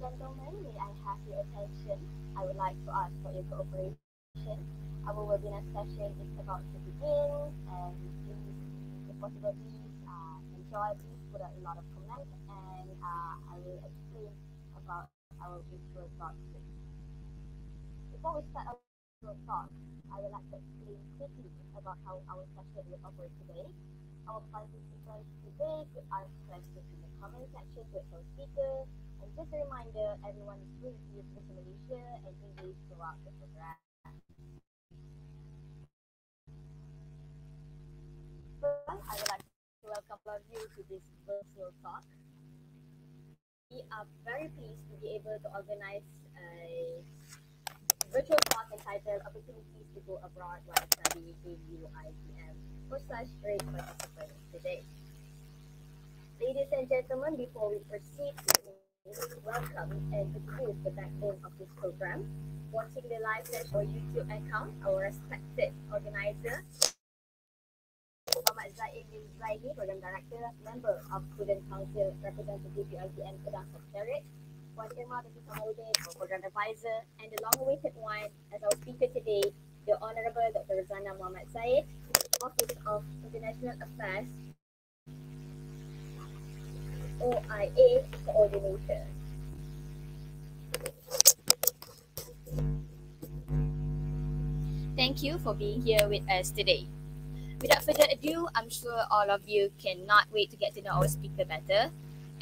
may I have your attention? I would like to ask for your cooperation. Our webinar session is about to begin, and please, if possible, please uh, enjoy. Please put a lot of comments, and uh, I will explain about our virtual talk. Before we start our virtual talk, I would like to explain quickly about how our session will operate today. Our participants today could ask questions in the comment section with our speaker. And just a reminder, everyone is free to use English Malaysia and English throughout the program. First, I would like to welcome all of you to this virtual talk. We are very pleased to be able to organize a virtual talk entitled Opportunities to Go Abroad While Studying AU ITM for such great participants today. Ladies and gentlemen, before we proceed, welcome and approve the backbone of this program. Watching the live session or YouTube account, our respected organizer, Muhammad Zaid bin Zaidi, Program Director, Member of Student Council, Representative UITM Kedah Secretariat, Puan Irma our Program Advisor, and the long-awaited one as our speaker today, the Honorable Dr. Rozzana Muhammad Said, Office of International Affairs, OIA Coordinator. Thank you for being here with us today. Without further ado, I'm sure all of you cannot wait to get to know our speaker better.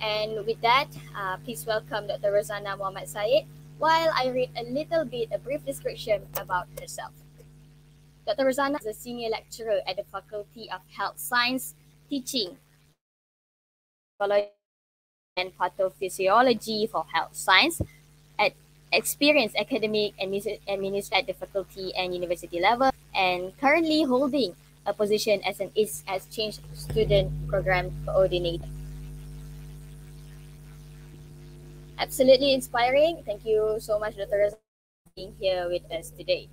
And with that, uh, please welcome Dr. Rozzana Muhammad Said while I read a little bit a brief description about herself. Dr. Rozzana is a senior lecturer at the Faculty of Health Science, teaching and pathophysiology for health science at experienced academic and administrative faculty and university level and currently holding a position as an exchange student program coordinator. Absolutely inspiring. Thank you so much, Dr. For being here with us today.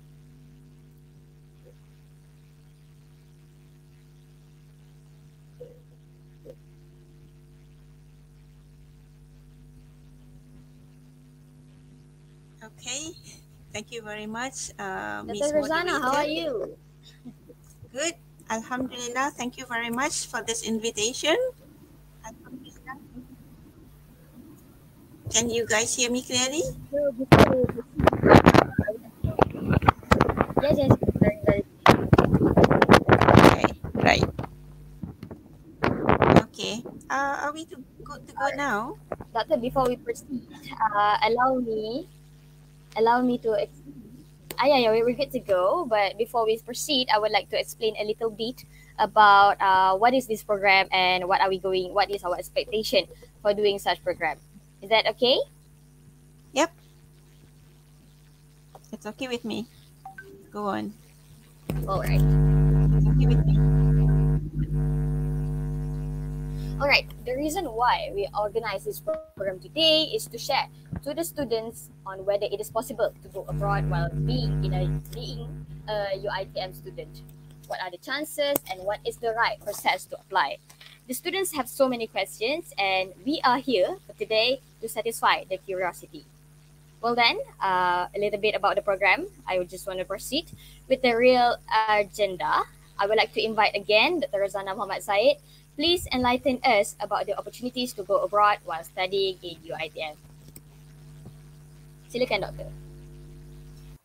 Okay, thank you very much, uh, Ms. Rozzana. How are you? Good, Alhamdulillah. Thank you very much for this invitation. Can you guys hear me clearly? Yes, yes, very, very. Okay, right. Okay, uh, are we to good to go now? Doctor, before we proceed, uh, allow me allow me to ex- ah, yeah, yeah, we're good to go. But before we proceed, I would like to explain a little bit about uh, what is this program and what are we going, what is our expectation for doing such program. Is that okay? Yep. It's okay with me. Go on. All right. It's okay with me. All right. The reason why we organize this program today is to share to the students on whether it is possible to go abroad while being in a being a UITM student. What are the chances and what is the right process to apply? The students have so many questions and we are here for today to satisfy the curiosity. Well then, uh, a little bit about the program. I would just want to proceed with the real agenda. I would like to invite again Dr. Rozzana Muhammad Said. Please enlighten us about the opportunities to go abroad while studying in UITM. Silakan, Doctor.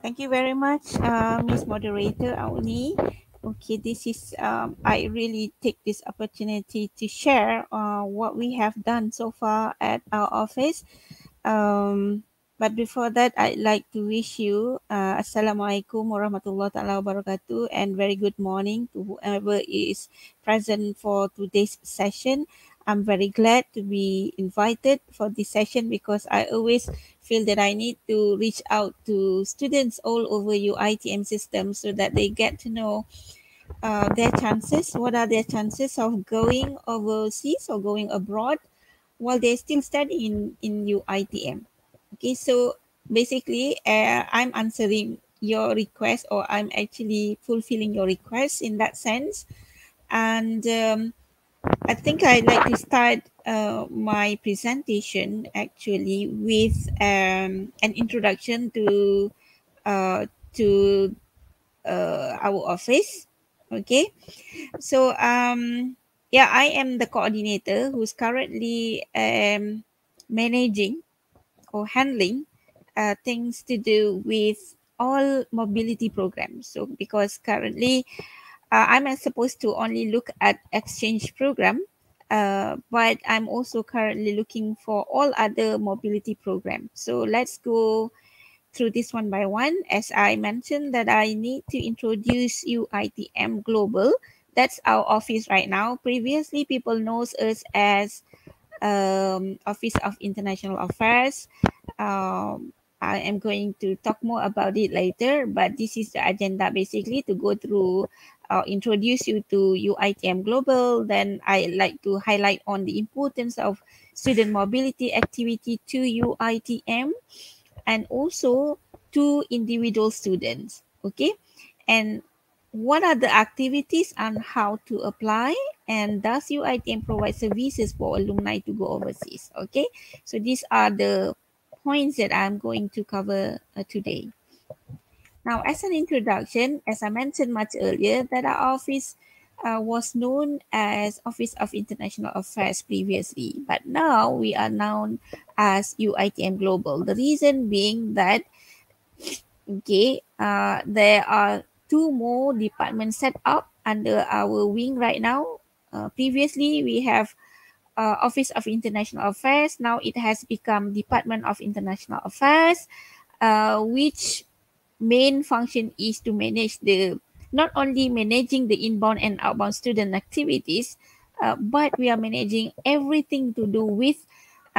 Thank you very much, uh, Miss Moderator Auni. Okay, this is um, I really take this opportunity to share uh, what we have done so far at our office. Um, but before that, I'd like to wish you uh, Assalamualaikum warahmatullahi taala wabarakatuh and very good morning to whoever is present for today's session. I'm very glad to be invited for this session because I always feel that I need to reach out to students all over UITM system so that they get to know uh, their chances. What are their chances of going overseas or going abroad while they're still studying in UITM? Okay, so basically, uh, I'm answering your request or I'm actually fulfilling your request in that sense. And um, I think I'd like to start uh, my presentation actually with um, an introduction to uh, to uh, our office. Okay, so um, yeah, I am the coordinator who's currently um, managing or handling uh, things to do with all mobility programs. So because currently uh, I'm supposed to only look at exchange program, uh, but I'm also currently looking for all other mobility programs. So let's go through this one by one. As I mentioned that I need to introduce UITM Global. That's our office right now. Previously, people knows us as um, Office of International Affairs. Um, I am going to talk more about it later, but this is the agenda basically to go through, uh, introduce you to UITM Global. Then I like to highlight on the importance of student mobility activity to UITM and also to individual students. Okay. And what are the activities and how to apply and does UITM provide services for alumni to go overseas? Okay. So these are the points that I'm going to cover uh, today. Now, as an introduction, as I mentioned much earlier, that our office uh, was known as Office of International Affairs previously, but now we are known as UITM Global. The reason being that, okay, uh, there are two more departments set up under our wing right now. Uh, previously, we have uh, Office of International Affairs. Now it has become Department of International Affairs, uh, which main function is to manage the not only managing the inbound and outbound student activities, uh, but we are managing everything to do with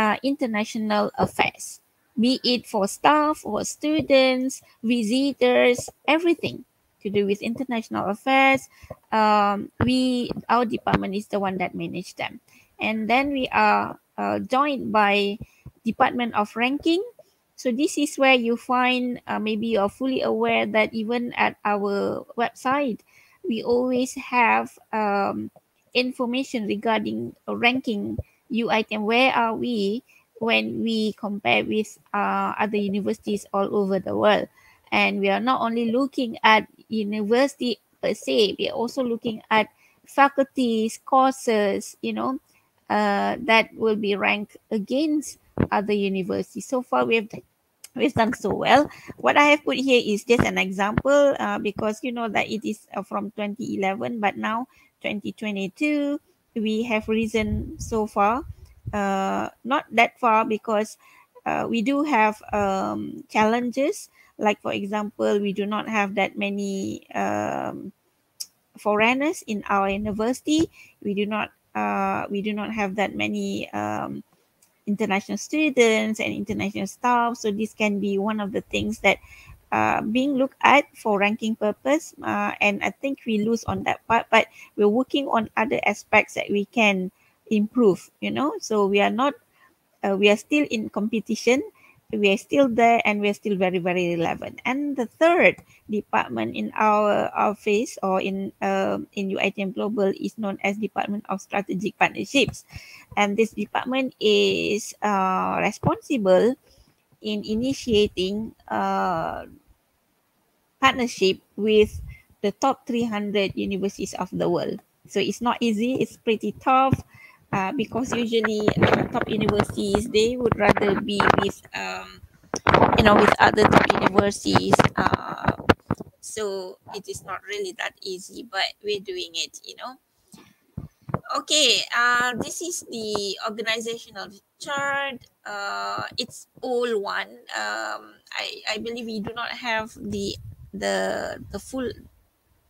uh, international affairs, be it for staff or students, visitors, everything to do with international affairs. Um, we our department is the one that manage them and then we are uh, joined by Department of Ranking. So this is where you find uh, maybe you're fully aware that even at our website, we always have um, information regarding ranking UITM. Where are we when we compare with uh, other universities all over the world? And we are not only looking at university per se, we are also looking at faculties, courses, you know, uh, that will be ranked against other universities. So far, we have we've done so well. What I have put here is just an example uh, because you know that it is uh, from 2011, but now 2022, we have risen so far. Uh, not that far because uh, we do have um, challenges. Like for example, we do not have that many um, foreigners in our university. We do not uh, we do not have that many um, international students and international staff. So this can be one of the things that uh, being looked at for ranking purpose. Uh, and I think we lose on that part, but we're working on other aspects that we can improve, you know. So we are not, uh, we are still in competition we are still there and we're still very very relevant. And the third department in our office or in uh, in UITM global is known as department of strategic partnerships. And this department is uh, responsible in initiating uh, partnership with the top 300 universities of the world. So it's not easy. It's pretty tough uh, because usually uh, top universities they would rather be with um, you know with other top universities uh, so it is not really that easy but we're doing it you know. Okay uh, this is the organizational chart. Uh, it's all one. Um, I, I believe we do not have the the the full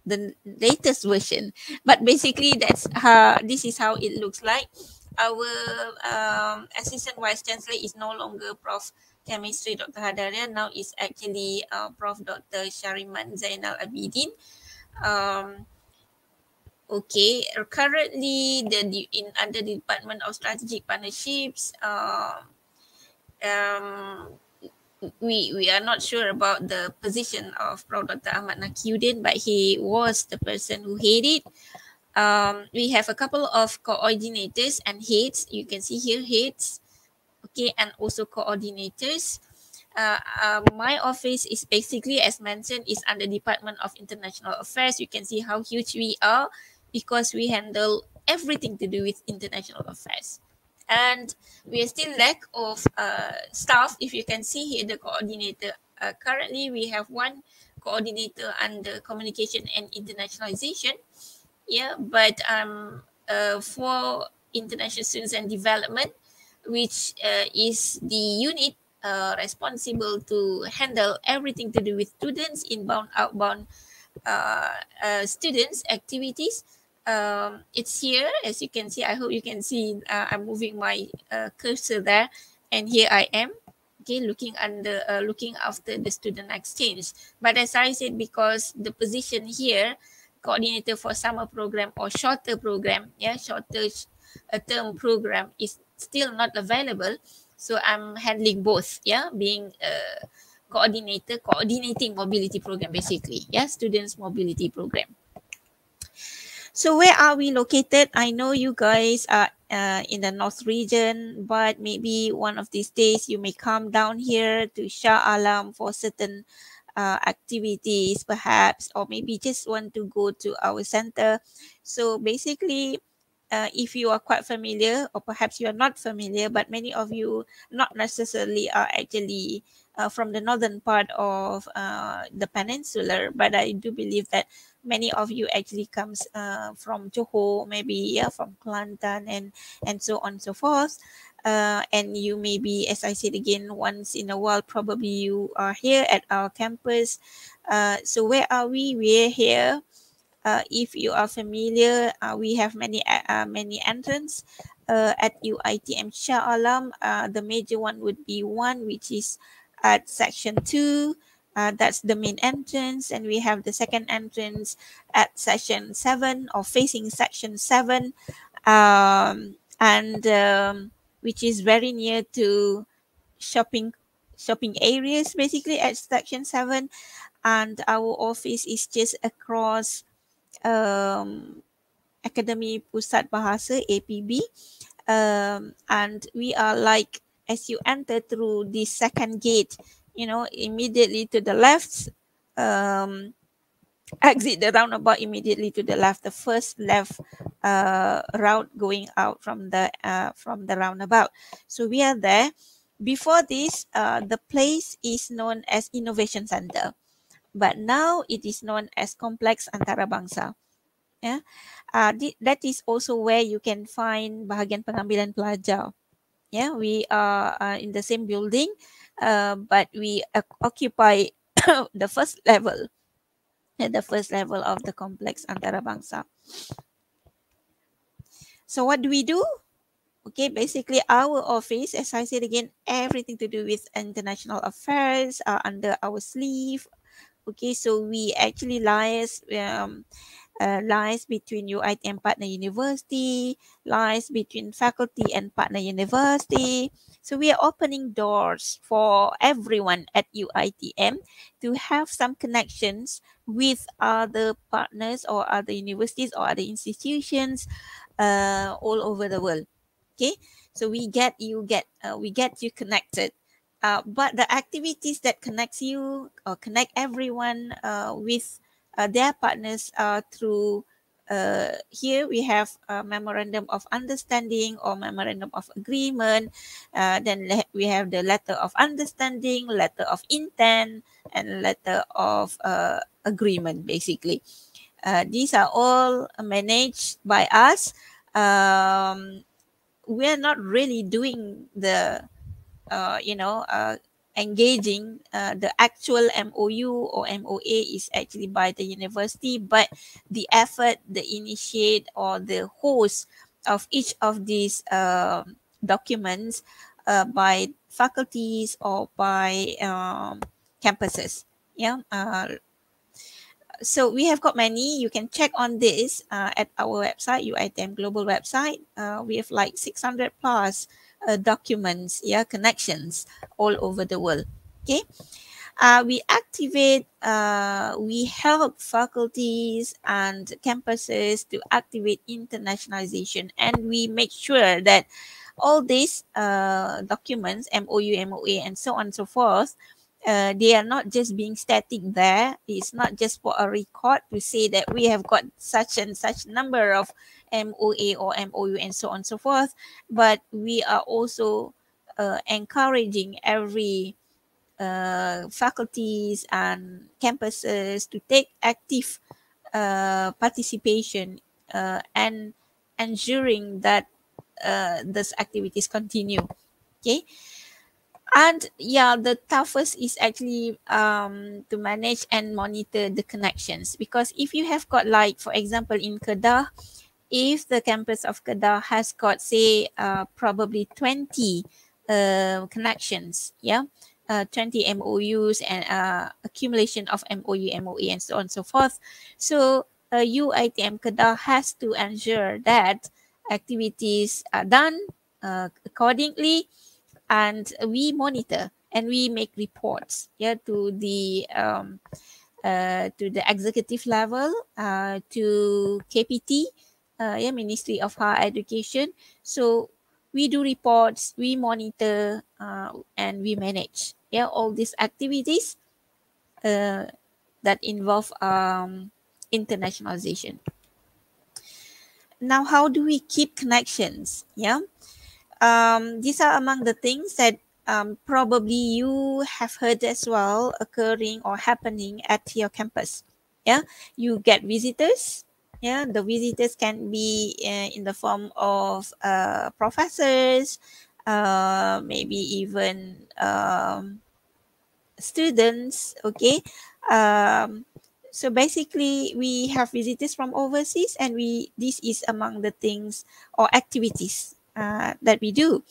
the latest version. But basically that's how this is how it looks like. Our um, assistant vice chancellor is no longer prof. Chemistry dr hadaria now is actually uh, prof. Dr shariman zainal abidin. Um, okay. Currently the in under the department of strategic partnerships uh, um, we we are not sure about the position of Prof. Dr. Ahmad Nakiuddin, but he was the person who headed Um, we have a couple of coordinators and heads. You can see here heads, okay, and also coordinators. Uh, uh, my office is basically, as mentioned, is under the Department of International Affairs. You can see how huge we are because we handle everything to do with international affairs. And we are still lack of uh, staff. If you can see here, the coordinator. Uh, currently, we have one coordinator under communication and internationalization. Yeah, but um, uh, for international students and development, which uh, is the unit uh, responsible to handle everything to do with students, inbound, outbound uh, uh, students activities. Um, it's here, as you can see. I hope you can see. Uh, I'm moving my uh, cursor there, and here I am. Okay, looking under, uh, looking after the student exchange. But as I said, because the position here, coordinator for summer program or shorter program, yeah, shorter uh, term program is still not available. So I'm handling both, yeah, being a coordinator, coordinating mobility program basically, yeah, students mobility program. So where are we located? I know you guys are uh, in the north region, but maybe one of these days you may come down here to Shah Alam for certain uh, activities, perhaps, or maybe just want to go to our center. So basically, uh, if you are quite familiar, or perhaps you are not familiar, but many of you not necessarily are actually uh, from the northern part of uh, the peninsular, but I do believe that many of you actually comes uh, from Johor, maybe yeah, from Kelantan, and and so on and so forth. Uh, and you may be, as I said again, once in a while, probably you are here at our campus. Uh, so where are we? We're here uh, if you are familiar, uh, we have many uh, many entrants uh, at UITM Shah Alam. Uh, the major one would be one which is at section two. Uh, that's the main entrance, and we have the second entrance at section seven or facing section seven, um, and um, which is very near to shopping shopping areas basically at section seven. And our office is just across um, Academy Pusat Bahasa APB um, and we are like as you enter through the second gate you know immediately to the left um, exit the roundabout immediately to the left the first left uh, route going out from the uh, from the roundabout. So we are there. Before this uh, the place is known as innovation center but now it is known as complex antarabangsa. Yeah? Uh, that is also where you can find bahagian pengambilan pelajar yeah we are uh, in the same building uh, but we uh, occupy the first level. At the first level of the complex antarabangsa. So what do we do? Okay basically our office as i said again everything to do with international affairs are under our sleeve. Okay so we actually liaise um, uh, lies between UITM partner university, lies between faculty and partner university. So we are opening doors for everyone at UITM to have some connections with other partners or other universities or other institutions uh, all over the world. Okay, so we get you get uh, we get you connected. Uh, but the activities that connects you or connect everyone uh, with uh, their partners uh, through uh, here we have a memorandum of understanding or memorandum of agreement. Uh, then we have the letter of understanding, letter of intent, and letter of uh, agreement, basically. Uh, these are all managed by us. Um, we're not really doing the, uh, you know, uh, engaging uh, the actual MOU or MOA is actually by the university, but the effort, the initiate or the host of each of these uh, documents uh, by faculties or by um, campuses. Yeah. Uh, so we have got many. You can check on this uh, at our website, UITM Global website. Uh, we have like 600 plus uh, documents, yeah, connections all over the world. Okay. uh, we activate, uh, we help faculties and campuses to activate internationalization, and we make sure that all these uh, documents, MOU, MOA, and so on and so forth, uh, they are not just being static there. It's not just for a record to say that we have got such and such number of MOA or MOU and so on and so forth, but we are also uh, encouraging every uh, faculties and campuses to take active uh, participation uh, and ensuring that uh, these activities continue. Okay. And yeah, the toughest is actually um, to manage and monitor the connections because if you have got like, for example, in Kedah, if the campus of Kedah has got say uh, probably 20 uh, connections, yeah, uh, 20 MOUs and uh, accumulation of MOU, MOE, and so on and so forth. So uh, UITM Kedah has to ensure that activities are done uh, accordingly and we monitor and we make reports yeah, to the um, uh, to the executive level, uh, to KPT, uh, yeah, Ministry of Higher Education. So we do reports, we monitor, uh, and we manage yeah all these activities uh, that involve um, internationalization. Now, how do we keep connections? Yeah, um, these are among the things that um, probably you have heard as well occurring or happening at your campus. Yeah, you get visitors yeah the visitors can be uh, in the form of uh, professors uh, maybe even um, students okay? Um, so basically we have visitors from overseas and we this is among the things or activities uh, that we do.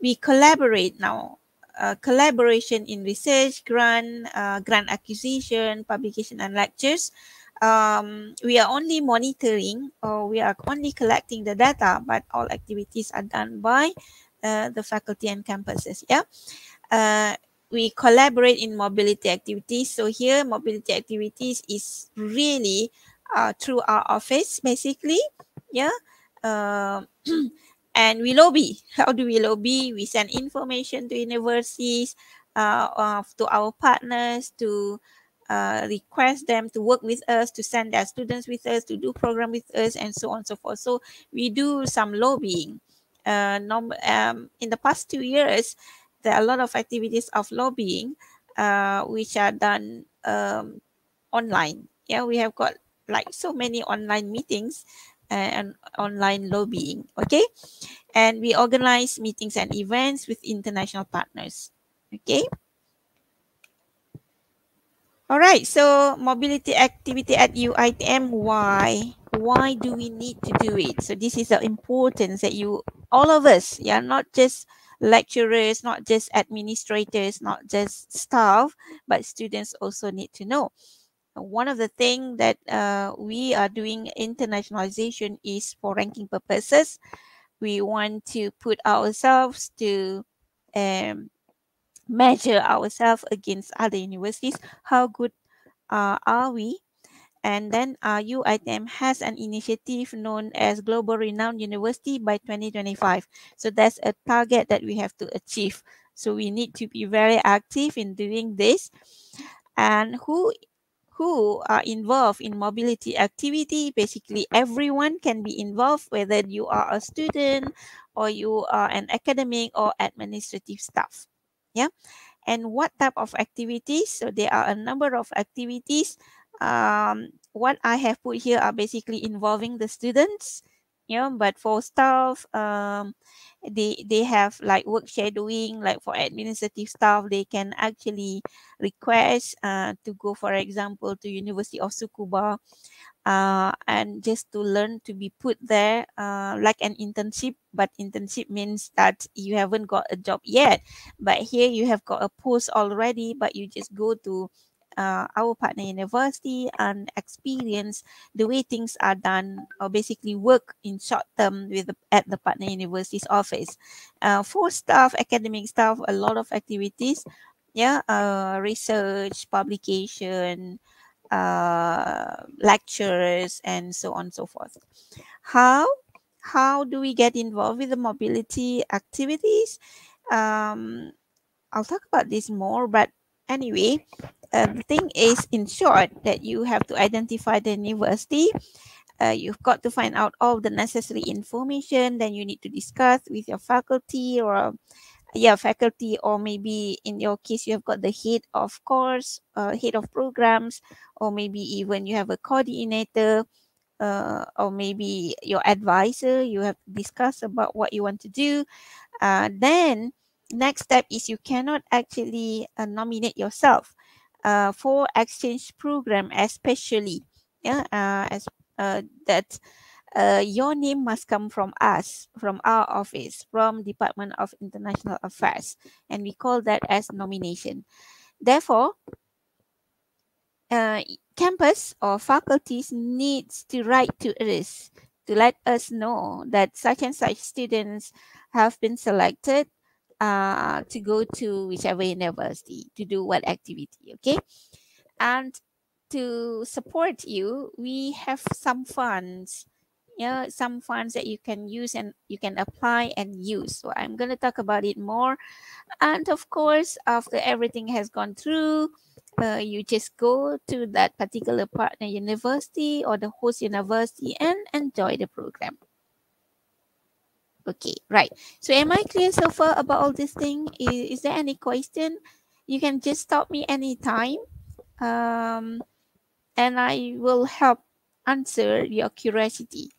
We collaborate now uh, collaboration in research grant uh, grant acquisition publication and lectures um, we are only monitoring or we are only collecting the data, but all activities are done by uh, the faculty and campuses. Yeah. Uh, we collaborate in mobility activities. So here, mobility activities is really uh, through our office, basically. Yeah. Uh, and we lobby. How do we lobby? We send information to universities, uh, to our partners, to uh, request them to work with us, to send their students with us, to do program with us, and so on and so forth. So we do some lobbying. Uh, um, in the past two years, there are a lot of activities of lobbying, uh, which are done um, online. Yeah, we have got like so many online meetings and online lobbying. Okay, and we organize meetings and events with international partners. Okay. All right, so mobility activity at UITM, why? Why do we need to do it? So this is the importance that you, all of us, yeah, not just lecturers, not just administrators, not just staff, but students also need to know. One of the things that uh, we are doing internationalization is for ranking purposes. We want to put ourselves to um, measure ourselves against other universities. How good uh, are we? And then uh, UITM has an initiative known as Global Renowned University by 2025. So that's a target that we have to achieve. So we need to be very active in doing this. And who who are involved in mobility activity basically everyone can be involved whether you are a student or you are an academic or administrative staff yeah. And what type of activities? So there are a number of activities um, what i have put here are basically involving the students you know but for staff um, they they have like work shadowing like for administrative staff they can actually request uh, to go for example to university of Tsukuba uh, and just to learn to be put there uh, like an internship. But internship means that you haven't got a job yet but here you have got a post already but you just go to uh, our partner university and experience the way things are done or basically work in short term with the, at the partner university's office uh, for staff academic staff a lot of activities yeah, uh, research, publication, uh, lectures, and so on and so forth. How how do we get involved with the mobility activities? Um, I'll talk about this more, but anyway, uh, the thing is, in short, that you have to identify the university. Uh, you've got to find out all the necessary information. Then you need to discuss with your faculty or yeah faculty or maybe in your case you have got the head of course uh, head of programs or maybe even you have a coordinator uh, or maybe your advisor you have to discuss about what you want to do uh, then next step is you cannot actually uh, nominate yourself uh, for exchange program especially yeah uh, as uh, that uh, your name must come from us, from our office, from Department of International Affairs, and we call that as nomination. Therefore, uh, campus or faculties needs to write to us to let us know that such and such students have been selected uh, to go to whichever university to do what activity. Okay, and to support you, we have some funds yeah some funds that you can use and you can apply and use. So i'm going to talk about it more. And of course after everything has gone through uh, you just go to that particular partner university or the host university and enjoy the program okay right so am i clear so far about all this thing is, is there any question you can just stop me anytime um, and i will help answer your curiosity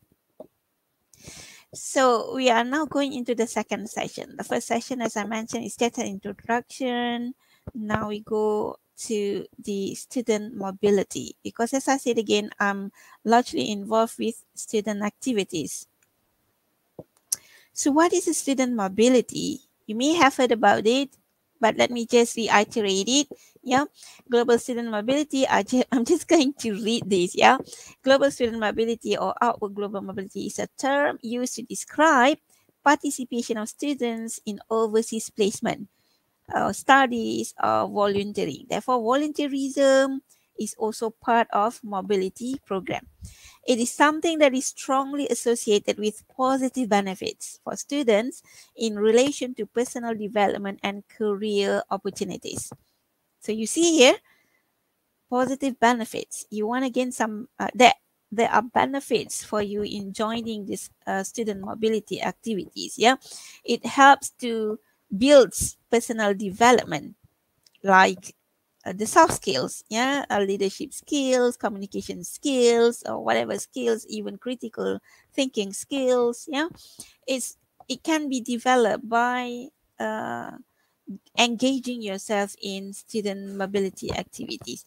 so we are now going into the second session. The first session, as I mentioned, is an introduction. Now we go to the student mobility because as I said again, I'm largely involved with student activities. So what is student mobility? You may have heard about it, but let me just reiterate it. Yeah, global student mobility. I I'm just going to read this. Yeah, global student mobility or outward global mobility is a term used to describe participation of students in overseas placement, uh, studies, or volunteering. Therefore, volunteerism is also part of mobility program. It is something that is strongly associated with positive benefits for students in relation to personal development and career opportunities. So you see here, positive benefits. You want to gain some, uh, there, there are benefits for you in joining this uh, student mobility activities. Yeah, it helps to build personal development like uh, the soft skills, yeah, uh, leadership skills, communication skills, or whatever skills, even critical thinking skills, yeah, it's it can be developed by uh, engaging yourself in student mobility activities.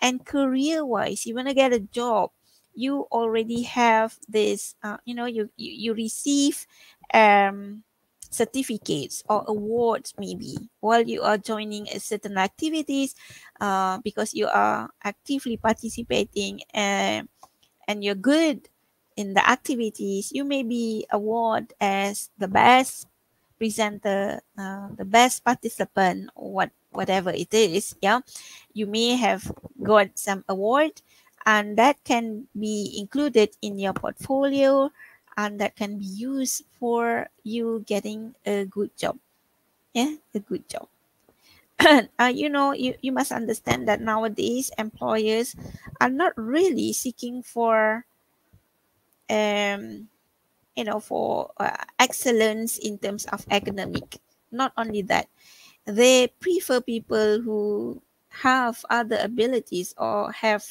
And career-wise, you want to get a job, you already have this, uh, you know, you you, you receive um certificates or awards maybe while you are joining a certain activities uh, because you are actively participating and, and you're good in the activities you may be awarded as the best presenter uh, the best participant or what whatever it is yeah. You may have got some award and that can be included in your portfolio and that can be used for you getting a good job. Yeah a good job. Uh, you know you, you must understand that nowadays employers are not really seeking for um you know for uh, excellence in terms of academic not only that they prefer people who have other abilities or have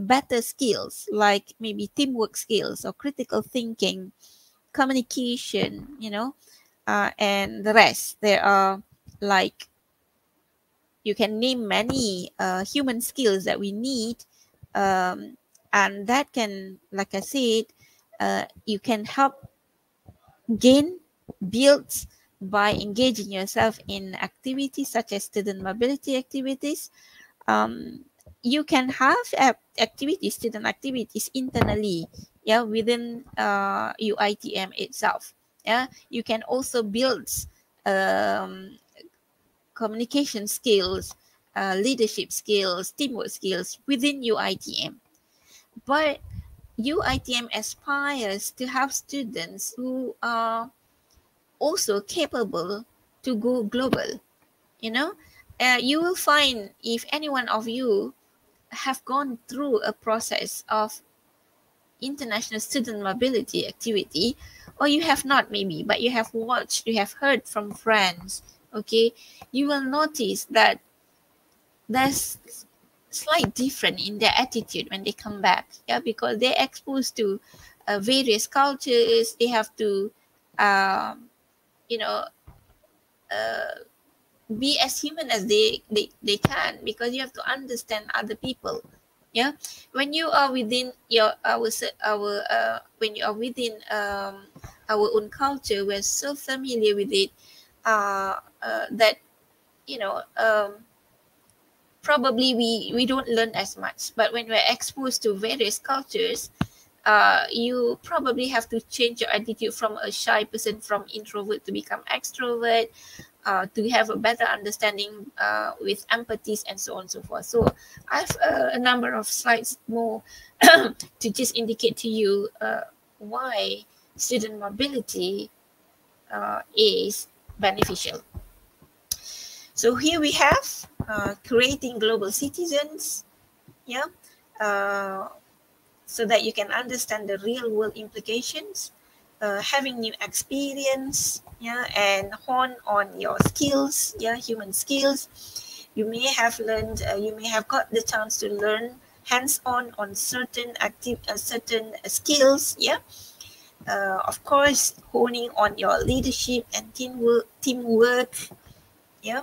better skills like maybe teamwork skills or critical thinking communication you know uh, and the rest. There are like you can name many uh, human skills that we need um, and that can like i said uh, you can help gain build by engaging yourself in activities such as student mobility activities um, you can have activities, student activities internally, yeah, within uh, UITM itself. Yeah, you can also build um, communication skills, uh, leadership skills, teamwork skills within UITM. But UITM aspires to have students who are also capable to go global. You know, uh, you will find if any one of you have gone through a process of international student mobility activity, or you have not maybe, but you have watched, you have heard from friends, okay, you will notice that there's slight different in their attitude when they come back, yeah, because they're exposed to uh, various cultures, they have to, um, you know, uh, be as human as they, they they can because you have to understand other people. Yeah? When you are within your our our uh, when you are within um, our own culture we're so familiar with it uh, uh, that you know um, probably we we don't learn as much. But when we're exposed to various cultures uh, you probably have to change your attitude from a shy person from introvert to become extrovert uh, to have a better understanding uh, with empathies and so on and so forth. So I have uh, a number of slides more to just indicate to you uh, why student mobility uh, is beneficial. So here we have creating global citizens, yeah, so that you can understand the real world implications uh, having new experience yeah and hone on your skills yeah human skills. You may have learned uh, you may have got the chance to learn hands-on on certain active uh, certain skills yeah. Uh, of course honing on your leadership and teamwork teamwork yeah.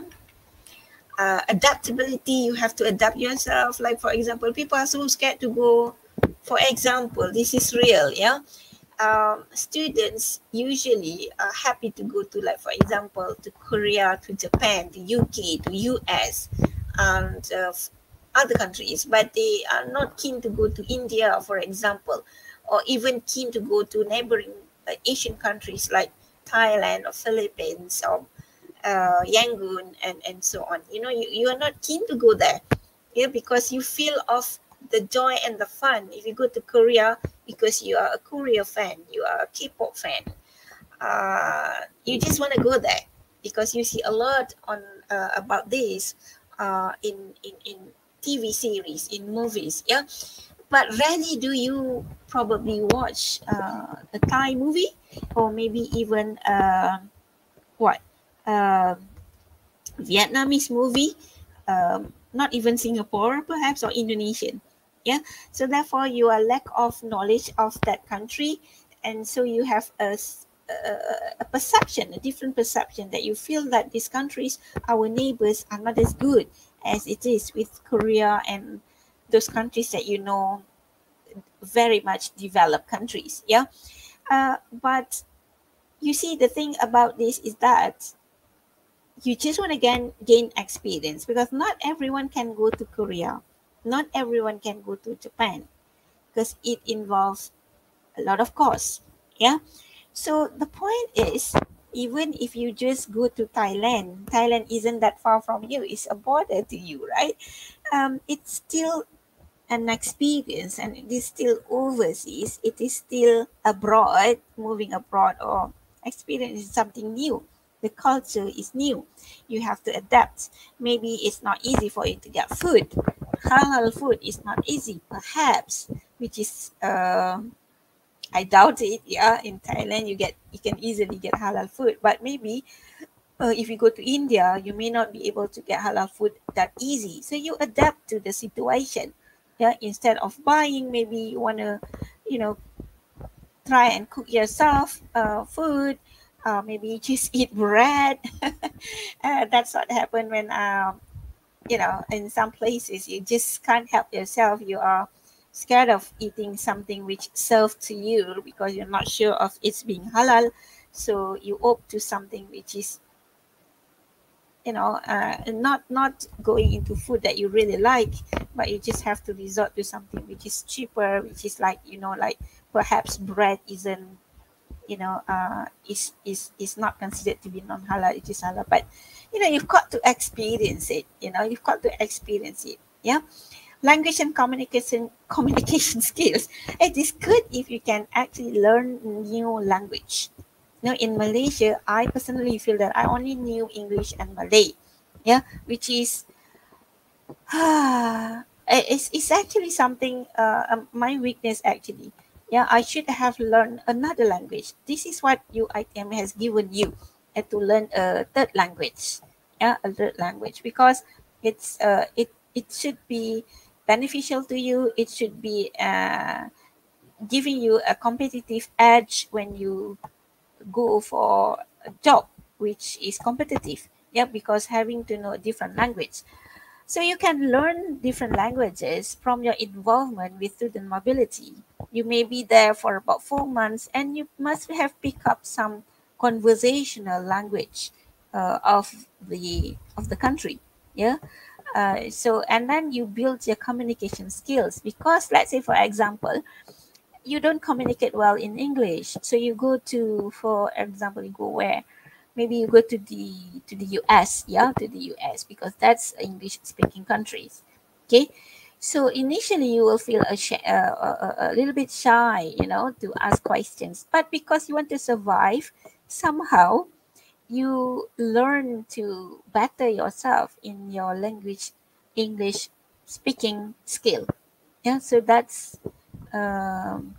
Uh, adaptability you have to adapt yourself. Like for example people are so scared to go. For example this is real yeah um, students usually are happy to go to, like, for example, to Korea, to Japan, to UK, to US, and uh, other countries, but they are not keen to go to India, for example, or even keen to go to neighboring uh, Asian countries like Thailand or Philippines or uh, Yangon and, and so on. You know, you, you are not keen to go there yeah, because you feel of the joy and the fun. If you go to Korea because you are a Korea fan, you are a K-pop fan, uh, you just want to go there because you see a lot on uh, about this uh, in, in in TV series, in movies, yeah. But rarely do you probably watch uh, a Thai movie or maybe even uh, what uh, Vietnamese movie. Um, not even Singapore, perhaps, or Indonesian yeah? So therefore you are lack of knowledge of that country and so you have a, a, perception a different perception that you feel that these countries our neighbors are not as good as it is with korea and those countries that you know very much developed countries yeah? Uh, but you see the thing about this is that you just want to gain gain experience because not everyone can go to korea not everyone can go to Japan because it involves a lot of cost. Yeah. So the point is, even if you just go to Thailand, Thailand isn't that far from you, it's a border to you, right? Um, it's still an experience and it is still overseas, it is still abroad, moving abroad or experiencing something new. The culture is new. You have to adapt. Maybe it's not easy for you to get food halal food is not easy, perhaps, which is uh, I doubt it. Yeah, in Thailand you get you can easily get halal food, but maybe uh, if you go to India, you may not be able to get halal food that easy. So you adapt to the situation. Yeah, instead of buying, maybe you wanna, you know, try and cook yourself uh, food. Uh, maybe just eat bread. uh, that's what happened when um, you know, in some places you just can't help yourself. You are scared of eating something which served to you because you're not sure of it's being halal. So you opt to something which is, you know, uh, not not going into food that you really like, but you just have to resort to something which is cheaper, which is like you know, like perhaps bread isn't you know, uh, is is is not considered to be non-halal, it is halal. But you know, you've got to experience it. You know, you've got to experience it. Yeah, language and communication communication skills. It is good if you can actually learn new language. You know, in Malaysia, I personally feel that I only knew English and Malay. Yeah, which is it's, it's actually something uh, um, my weakness actually yeah i should have learned another language. This is what uitm has given you uh, to learn a third language. Yeah a third language because it's uh, it it should be beneficial to you. It should be uh, giving you a competitive edge when you go for a job which is competitive. Yeah because having to know a different language so you can learn different languages from your involvement with student mobility. You may be there for about four months and you must have picked up some conversational language uh, of the of the country. Yeah. Uh, so and then you build your communication skills because let's say for example you don't communicate well in english so you go to for example you go where maybe you go to the to the US, yeah, to the US because that's English speaking countries. Okay, so initially you will feel a, uh, a, a little bit shy, you know, to ask questions, but because you want to survive, somehow you learn to better yourself in your language, English speaking skill. Yeah, so that's um,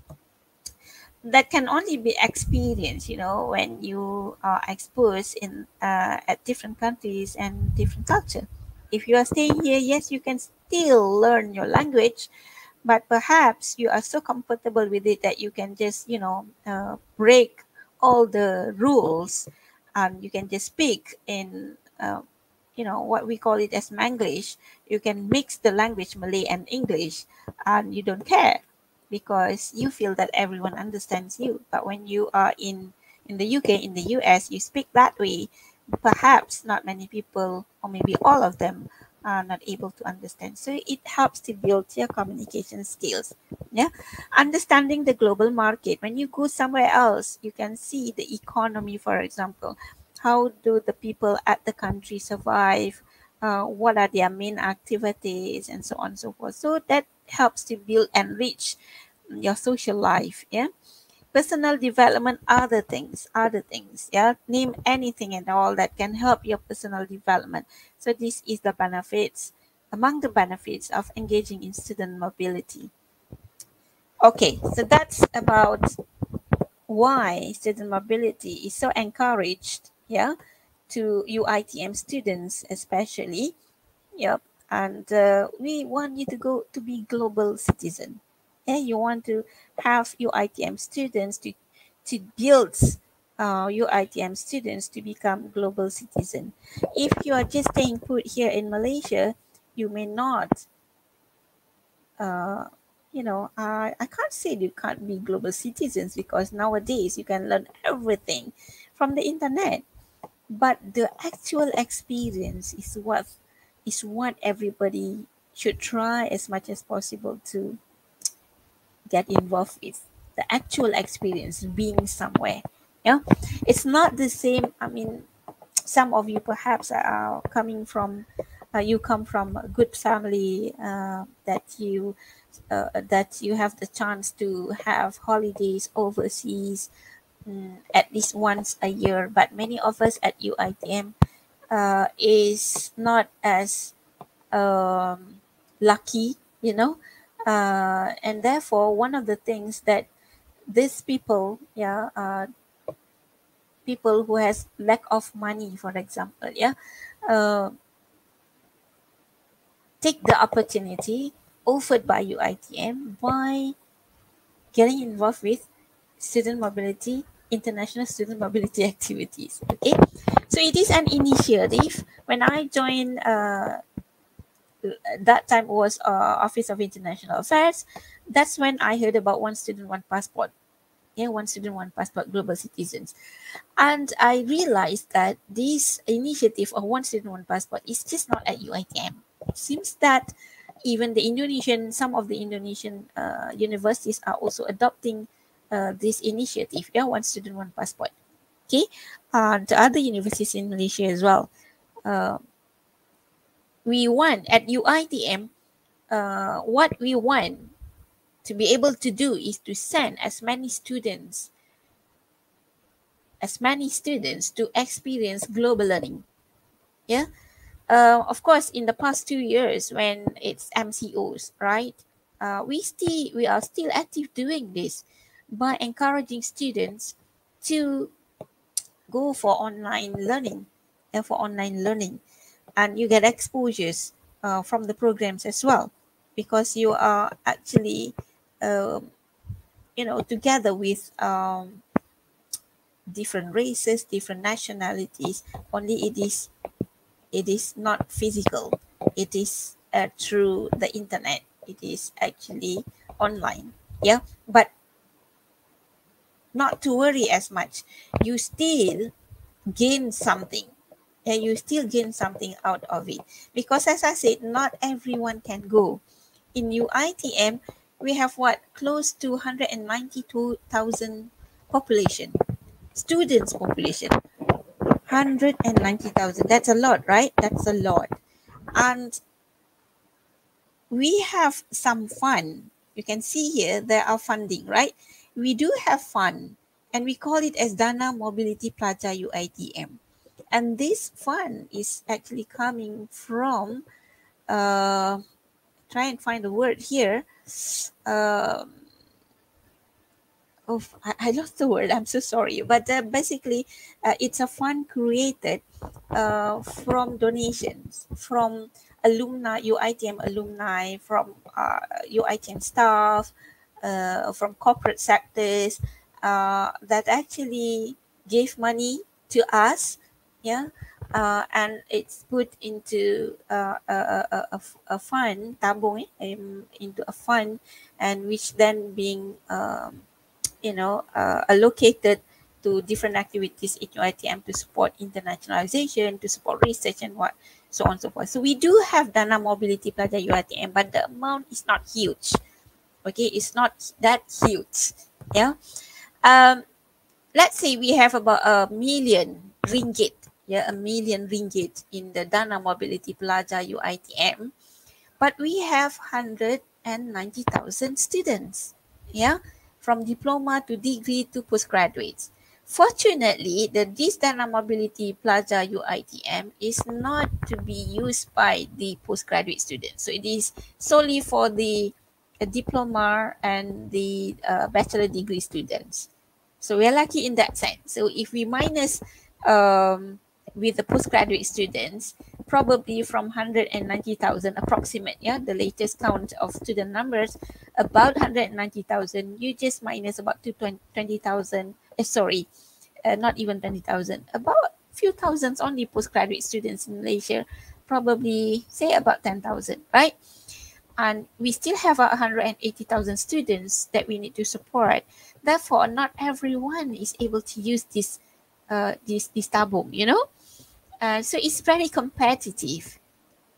that can only be experienced you know when you are exposed in uh, at different countries and different culture. If you are staying here yes you can still learn your language but perhaps you are so comfortable with it that you can just you know uh, break all the rules. And you can just speak in uh, you know what we call it as manglish. You can mix the language malay and english and you don't care because you feel that everyone understands you. But when you are in in the UK, in the US, you speak that way. Perhaps not many people, or maybe all of them, are not able to understand. So it helps to build your communication skills. Yeah, understanding the global market. When you go somewhere else, you can see the economy, for example. How do the people at the country survive? Uh, what are their main activities and so on and so forth. So that helps to build and reach your social life yeah? Personal development other things other things yeah? Name anything and all that can help your personal development. So this is the benefits among the benefits of engaging in student mobility. Okay so that's about why student mobility is so encouraged yeah to uitm students especially yep and uh, we want you to go to be global citizen. And you want to have your UITM students to to build uh, your UITM students to become global citizen. If you are just staying put here in malaysia you may not uh, you know I, I can't say you can't be global citizens because nowadays you can learn everything from the internet. But the actual experience is what is what everybody should try as much as possible to get involved with the actual experience being somewhere. Yeah? It's not the same i mean some of you perhaps are coming from uh, you come from a good family uh, that you uh, that you have the chance to have holidays overseas um, at least once a year. But many of us at uitm uh, is not as um, lucky, you know. Uh, and therefore, one of the things that these people, yeah, uh, people who has lack of money, for example, yeah, uh, take the opportunity offered by UITM by getting involved with student mobility international student mobility activities. Okay, so it is an initiative. When I joined, uh, that time was uh, Office of International Affairs. That's when I heard about one student, one passport. Yeah, one student, one passport, global citizens. And I realized that this initiative of one student, one passport is just not at UITM. It seems that even the Indonesian, some of the Indonesian uh, universities are also adopting uh, this initiative, yeah, one student, one passport. Okay, uh, the other universities in Malaysia as well. Uh, we want at UITM, uh, what we want to be able to do is to send as many students as many students to experience global learning. Yeah. Uh, of course, in the past two years, when it's MCOs, right? Uh, we still we are still active doing this by encouraging students to go for online learning and for online learning, and you get exposures uh, from the programs as well, because you are actually, um, you know, together with um, different races, different nationalities. Only it is it is not physical. It is uh, through the internet. It is actually online. Yeah, but not to worry as much. You still gain something. And you still gain something out of it. Because as I said, not everyone can go. In UITM, we have what? Close to 192,000 population students population 190,000 that's a lot right that's a lot and we have some fund you can see here there are funding right we do have fun and we call it as dana mobility pelajar uitm and this fund is actually coming from uh try and find the word here um oh I, I lost the word i'm so sorry. But uh, basically uh, it's a fund created uh, from donations from alumni uitm alumni from uh, uitm staff uh, from corporate sectors uh, that actually gave money to us yeah uh, and it's put into uh, a, a, a, fund tabung eh, um, into a fund and which then being um, you know, uh, allocated to different activities in UITM to support internationalization, to support research and what, so on and so forth. So we do have Dana Mobility Pelajar UITM, but the amount is not huge. Okay, it's not that huge. Yeah. Um, let's say we have about a million ringgit, yeah, a million ringgit in the Dana Mobility Pelajar UITM, but we have 190,000 students. Yeah from diploma to degree to postgraduates. Fortunately, the this Dana Mobility Pelajar UITM is not to be used by the postgraduate students. So it is solely for the uh, diploma and the uh, bachelor degree students. So we're lucky in that sense. So if we minus um, with the postgraduate students, probably from 190,000 approximate, yeah, the latest count of student numbers, about 190,000, you just minus about 20,000, uh, sorry, uh, not even 20,000, about a few thousands only postgraduate students in Malaysia, probably say about 10,000, right? And we still have 180,000 students that we need to support. Therefore, not everyone is able to use this uh, this this tabung, you know. Uh, so it's very competitive.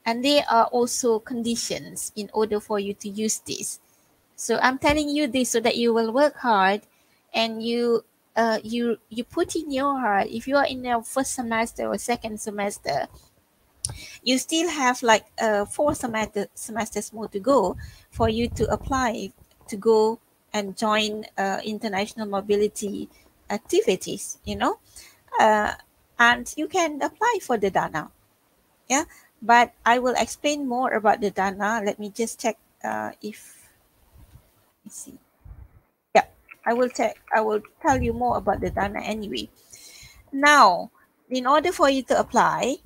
And there are also conditions in order for you to use this. So I'm telling you this so that you will work hard and you uh, you you put in your heart. If you are in your first semester or second semester, you still have like uh, four semester semesters more to go for you to apply to go and join uh, international mobility activities. You know, uh, and you can apply for the Dana. Yeah, but I will explain more about the Dana. Let me just check uh, if, let's see. Yeah, I will check. I will tell you more about the Dana anyway. Now, in order for you to apply,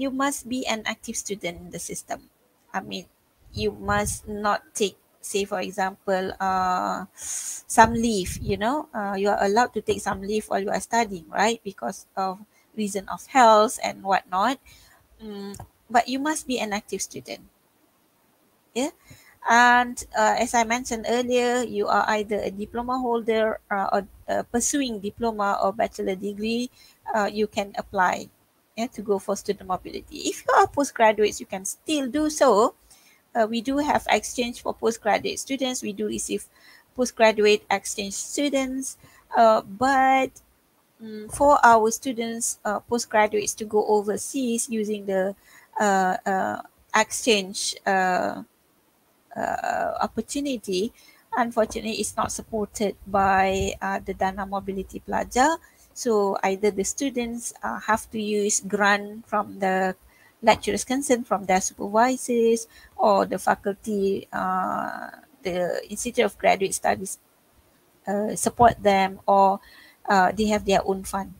you must be an active student in the system. I mean, you must not take say for example uh some leave you know uh, you are allowed to take some leave while you are studying right because of reason of health and whatnot. Mm, but you must be an active student. Yeah. And uh, as I mentioned earlier, you are either a diploma holder uh, or uh, pursuing diploma or bachelor degree, uh, you can apply yeah, to go for student mobility. If you are postgraduates, you can still do so. Uh, we do have exchange for postgraduate students. We do receive postgraduate exchange students, uh, but um, for our students, uh, postgraduates to go overseas using the uh, uh, exchange uh, opportunity, unfortunately, it's not supported by the Dana Mobility Pelajar. So either the students uh, have to use grant from the lecturers concerned, from their supervisors, or the faculty, uh, the Institute of Graduate Studies uh, support them, or uh, they have their own fund.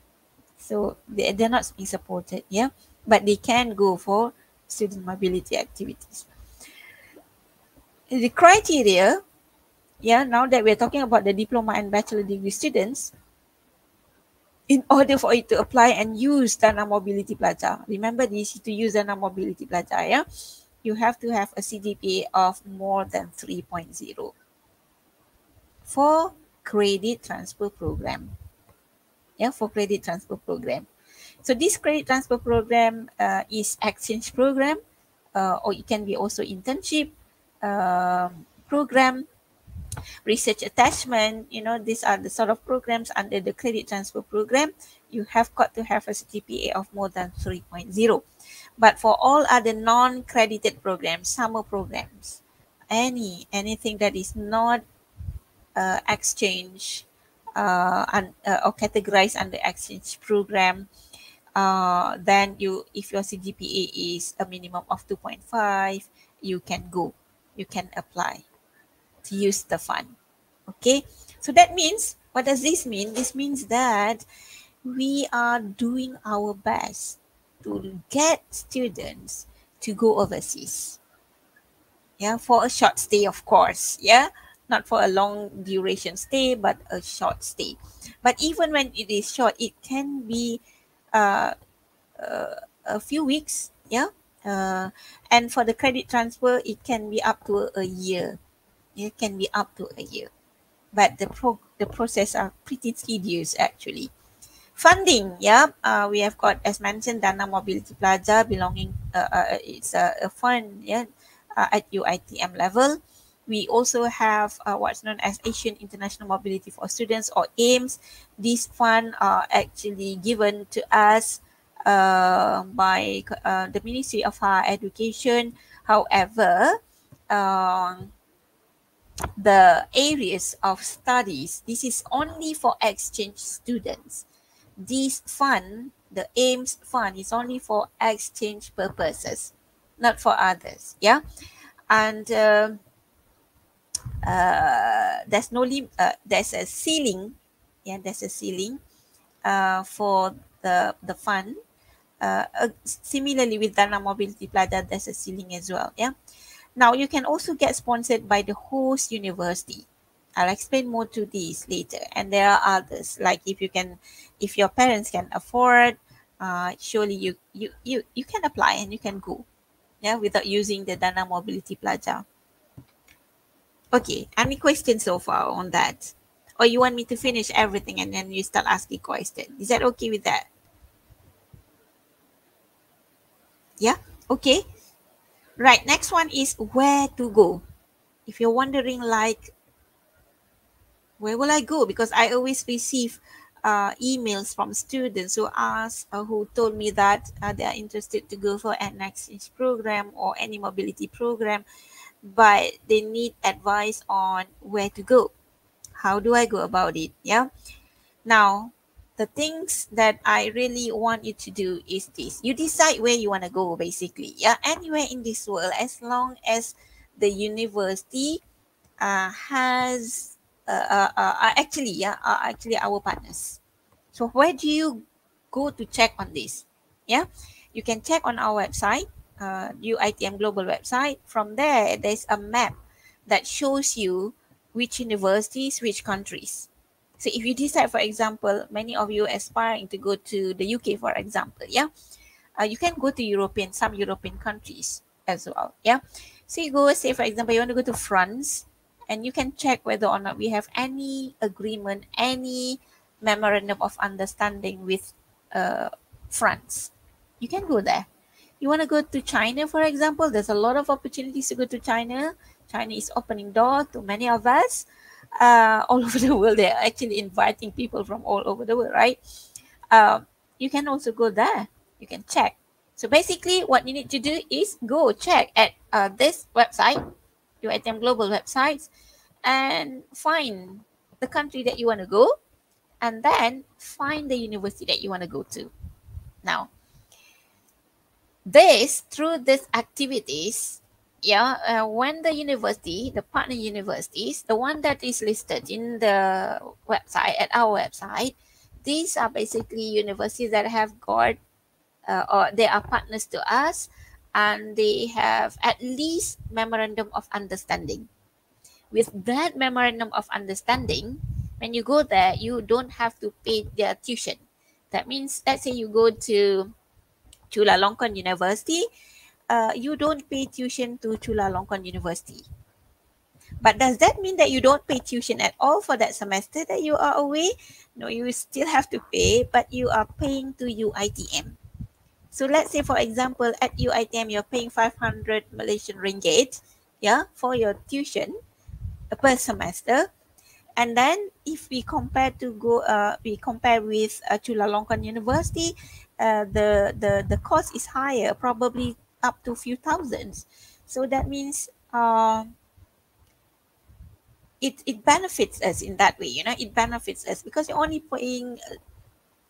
So they, they're not being supported, yeah, but they can go for student mobility activities. The criteria, yeah, now that we're talking about the diploma and bachelor degree students, in order for you to apply and use Dana Mobility Pelajar, remember this to use Dana Mobility Pelajar, yeah, you have to have a CGPA of more than 3.0 for credit transfer program. Yeah, for credit transfer program. So this credit transfer program uh, is exchange program, uh, or it can be also internship um, program, research attachment. You know, these are the sort of programs under the credit transfer program. You have got to have a CGPA of more than 3.0. But for all other non-credited programs, summer programs, any anything that is not uh, exchange uh, un, uh, or categorized under exchange program, uh, then you if your CGPA is a minimum of 2.5, you can go, you can apply to use the fund. Okay, so that means what does this mean? This means that we are doing our best to get students to go overseas. Yeah, for a short stay, of course. Yeah, not for a long duration stay, but a short stay. But even when it is short, it can be uh, uh, a few weeks, yeah. Uh, and for the credit transfer, it can be up to a year. It can be up to a year, but the pro the process are pretty tedious actually. Funding, yeah, uh, we have got as mentioned Dana Mobility Pelajar belonging. Uh, uh, it's a, a fund, yeah, uh, at UITM level we also have uh, what's known as Asian International Mobility for Students or AIMS. These fund are actually given to us uh, by the Ministry of Higher Education. However, um, the areas of studies, this is only for exchange students. This fund, the AIMS fund, is only for exchange purposes, not for others. Yeah. And uh, uh, there's no lim- uh, there's a ceiling yeah there's a ceiling uh, for the the fund uh, uh, similarly with Dana Mobility Pelajar there's a ceiling as well yeah now you can also get sponsored by the host university I'll explain more to these later and there are others like if you can if your parents can afford uh, surely you you you you can apply and you can go yeah without using the Dana Mobility Pelajar Okay, any questions so far on that? Or you want me to finish everything and then you start asking questions? Is that okay with that? Yeah, okay. Right, next one is where to go. If you're wondering like, where will I go? Because I always receive uh, emails from students who ask, uh, who told me that uh, they are interested to go for an exchange program or any mobility program but they need advice on where to go. How do I go about it? Yeah. Now, the things that I really want you to do is this. You decide where you want to go, basically. Yeah. Anywhere in this world, as long as the university uh, has uh, uh, uh, actually, yeah, are actually our partners. So where do you go to check on this? Yeah, you can check on our website uh, UITM Global website. From there, there's a map that shows you which universities, which countries. So if you decide, for example, many of you aspiring to go to the UK, for example, yeah, uh, you can go to European, some European countries as well, yeah. So you go, say, for example, you want to go to France, and you can check whether or not we have any agreement, any memorandum of understanding with uh, France. You can go there you want to go to China, for example, there's a lot of opportunities to go to China. China is opening door to many of us. Uh, all over the world. They're actually inviting people from all over the world, right? Uh, you can also go there. You can check. So basically, what you need to do is go check at uh, this website, UITM Global websites, and find the country that you want to go, and then find the university that you want to go to. Now, this through these activities, yeah, uh, when the university, the partner universities, the one that is listed in the website at our website, these are basically universities that have got uh, or they are partners to us and they have at least memorandum of understanding. With that memorandum of understanding when you go there you don't have to pay their tuition. That means let's say you go to chulalongkorn university uh, you don't pay tuition to chulalongkorn university. But does that mean that you don't pay tuition at all for that semester that you are away? No you still have to pay but you are paying to uitm so let's say, for example, at UITM, you're paying 500 Malaysian ringgit, yeah, for your tuition per semester. And then if we compare to go, uh, we compare with uh, Chulalongkorn University, uh, the, the, the cost is higher, probably up to few thousands. So that means uh, it, it benefits us in that way, you know, it benefits us because you're only paying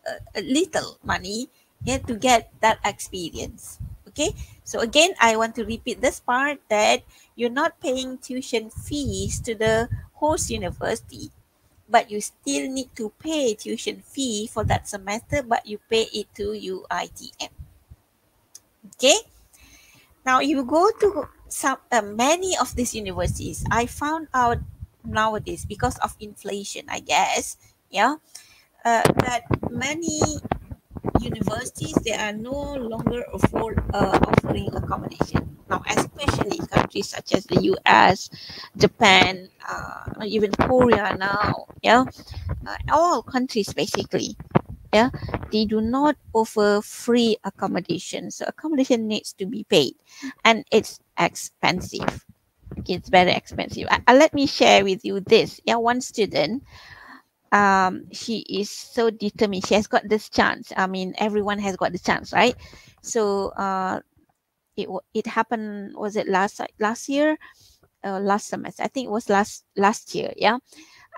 a, a little money yeah, to get that experience. Okay, so again, I want to repeat this part that you're not paying tuition fees to the host university, but you still need to pay tuition fee for that semester, but you pay it to UITM. Okay, now you go to some uh, many of these universities. I found out nowadays because of inflation, I guess, yeah, uh, that many universities they are no longer afford uh, offering accommodation now especially countries such as the us japan uh, even korea now yeah uh, all countries basically yeah they do not offer free accommodation. So accommodation needs to be paid. And it's expensive. It's very expensive. Uh, let me share with you this. Yeah one student um she is so determined. She has got this chance. I mean everyone has got the chance right? So uh it it happened was it last last year? Uh, last semester. I think it was last last year yeah?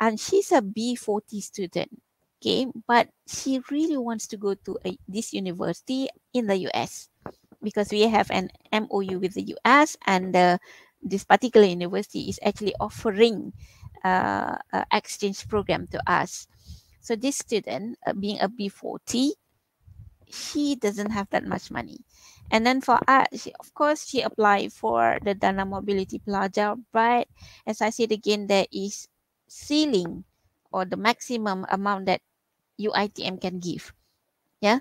And she's a b40 student okay but she really wants to go to a, this university in the us because we have an mou with the us and uh, this particular university is actually offering uh, exchange program to us. So this student, uh, being a B40, she doesn't have that much money. And then for us, she, of course, she applied for the Dana Mobility Pelajar, but as I said again, there is ceiling or the maximum amount that UITM can give. Yeah.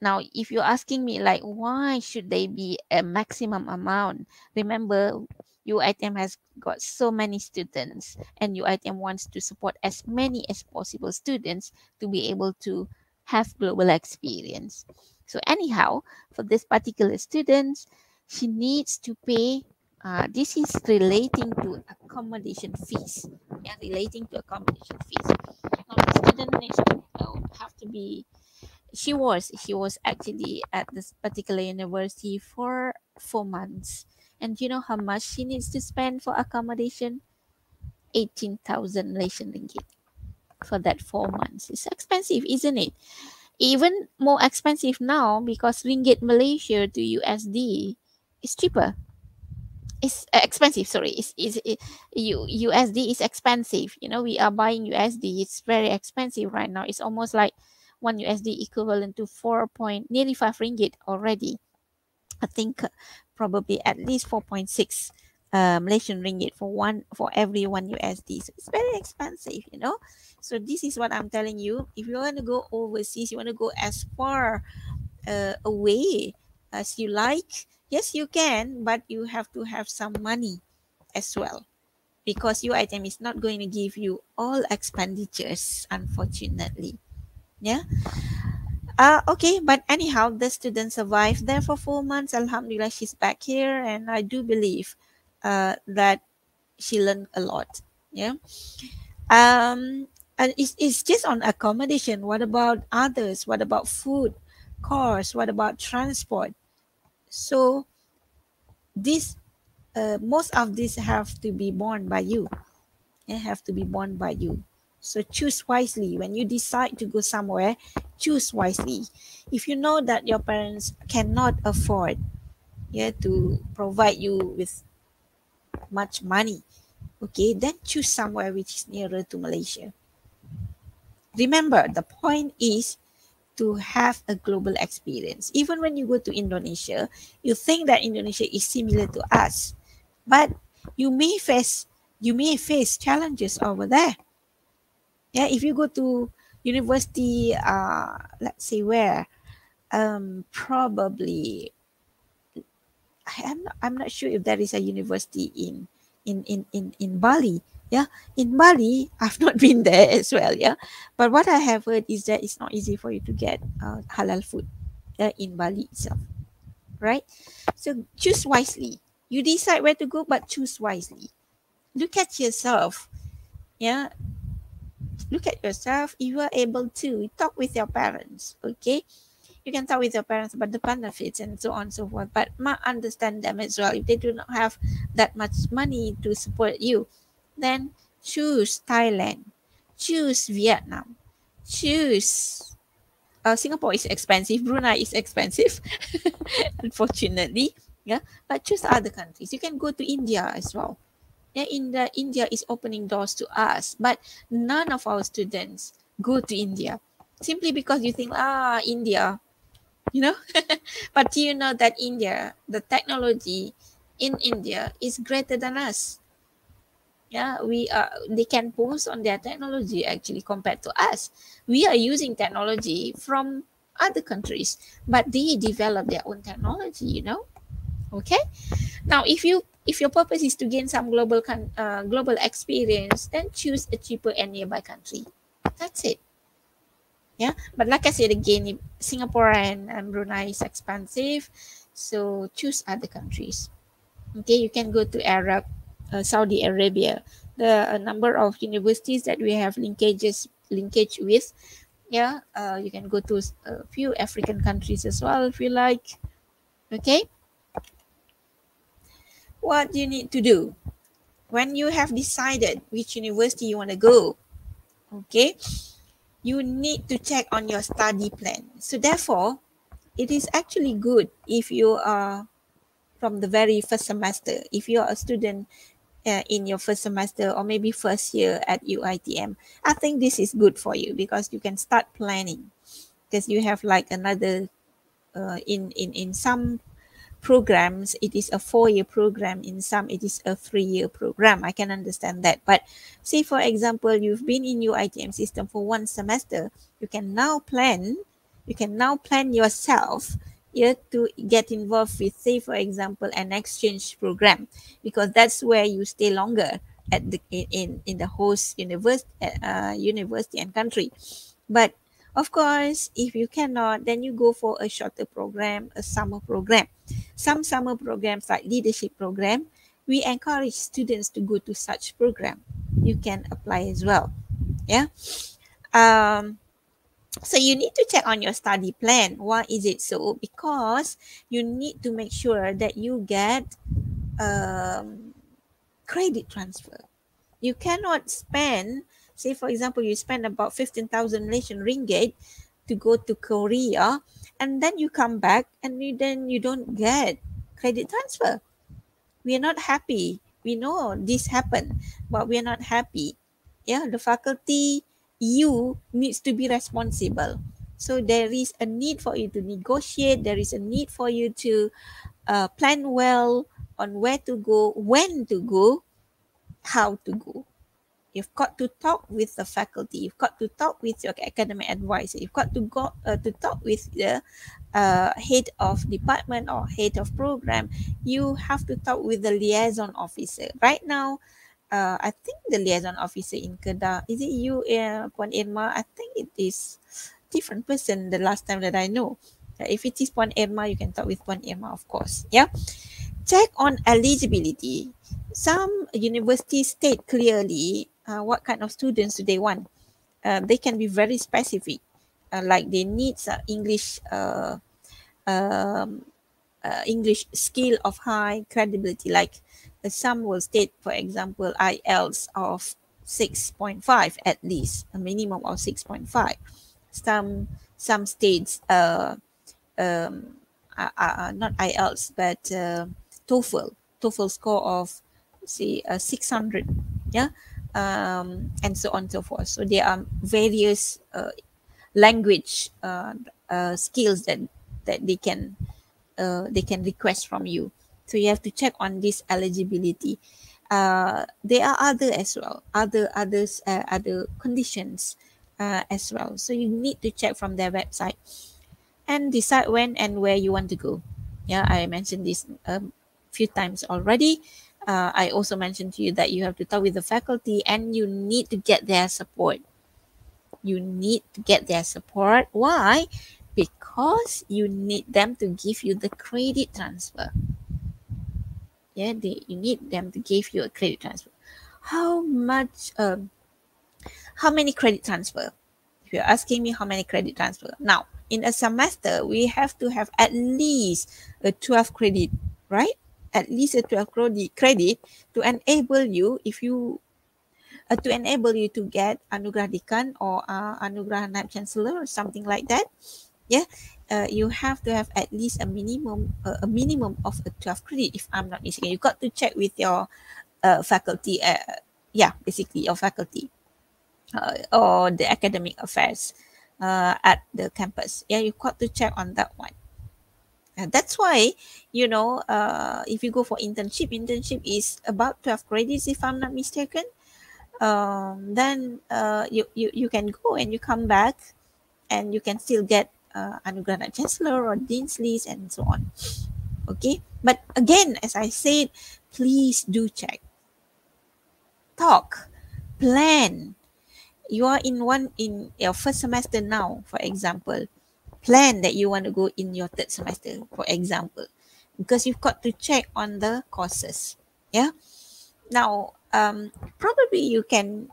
Now, if you're asking me like, why should they be a maximum amount? Remember, UITM has got so many students and UITM wants to support as many as possible students to be able to have global experience. So anyhow, for this particular student, she needs to pay, uh, this is relating to accommodation fees. Yeah, relating to accommodation fees. Uh, have to be, she was, she was actually at this particular university for four months and you know how much she needs to spend for accommodation? 18,000 Malaysian ringgit for that four months. It's expensive, isn't it? Even more expensive now because ringgit Malaysia to USD is cheaper. It's uh, expensive, sorry. It's, it's it, USD is expensive. You know, we are buying USD. It's very expensive right now. It's almost like one USD equivalent to 4 point, nearly 5 ringgit already. I think probably at least 4.6 uh, Malaysian ringgit for one for every one USD. So it's very expensive, you know. So this is what I'm telling you. If you want to go overseas, you want to go as far uh, away as you like. Yes, you can, but you have to have some money as well, because your UITM is not going to give you all expenditures, unfortunately. Yeah. Uh, okay, but anyhow, the student survived there for four months. Alhamdulillah, she's back here, and I do believe uh, that she learned a lot. Yeah. Um, and it's, it's just on accommodation. What about others? What about food, cars? What about transport? So this, uh, most of these have to be borne by you. They have to be borne by you. So choose wisely. When you decide to go somewhere, choose wisely. If you know that your parents cannot afford yeah, to provide you with much money, okay, then choose somewhere which is nearer to Malaysia. Remember, the point is to have a global experience. Even when you go to Indonesia, you think that Indonesia is similar to us, but you may face you may face challenges over there. Yeah, if you go to university, uh, let's say where, um, probably I'm not, I'm not sure if there is a university in in in in in Bali. Yeah, in Bali, I've not been there as well. Yeah, but what I have heard is that it's not easy for you to get uh, halal food uh, in Bali itself, right? So choose wisely. You decide where to go, but choose wisely. Look at yourself. Yeah, look at yourself. If you are able to talk with your parents, okay you can talk with your parents about the benefits and so on and so forth but understand them as well if they do not have that much money to support you then choose thailand. Choose vietnam. Choose uh, singapore is expensive brunei is expensive unfortunately yeah but choose other countries. You can go to india as well. Yeah india india is opening doors to us but none of our students go to india simply because you think ah india you know? But do you know that india the technology in india is greater than us yeah we are they can post on their technology actually compared to us. We are using technology from other countries but they develop their own technology you know? Okay? Now if you if your purpose is to gain some global uh, global experience then choose a cheaper and nearby country. That's it. Yeah? But like i said again singapore and, and brunei is expensive so choose other countries. Okay? You can go to arab uh, saudi arabia the a number of universities that we have linkages linkage with yeah uh, you can go to a few african countries as well if you like okay what you need to do when you have decided which university you want to go okay you need to check on your study plan. So therefore, it is actually good if you are from the very first semester. If you are a student uh, in your first semester or maybe first year at UITM, I think this is good for you because you can start planning. Because you have like another uh, in in in some programs it is a four year program in some it is a three year program. I can understand that. But say for example you've been in your UITM system for one semester you can now plan you can now plan yourself yeah, to get involved with say for example an exchange program because that's where you stay longer at the in in the host university uh, university and country but of course, if you cannot, then you go for a shorter program, a summer program. Some summer programs like leadership program, we encourage students to go to such program. You can apply as well. Yeah. Um, so you need to check on your study plan. Why is it so? Because you need to make sure that you get um, credit transfer. You cannot spend say for example you spend about 15,000 Malaysian ringgit to go to Korea and then you come back and you, then you don't get credit transfer we are not happy we know this happened but we are not happy yeah the faculty you needs to be responsible so there is a need for you to negotiate there is a need for you to uh, plan well on where to go when to go how to go You've got to talk with the faculty. You've got to talk with your academic advisor. You've got to go uh, to talk with the uh, head of department or head of program. You have to talk with the liaison officer. Right now, uh, I think the liaison officer in Kedah is it you, uh, Puan Irma? I think it is different person the last time that I know. Uh, if it is Puan Irma, you can talk with Puan Irma, of course. Yeah. Check on eligibility. Some universities state clearly uh, what kind of students do they want. Uh, they can be very specific, uh, like they need uh, English uh, um, uh, English skill of high credibility. Like uh, some will state, for example, IELTS of 6.5 at least, a minimum of 6.5. Some some states, uh, um, uh, uh, not IELTS, but uh, TOEFL, TOEFL score of say uh, 600, yeah, um, and so on and so forth. So there are various uh, language uh, uh, skills that that they can uh, they can request from you. So you have to check on this eligibility. Uh, there are other as well, other others, uh, other conditions uh, as well. So you need to check from their website and decide when and where you want to go. Yeah, I mentioned this a um, few times already. Uh, I also mentioned to you that you have to talk with the faculty and you need to get their support. You need to get their support. Why? because you need them to give you the credit transfer. Yeah, they, you need them to give you a credit transfer. How much, um, how many credit transfer? If you're asking me how many credit transfer. Now, in a semester, we have to have at least a 12 credit, right? At least a 12 credit credit to enable you, if you uh, to enable you to get Anugerah Dekan or uh, Anugerah Naib Chancellor or something like that yeah uh, you have to have at least a minimum uh, a minimum of a 12 credit if i'm not mistaken. You got to check with your uh, faculty uh, yeah basically your faculty uh, or the academic affairs uh, at the campus. Yeah you got to check on that one. And that's why you know uh, if you go for internship internship is about 12 credits if i'm not mistaken. Um, then uh, you, you you can go and you come back and you can still get uh, Anugerah Chancellor or Dean's List and so on. Okay, but again, as I said, please do check. Talk, plan. You are in one in your first semester now, for example. Plan that you want to go in your third semester, for example, because you've got to check on the courses. Yeah. Now, um, probably you can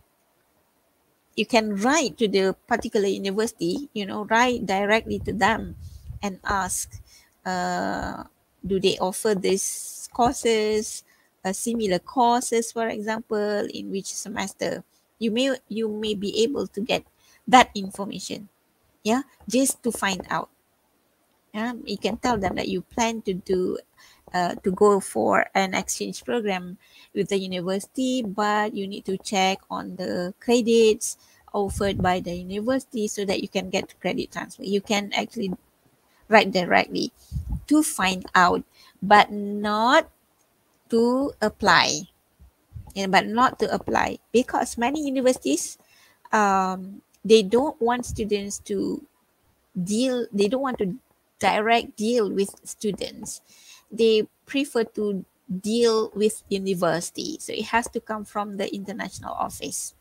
you can write to the particular university, you know, write directly to them and ask, uh, do they offer these courses, uh, similar courses, for example, in which semester? You may you may be able to get that information, yeah, just to find out. Yeah, you can tell them that you plan to do uh, to go for an exchange program with the university, but you need to check on the credits offered by the university so that you can get credit transfer. You can actually write directly to find out, but not to apply. Yeah, but not to apply because many universities um, they don't want students to deal they don't want to direct deal with students they prefer to deal with university. So it has to come from the international office.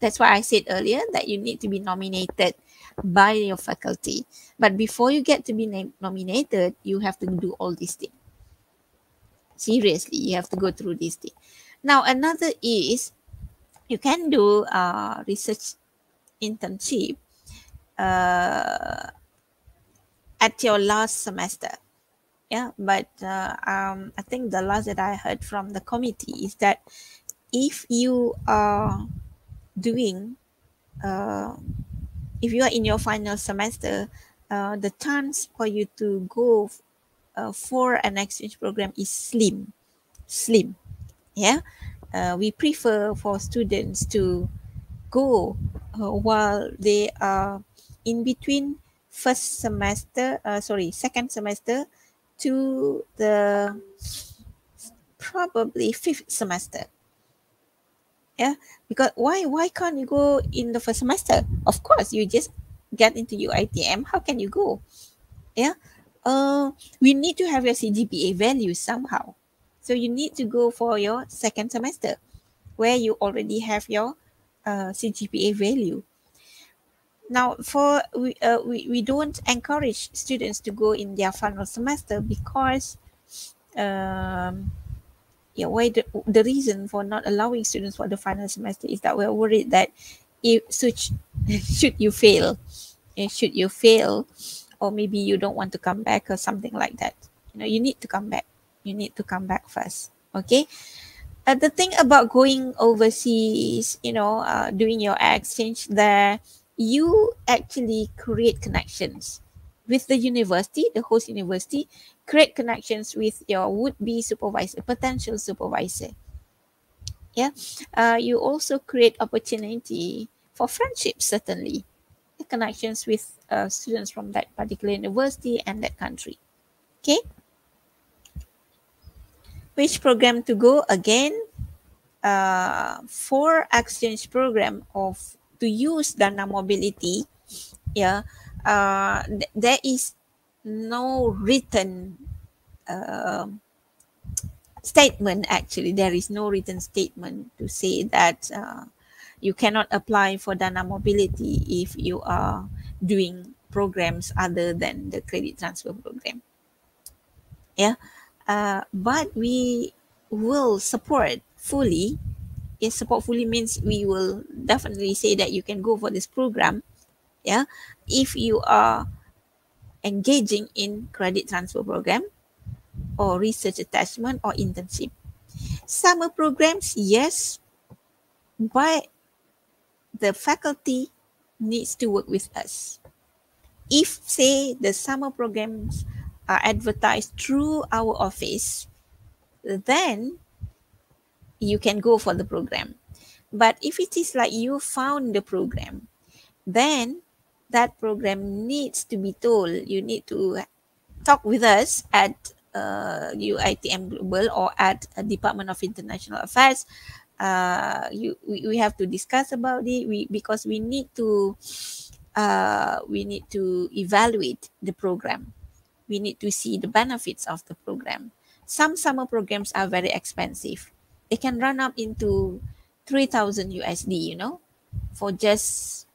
That's why I said earlier that you need to be nominated by your faculty. But before you get to be nominated, you have to do all these things. Seriously, you have to go through this thing. Now, another is you can do a research internship uh, at your last semester yeah but uh, um, i think the last that i heard from the committee is that if you are doing uh, if you are in your final semester uh, the chance for you to go uh, for an exchange program is slim slim. Yeah? Uh, we prefer for students to go uh, while they are in between first semester uh, sorry second semester to the probably fifth semester. Yeah, because why why can't you go in the first semester? Of course, you just get into UITM. How can you go? Yeah, uh, we need to have your CGPA value somehow. So you need to go for your second semester, where you already have your uh, CGPA value. Now, for we, uh, we, we don't encourage students to go in their final semester because um, yeah, why the, the reason for not allowing students for the final semester is that we're worried that if should, should you fail, should you fail, or maybe you don't want to come back or something like that. You know, you need to come back. You need to come back first. Okay. Uh, the thing about going overseas, you know, uh, doing your exchange there, you actually create connections with the university, the host university, create connections with your would-be supervisor, potential supervisor. Yeah, uh, you also create opportunity for friendships, certainly, the connections with uh, students from that particular university and that country. Okay. Which program to go? Again, uh, for exchange program of to use Dana Mobility, yeah, uh, th there is no written uh, statement actually. There is no written statement to say that uh, you cannot apply for dana mobility if you are doing programs other than the credit transfer program. Yeah uh, but we will support fully yes support fully means we will definitely say that you can go for this program yeah if you are engaging in credit transfer program or research attachment or internship. Summer programs, yes, but the faculty needs to work with us. If, say, the summer programs are advertised through our office, then you can go for the program. But if it is like you found the program, then that program needs to be told. You need to talk with us at uh, UITM Global or at Department of International Affairs. Uh, you we, we have to discuss about it we because we need to uh, we need to evaluate the program. We need to see the benefits of the program. Some summer programs are very expensive. They can run up into 3000 USD, you know, for just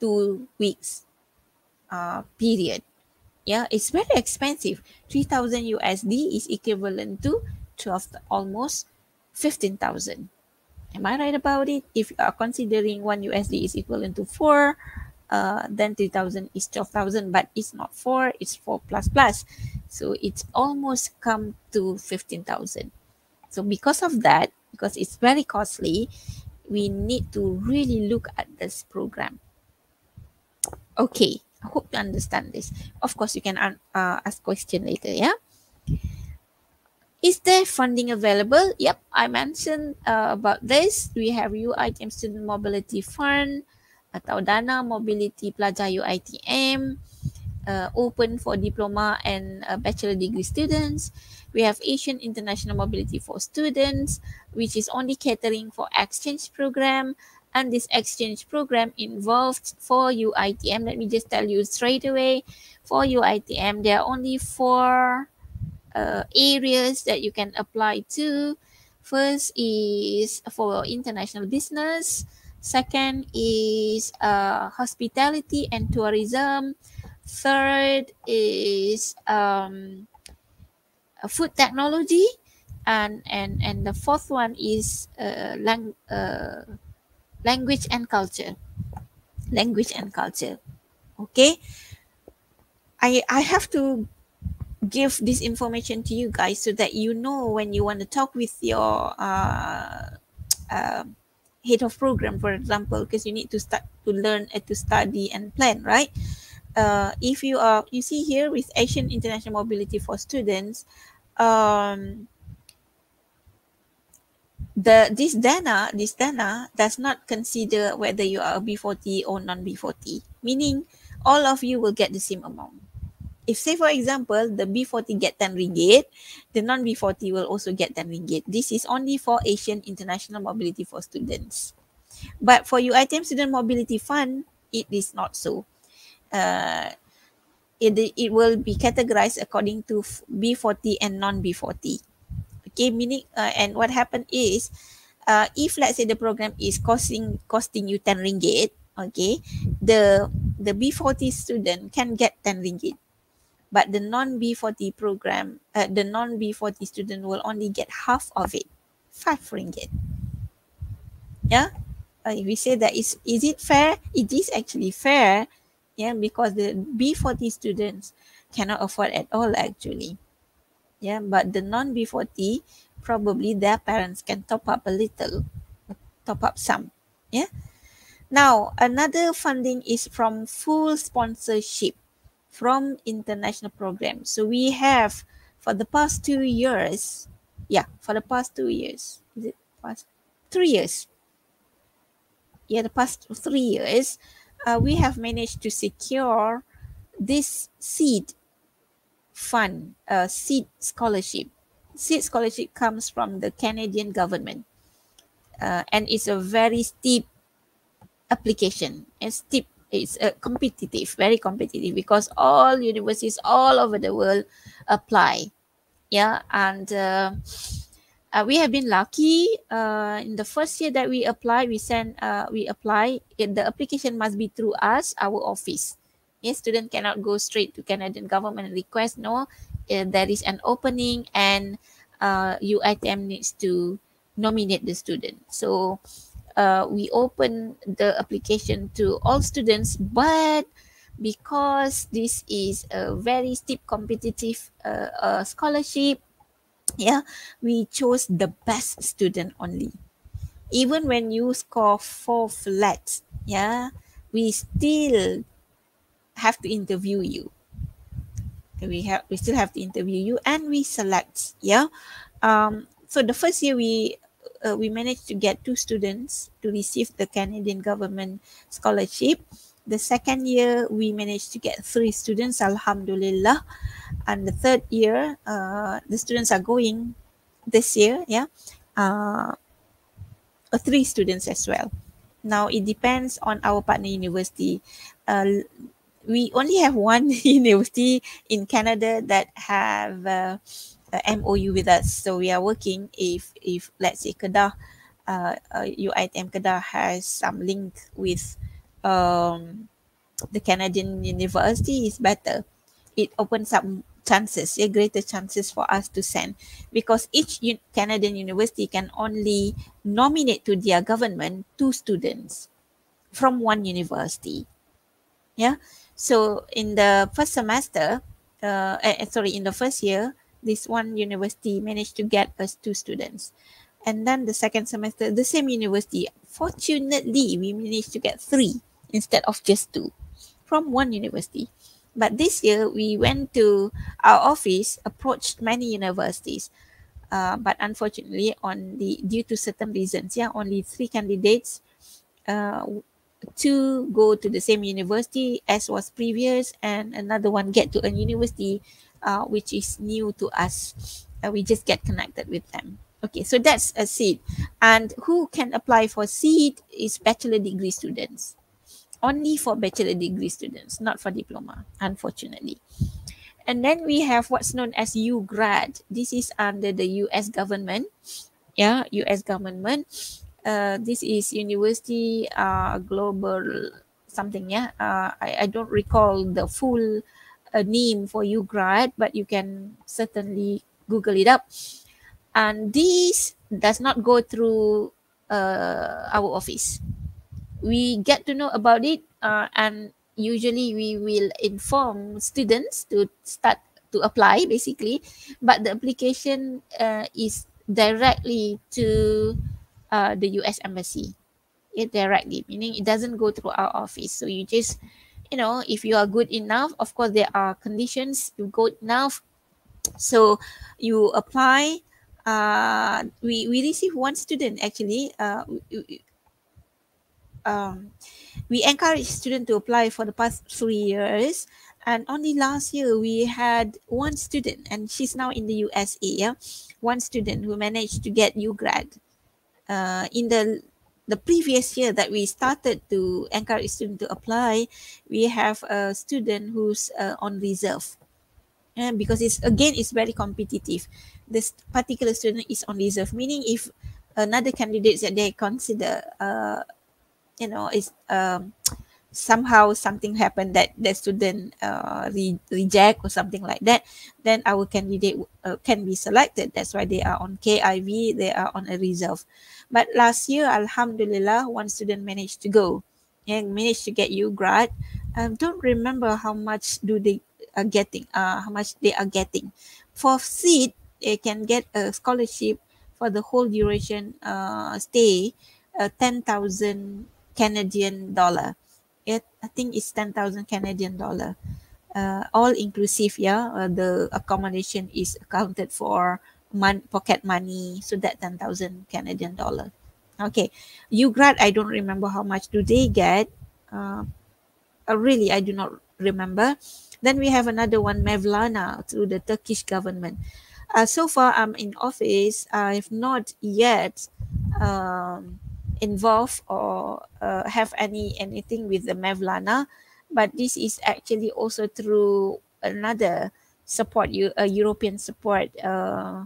two weeks uh, period. Yeah, it's very expensive. 3000 USD is equivalent to 12, almost 15,000. Am I right about it? If you are considering 1 USD is equivalent to 4, uh, then 3000 is 12,000, but it's not 4, it's 4 plus plus. So it's almost come to 15,000. So because of that, because it's very costly, we need to really look at this program. Okay, I hope you understand this. Of course, you can uh, ask question later, yeah? Is there funding available? Yep, I mentioned uh, about this. We have UITM Student Mobility Fund atau Dana Mobility Pelajar UITM uh, open for diploma and uh, bachelor degree students. We have Asian International Mobility for Students, which is only catering for exchange program and this exchange program involved for UITM. Let me just tell you straight away for UITM, there are only four uh, areas that you can apply to. First is for international business. Second is uh, hospitality and tourism. Third is um, food technology. And, and, and the fourth one is uh, lang- uh, language and culture. Language and culture. Okay? I i have to give this information to you guys so that you know when you want to talk with your uh, uh, head of program for example because you need to start to learn and to study and plan right? Uh, if you are you see here with asian international mobility for students um, the this dana this dana does not consider whether you are a b40 or non b40 meaning all of you will get the same amount. If say for example the b40 get 10 ringgit the non b40 will also get 10 ringgit. This is only for asian international mobility for students. But for UITM student mobility fund it is not so. Uh, it, it will be categorized according to b40 and non b40 okay meaning uh, and what happened is uh, if let's say the program is costing costing you 10 ringgit okay the the b40 student can get 10 ringgit but the non B40 program, uh, the non B40 student will only get half of it, five ringgit. Yeah, uh, if we say that is is it fair? It is actually fair, yeah, because the B40 students cannot afford at all actually. Yeah, but the non B40 probably their parents can top up a little, top up some. Yeah. Now, another funding is from full sponsorship from international programs. So we have for the past two years, yeah, for the past two years, is it past three years? Yeah, the past three years, uh, we have managed to secure this seed fund, uh, seed scholarship. Seed scholarship comes from the Canadian government, uh, and it's a very steep application and steep it's uh, competitive very competitive because all universities all over the world apply yeah and uh, uh, we have been lucky uh, in the first year that we apply we send uh, we apply it, the application must be through us our office. Yes student cannot go straight to canadian government and request no uh, there is an opening and uh, uitm needs to nominate the student. So uh, we open the application to all students, but because this is a very steep competitive uh, uh, scholarship, yeah, we chose the best student only. Even when you score four flats, yeah, we still have to interview you. We have we still have to interview you and we select, yeah. Um, so the first year we uh, we managed to get two students to receive the Canadian government scholarship. The second year, we managed to get three students, Alhamdulillah. And the third year, uh, the students are going this year, yeah, uh, uh, three students as well. Now, it depends on our partner university. Uh, we only have one university in Canada that have uh, uh, MOU with us. So we are working if if let's say Kedah, uh, uh, UITM Kedah has some link with um, the Canadian University is better. It opens up chances, yeah, greater chances for us to send because each U- Canadian university can only nominate to their government two students from one university. Yeah. So in the first semester, uh, eh, sorry, in the first year, this one university managed to get us two students. And then the second semester, the same university, fortunately, we managed to get three instead of just two from one university. But this year, we went to our office, approached many universities. Uh, but unfortunately, on the due to certain reasons, yeah, only three candidates, uh, two go to the same university as was previous, and another one get to a university uh, which is new to us. Uh, we just get connected with them. Okay, so that's a seed. And who can apply for seed is bachelor degree students. Only for bachelor degree students, not for diploma, unfortunately. And then we have what's known as UGrad. This is under the US government. Yeah, US government. Uh, this is university uh, global something. Yeah, uh, I, I don't recall the full a name for UGrad, but you can certainly Google it up. And this does not go through uh, our office. We get to know about it, uh, and usually we will inform students to start to apply, basically. But the application uh, is directly to uh, the US Embassy. It directly, meaning it doesn't go through our office. So you just you know if you are good enough of course there are conditions you good enough so you apply uh we we receive one student actually uh um we encourage students to apply for the past three years and only last year we had one student and she's now in the usa yeah one student who managed to get ugrad uh, in the the previous year that we started to encourage students to apply, we have a student who's uh, on reserve. And because it's again it's very competitive. This particular student is on reserve, meaning if another candidate that they consider uh, you know is um, somehow something happened that the student uh, re- reject or something like that, then our candidate uh, can be selected. That's why they are on KIV, they are on a reserve. But last year, Alhamdulillah, one student managed to go and managed to get UGRAD. I um, don't remember how much do they are getting, uh, how much they are getting. For Seed, they can get a scholarship for the whole duration uh, stay, uh, 10,000 Canadian dollar it I think it's ten thousand Canadian dollar. Uh, all inclusive, yeah. Uh, the accommodation is accounted for, mon- pocket money, so that ten thousand Canadian dollar. Okay, UGRAD, I don't remember how much do they get. Uh, uh, really, I do not remember. Then we have another one, Mevlana, through the Turkish government. Uh, so far, I'm in office. I've not yet um, involved or uh, have any anything with the Mevlana, but this is actually also through another support you a European support uh,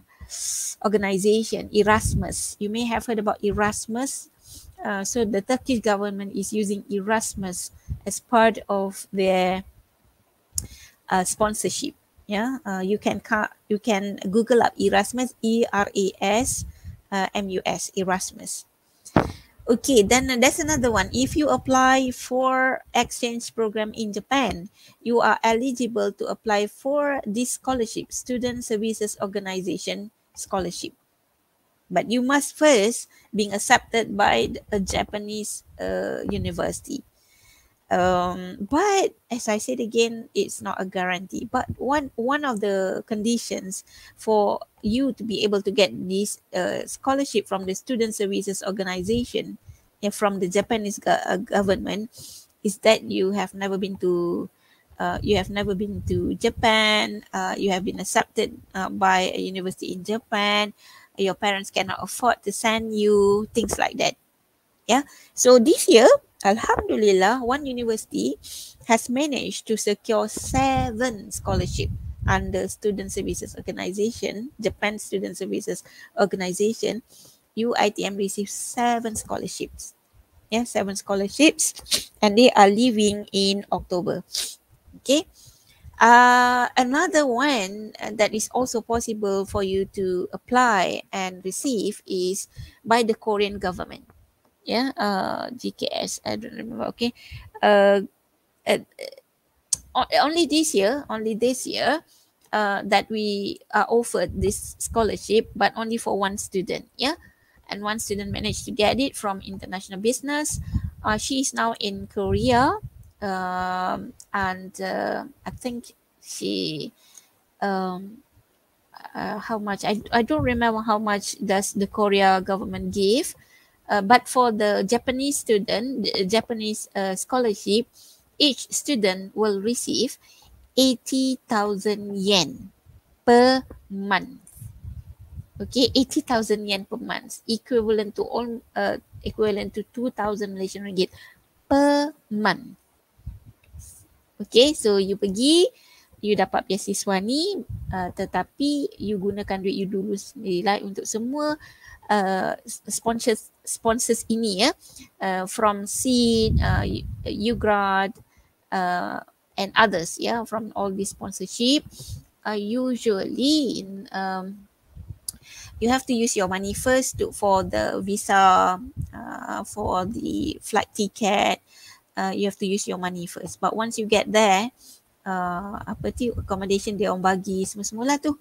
organization Erasmus. You may have heard about Erasmus. Uh, so the Turkish government is using Erasmus as part of their uh, sponsorship. Yeah, uh, you can you can Google up Erasmus E R A S uh, M U S Erasmus. Okay, then that's another one. If you apply for exchange program in Japan, you are eligible to apply for this scholarship, Student Services Organization scholarship. But you must first being accepted by a Japanese uh, university. Um, but as I said again, it's not a guarantee. But one one of the conditions for you to be able to get this uh, scholarship from the Student Services Organization yeah, from the Japanese go- uh, government is that you have never been to uh, you have never been to Japan, uh, you have been accepted uh, by a university in Japan, your parents cannot afford to send you, things like that. Yeah. So this year, Alhamdulillah, one university has managed to secure seven scholarship under Student Services Organization, Japan Student Services Organization. UITM received seven scholarships. Yeah, seven scholarships, and they are leaving in October. Okay. Uh, another one that is also possible for you to apply and receive is by the Korean government yeah uh gks i don't remember okay. Uh, uh, only this year only this year uh that we are offered this scholarship but only for one student yeah and one student managed to get it from international business. Uh, she is now in korea um and uh, i think she um uh, how much I, I don't remember how much does the korea government give uh, but for the Japanese student, the Japanese uh, scholarship, each student will receive 80,000 yen per month. Okay, 80,000 yen per month, equivalent to all, uh, equivalent to 2,000 Malaysian ringgit per month. Okay, so you pergi, you dapat beasiswa ni, uh, tetapi you gunakan duit you dulu sendiri lah untuk semua uh, sponsors sponsors ini ya. Uh, from Seed, uh, Ugrad uh, and others ya yeah, from all these sponsorship. Uh, usually in um, you have to use your money first to, for the visa uh, for the flight ticket. Uh, you have to use your money first. But once you get there uh, apa tu accommodation dia orang bagi semua-semua lah tu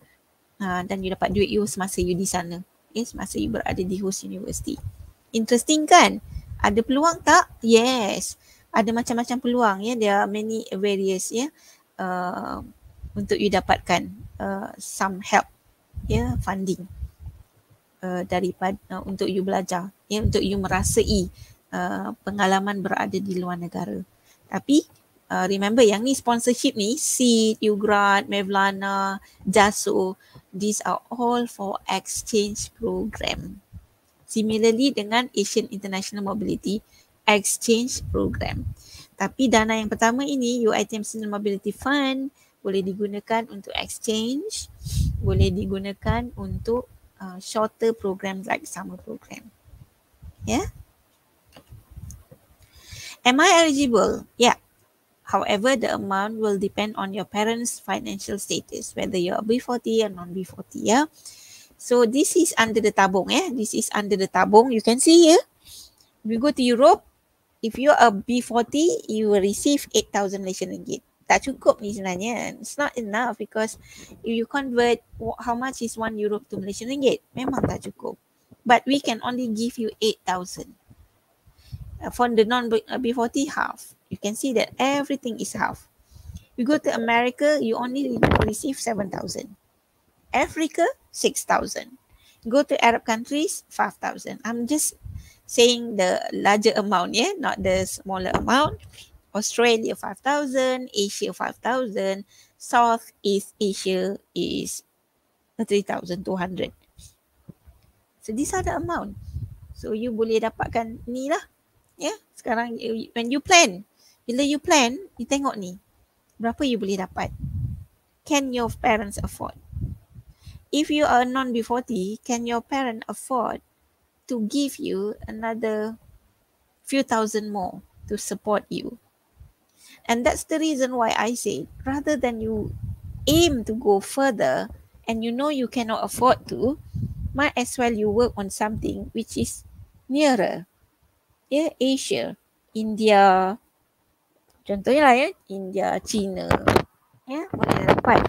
uh, dan you dapat duit you semasa you di sana. Okay, semasa you berada di host university interesting kan? Ada peluang tak? Yes. Ada macam-macam peluang ya. There are many various ya uh, untuk you dapatkan uh, some help ya funding uh, daripada uh, untuk you belajar ya untuk you merasai uh, pengalaman berada di luar negara. Tapi uh, remember yang ni sponsorship ni Seed, Ugrad, Mevlana, JASO these are all for exchange program. Similarly dengan Asian International Mobility Exchange Program. Tapi dana yang pertama ini UiTM Student Mobility Fund boleh digunakan untuk exchange, boleh digunakan untuk uh, shorter program like summer program. Yeah. Am I eligible? Yeah. However, the amount will depend on your parents' financial status, whether you're B40 or non-B40. Yeah. So this is under the tabung. Yeah. This is under the tabung. You can see here. We go to Europe. If you're a B40, you will receive 8,000 Malaysian ringgit. Tak cukup ni sebenarnya. It's not enough because if you convert how much is one euro to Malaysian ringgit, memang tak cukup. But we can only give you 8,000. Uh, for the non-B40, half you can see that everything is half. You go to America, you only receive 7,000. Africa, 6,000. Go to Arab countries, 5,000. I'm just saying the larger amount, yeah, not the smaller amount. Australia, 5,000. Asia, 5,000. Southeast Asia is 3,200. So these are the amount. So you boleh dapatkan ni lah. Yeah, sekarang when you plan, bila you plan, you tengok ni. Berapa you boleh dapat? Can your parents afford? If you are non B40, can your parent afford to give you another few thousand more to support you? And that's the reason why I say rather than you aim to go further and you know you cannot afford to, might as well you work on something which is nearer. Yeah, Asia, India, Contohnya lah ya, India, China. Ya, boleh dapat.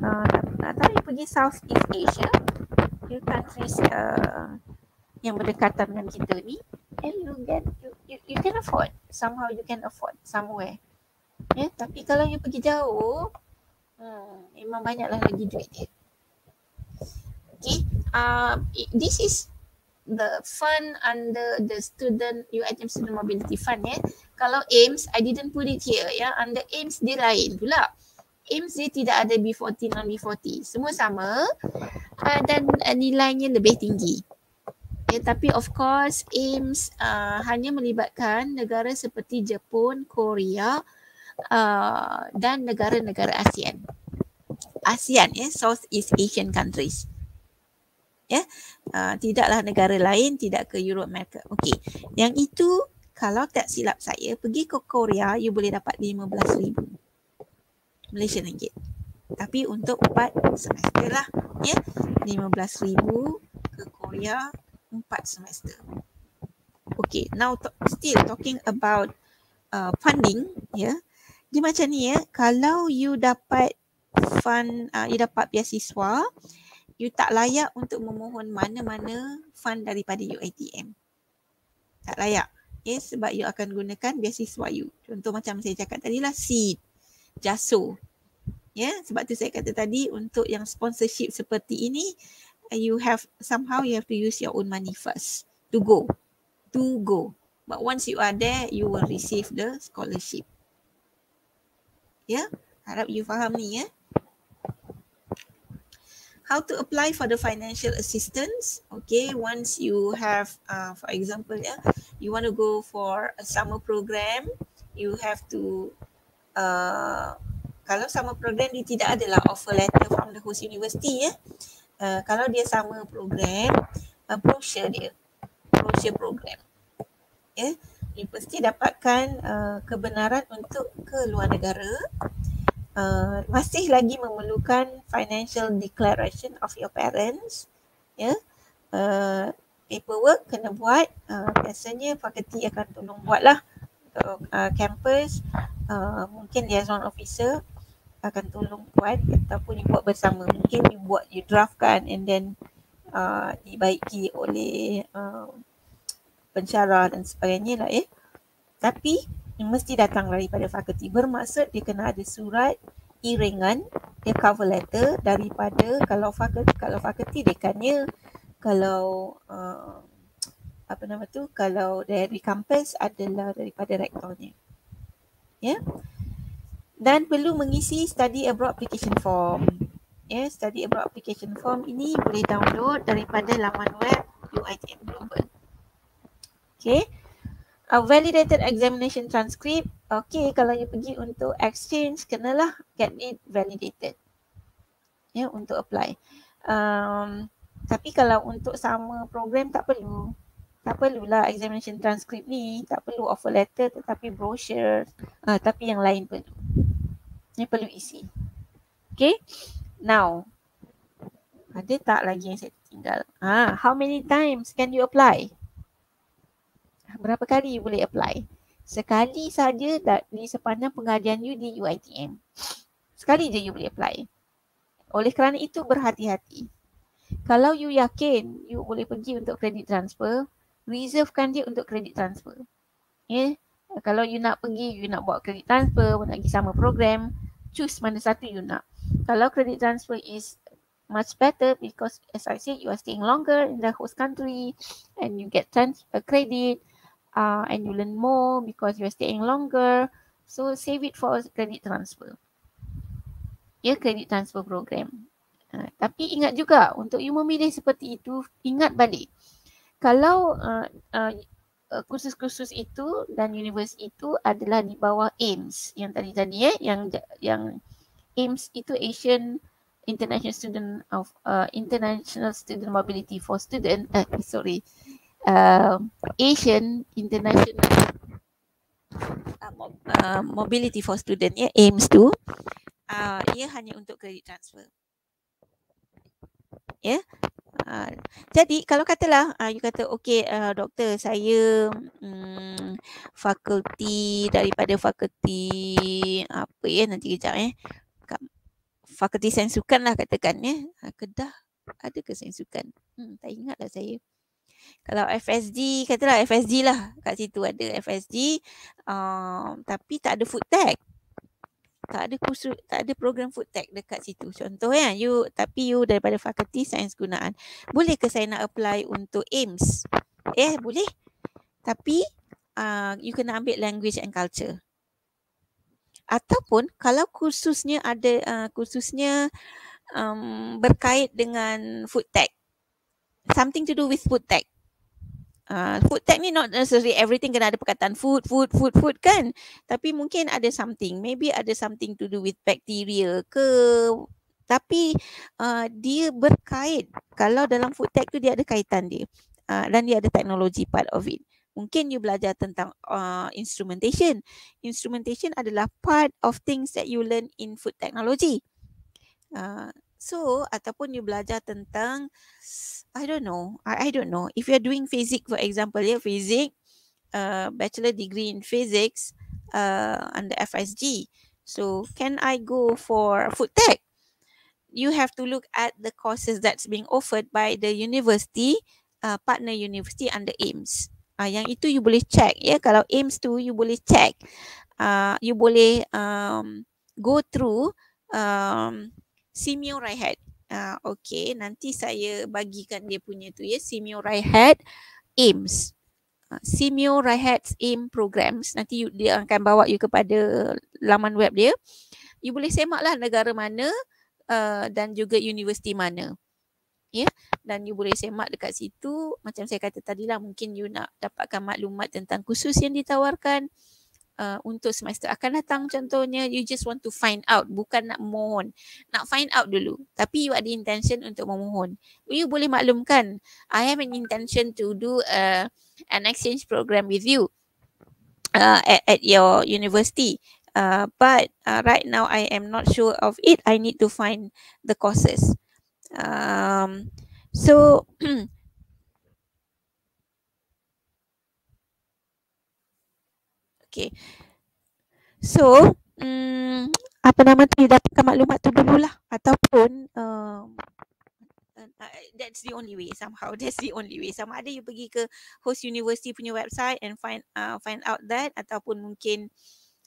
Uh, pergi Southeast Asia, you countries uh, yang berdekatan dengan kita ni, and you get, you, you, you can afford. Somehow you can afford somewhere. Ya, tapi kalau you pergi jauh, hmm, memang banyaklah lagi duit dia. Okay, uh, this is the fund under the student UITM student mobility fund ya. Kalau AIMS, I didn't put it here ya. Under AIMS dia lain pula. AIMS dia tidak ada B40 non B40. Semua sama uh, dan uh, nilainya lebih tinggi. Ya, tapi of course AIMS uh, hanya melibatkan negara seperti Jepun, Korea uh, dan negara-negara ASEAN. ASEAN ya, Southeast Asian countries ya uh, tidaklah negara lain tidak ke Europe America okey yang itu kalau tak silap saya pergi ke Korea you boleh dapat 15000 Malaysian ringgit tapi untuk 4 semester lah ya 15000 ke Korea 4 semester okey now to- still talking about uh, funding ya dia macam ni ya kalau you dapat fund uh, you dapat beasiswa you tak layak untuk memohon mana-mana fund daripada UiTM. Tak layak. Okay, sebab you akan gunakan beasiswa you. Contoh macam saya cakap tadi lah seed, jaso. Ya, yeah, sebab tu saya kata tadi untuk yang sponsorship seperti ini, you have somehow you have to use your own money first to go. To go. But once you are there, you will receive the scholarship. Ya, yeah? harap you faham ni ya. Yeah? how to apply for the financial assistance okay once you have uh, for example yeah you want to go for a summer program you have to uh, kalau summer program dia tidak adalah offer letter from the host university ya uh, kalau dia summer program uh, brochure dia brochure program ya yeah? pasti dapatkan uh, kebenaran untuk ke luar negara uh, masih lagi memerlukan financial declaration of your parents ya yeah. uh, paperwork kena buat uh, biasanya fakulti akan tolong buatlah untuk uh, campus uh, mungkin liaison officer akan tolong buat ataupun you buat bersama mungkin you buat you draftkan and then uh, dibaiki oleh uh, pensyarah dan sebagainya lah eh tapi mesti datang daripada fakulti. Bermaksud dia kena ada surat iringan, dia cover letter daripada kalau fakulti kalau fakulti dekannya kalau uh, apa nama tu kalau dari kampus adalah daripada rektornya. Ya. Yeah? Dan perlu mengisi study abroad application form. Ya, yeah, study abroad application form ini boleh download daripada laman web UiTM Global. Okay a validated examination transcript okay kalau you pergi untuk exchange kenalah get it validated ya yeah, untuk apply um, tapi kalau untuk sama program tak perlu tak perlulah examination transcript ni, tak perlu offer letter tetapi brochure, uh, tapi yang lain perlu. Ni perlu isi. Okay, now ada tak lagi yang saya tinggal? Ah, how many times can you apply? Berapa kali you boleh apply? Sekali saja di sepanjang pengajian you di UiTM. Sekali je you boleh apply. Oleh kerana itu berhati-hati. Kalau you yakin you boleh pergi untuk credit transfer, reservekan dia untuk credit transfer. Ya. Yeah? Kalau you nak pergi, you nak buat credit transfer, nak pergi sama program, choose mana satu you nak. Kalau credit transfer is much better because as I said, you are staying longer in the host country and you get trans- uh, credit uh, and you learn more because you are staying longer. So save it for credit transfer. Ya, yeah, credit transfer program. Uh, tapi ingat juga untuk you memilih seperti itu, ingat balik kalau uh, uh, uh, kursus-kursus itu dan univers itu adalah di bawah AIMS yang tadi tadi eh yang yang AIMS itu Asian International Student of uh, International Student Mobility for Student uh, sorry uh, Asian International uh, uh, Mobility for Student ya AIMS tu uh, ia hanya untuk credit transfer ya yeah? Uh, jadi kalau katalah uh, you kata okey uh, doktor saya um, fakulti daripada fakulti apa ya nanti kejap eh fakulti sains sukan lah katakan ya. Kedah ada ke sains sukan hmm, tak ingat lah saya. Kalau FSG katalah FSG lah kat situ ada FSG uh, tapi tak ada food tech tak ada kursus tak ada program food tech dekat situ. Contoh ya you tapi you daripada fakulti sains gunaan boleh ke saya nak apply untuk AIMS eh boleh. Tapi uh, you kena ambil language and culture. Ataupun kalau kursusnya ada uh, kursusnya um, berkait dengan food tech something to do with food tech Uh, food tech ni not necessarily everything kena ada perkataan food, food, food, food kan. Tapi mungkin ada something. Maybe ada something to do with bacteria ke. Tapi uh, dia berkait. Kalau dalam food tech tu dia ada kaitan dia. Uh, dan dia ada teknologi part of it. Mungkin you belajar tentang uh, instrumentation. Instrumentation adalah part of things that you learn in food technology. Uh, So ataupun you belajar tentang I don't know. I, I don't know. If you're doing physics for example, yeah, physics, uh, bachelor degree in physics uh, under FSG. So can I go for food tech? You have to look at the courses that's being offered by the university, uh, partner university under AIMS. Uh, yang itu you boleh check. Yeah? kalau AIMS tu you boleh check. Uh, you boleh um, go through um, Simio Raihat. Uh, okay, nanti saya bagikan dia punya tu ya. Simio Raihat AIMS. Uh, Simio Raihat AIM Programs. Nanti you, dia akan bawa you kepada laman web dia. You boleh semaklah negara mana uh, dan juga universiti mana. Ya, yeah? dan you boleh semak dekat situ. Macam saya kata tadi lah, mungkin you nak dapatkan maklumat tentang khusus yang ditawarkan uh, untuk semester. Akan datang contohnya you just want to find out bukan nak mohon. Nak find out dulu. Tapi you ada intention untuk memohon. You boleh maklumkan I have an intention to do uh, an exchange program with you uh, at, at your university. Uh, but uh, right now I am not sure of it. I need to find the courses. Um, so Okay. So, um, apa nama tu, dapatkan maklumat tu dululah. Ataupun, um, uh, that's the only way somehow. That's the only way. Sama ada you pergi ke host university punya website and find uh, find out that. Ataupun mungkin,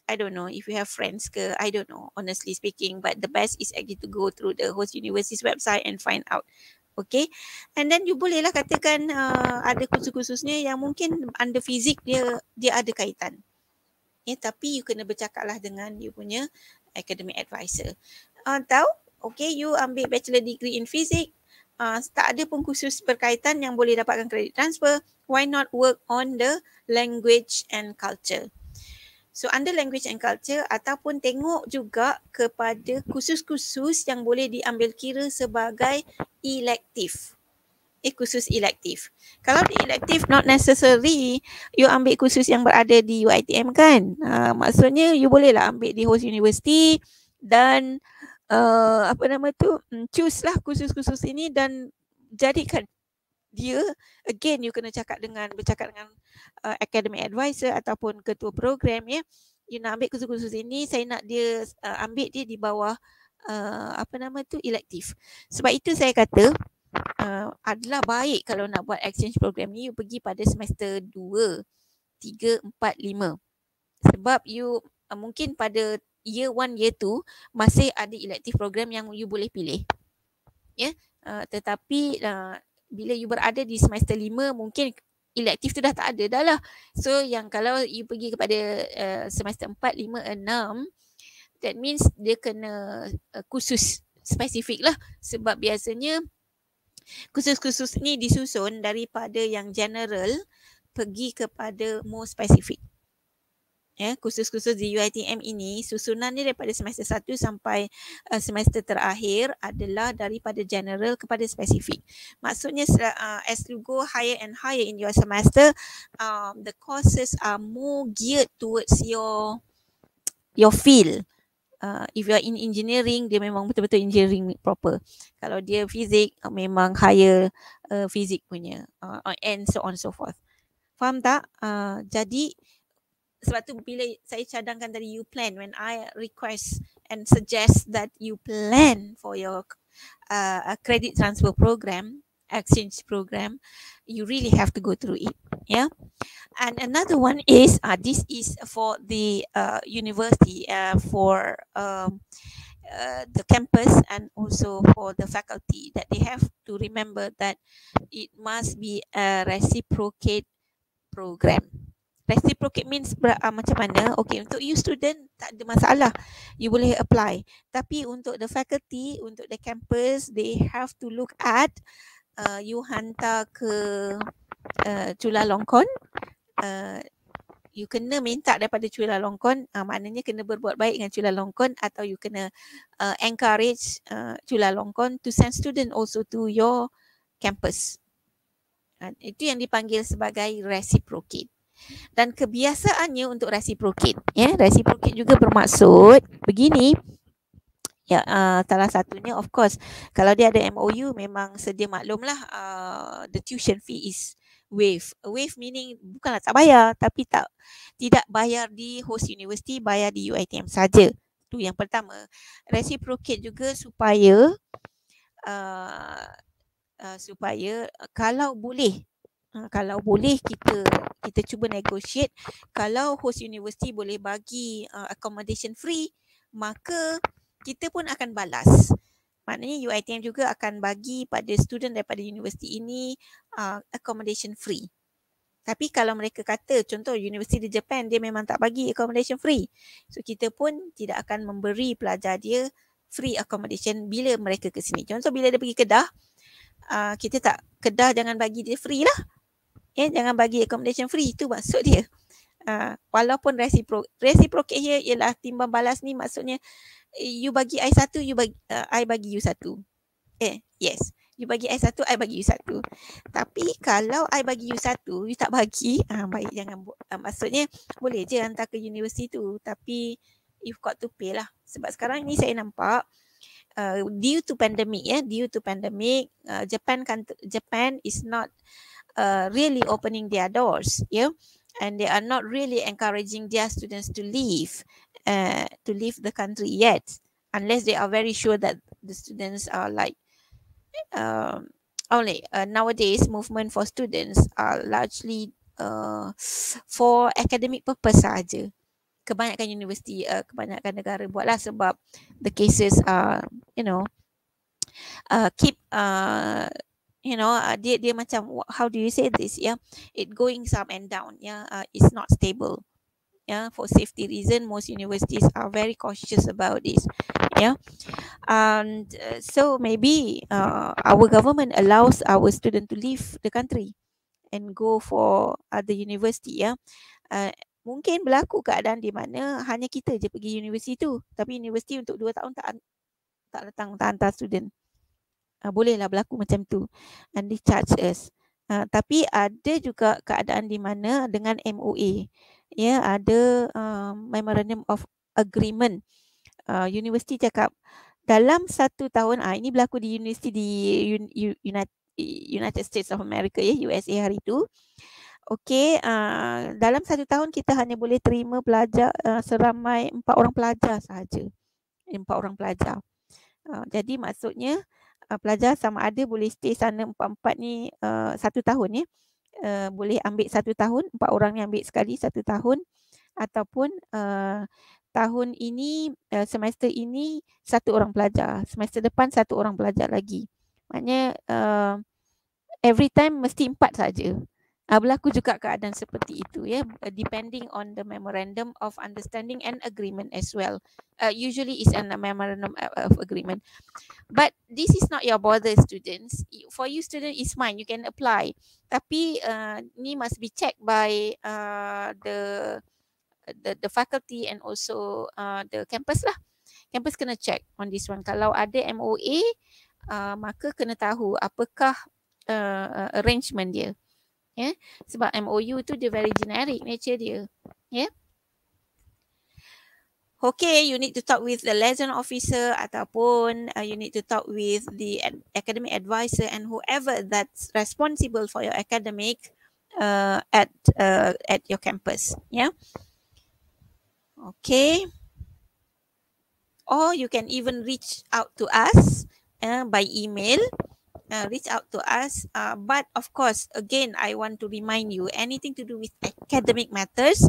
I don't know, if you have friends ke, I don't know, honestly speaking. But the best is actually to go through the host university's website and find out. Okay. And then you bolehlah katakan uh, ada khusus-khususnya yang mungkin under fizik dia dia ada kaitan ya tapi you kena bercakaplah dengan you punya academic advisor. Atau okay you ambil bachelor degree in physics. Uh, tak ada pun khusus berkaitan yang boleh dapatkan credit transfer. Why not work on the language and culture? So under language and culture ataupun tengok juga kepada khusus-khusus yang boleh diambil kira sebagai elective eh khusus elektif. Kalau di elektif not necessary you ambil khusus yang berada di UiTM kan. Uh, maksudnya you boleh lah ambil di host university dan uh, apa nama tu hmm, choose lah khusus-khusus ini dan jadikan dia again you kena cakap dengan bercakap dengan uh, academic advisor ataupun ketua program ya you nak ambil khusus-khusus ini saya nak dia uh, ambil dia di bawah uh, apa nama tu elektif sebab itu saya kata uh, adalah baik kalau nak buat exchange program ni you pergi pada semester 2 3 4 5 sebab you uh, mungkin pada year 1 year 2 masih ada elektif program yang you boleh pilih ya yeah? uh, tetapi uh, bila you berada di semester lima mungkin elektif tu dah tak ada dah lah. So yang kalau you pergi kepada uh, semester empat, lima, enam that means dia kena uh, khusus spesifik lah sebab biasanya khusus-khusus ni disusun daripada yang general pergi kepada more spesifik ya khusus-khusus di UiTM ini susunan dia daripada semester 1 sampai uh, semester terakhir adalah daripada general kepada spesifik. Maksudnya uh, as you go higher and higher in your semester um, the courses are more geared towards your your field. Uh, if you are in engineering dia memang betul-betul engineering proper. Kalau dia fizik uh, memang higher uh, fizik punya uh, and so on so forth. Faham tak? Uh, jadi sebab tu bila saya cadangkan tadi you plan when I request and suggest that you plan for your uh, credit transfer program exchange program you really have to go through it yeah? And another one is uh, this is for the uh, university uh, for um, uh, the campus and also for the faculty that they have to remember that it must be a reciprocate program. Reciprocate means uh, macam mana? Okay untuk you student tak ada masalah. You boleh apply. Tapi untuk the faculty untuk the campus they have to look at uh, you hantar ke uh, Chulalongkorn uh, you kena minta daripada Chulalongkorn uh, maknanya kena berbuat baik dengan Chulalongkorn atau you kena uh, encourage uh, Chulalongkorn to send student also to your campus. Uh, itu yang dipanggil sebagai reciprocate. Dan kebiasaannya untuk reciprocate ya. Reciprocate juga bermaksud begini ya uh, salah satunya of course kalau dia ada MOU memang sedia maklumlah uh, the tuition fee is wave wave meaning bukanlah tak bayar tapi tak tidak bayar di host university bayar di UiTM saja. Tu yang pertama. Reciprocate juga supaya uh, uh, supaya kalau boleh uh, kalau boleh kita kita cuba negotiate. Kalau host university boleh bagi uh, accommodation free maka kita pun akan balas. Maknanya UiTM juga akan bagi pada student daripada universiti ini uh, accommodation free. Tapi kalau mereka kata contoh universiti di Japan dia memang tak bagi accommodation free. So kita pun tidak akan memberi pelajar dia free accommodation bila mereka ke sini. Contoh bila dia pergi Kedah uh, kita tak Kedah jangan bagi dia free lah. Ya jangan bagi accommodation free. Itu maksud dia uh, walaupun resipro reciprocate here ialah timbang balas ni maksudnya you bagi I satu you bagi uh, I bagi you satu. Eh yes. You bagi I satu I bagi you satu. Tapi kalau I bagi you satu you tak bagi uh, baik jangan uh, maksudnya boleh je hantar ke universiti tu tapi you've got to pay lah. Sebab sekarang ni saya nampak uh, due to pandemic ya yeah, due to pandemic uh, Japan kan Japan is not uh, really opening their doors yeah and they are not really encouraging their students to leave uh, to leave the country yet unless they are very sure that the students are like um, only uh, nowadays movement for students are largely uh, for academic purpose saja kebanyakan universiti uh, kebanyakan negara buatlah sebab the cases are you know uh, keep uh, you know uh, dia dia macam how do you say this? Yeah it going up and down yeah uh, it's not stable yeah for safety reason most universities are very cautious about this yeah and uh, so maybe uh, our government allows our student to leave the country and go for other university yeah uh, mungkin berlaku keadaan di mana hanya kita je pergi universiti tu tapi universiti untuk dua tahun tak tak datang tak hantar student uh, bolehlah berlaku macam tu and they charge us uh, tapi ada juga keadaan di mana dengan MOA ya ada uh, memorandum of agreement uh, universiti cakap dalam satu tahun ah ini berlaku di universiti di United States of America ya USA hari itu Okey, uh, dalam satu tahun kita hanya boleh terima pelajar uh, seramai empat orang pelajar sahaja. Empat orang pelajar. Uh, jadi maksudnya uh, pelajar sama ada boleh stay sana empat-empat ni uh, satu tahun ya. Uh, boleh ambil satu tahun, empat orang ni ambil sekali satu tahun ataupun uh, tahun ini, uh, semester ini satu orang pelajar. Semester depan satu orang pelajar lagi. Maknanya uh, every time mesti empat saja uh, berlaku juga keadaan seperti itu ya uh, depending on the memorandum of understanding and agreement as well. Uh, usually is an a memorandum of agreement. But this is not your bother students. For you student is fine you can apply. Tapi uh, ni must be checked by uh, the the the faculty and also uh, the campus lah. Campus kena check on this one. Kalau ada MOA uh, maka kena tahu apakah uh, arrangement dia yeah? sebab MOU tu dia very generic nature dia yeah? Okay, you need to talk with the liaison officer ataupun uh, you need to talk with the ad- academic advisor and whoever that's responsible for your academic uh, at uh, at your campus. Yeah. Okay. Or you can even reach out to us uh, by email uh, reach out to us. Uh, but of course, again, I want to remind you anything to do with academic matters,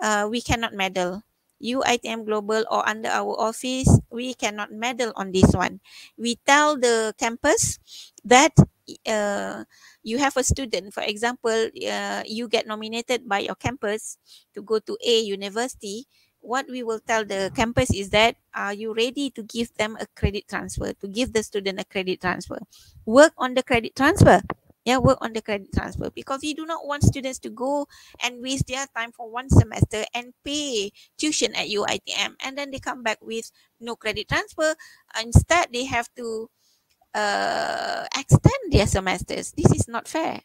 uh, we cannot meddle. UITM Global or under our office, we cannot meddle on this one. We tell the campus that uh, you have a student, for example, uh, you get nominated by your campus to go to a university what we will tell the campus is that are you ready to give them a credit transfer to give the student a credit transfer? Work on the credit transfer. Yeah work on the credit transfer because we do not want students to go and waste their time for one semester and pay tuition at UITM and then they come back with no credit transfer. Instead they have to uh, extend their semesters. This is not fair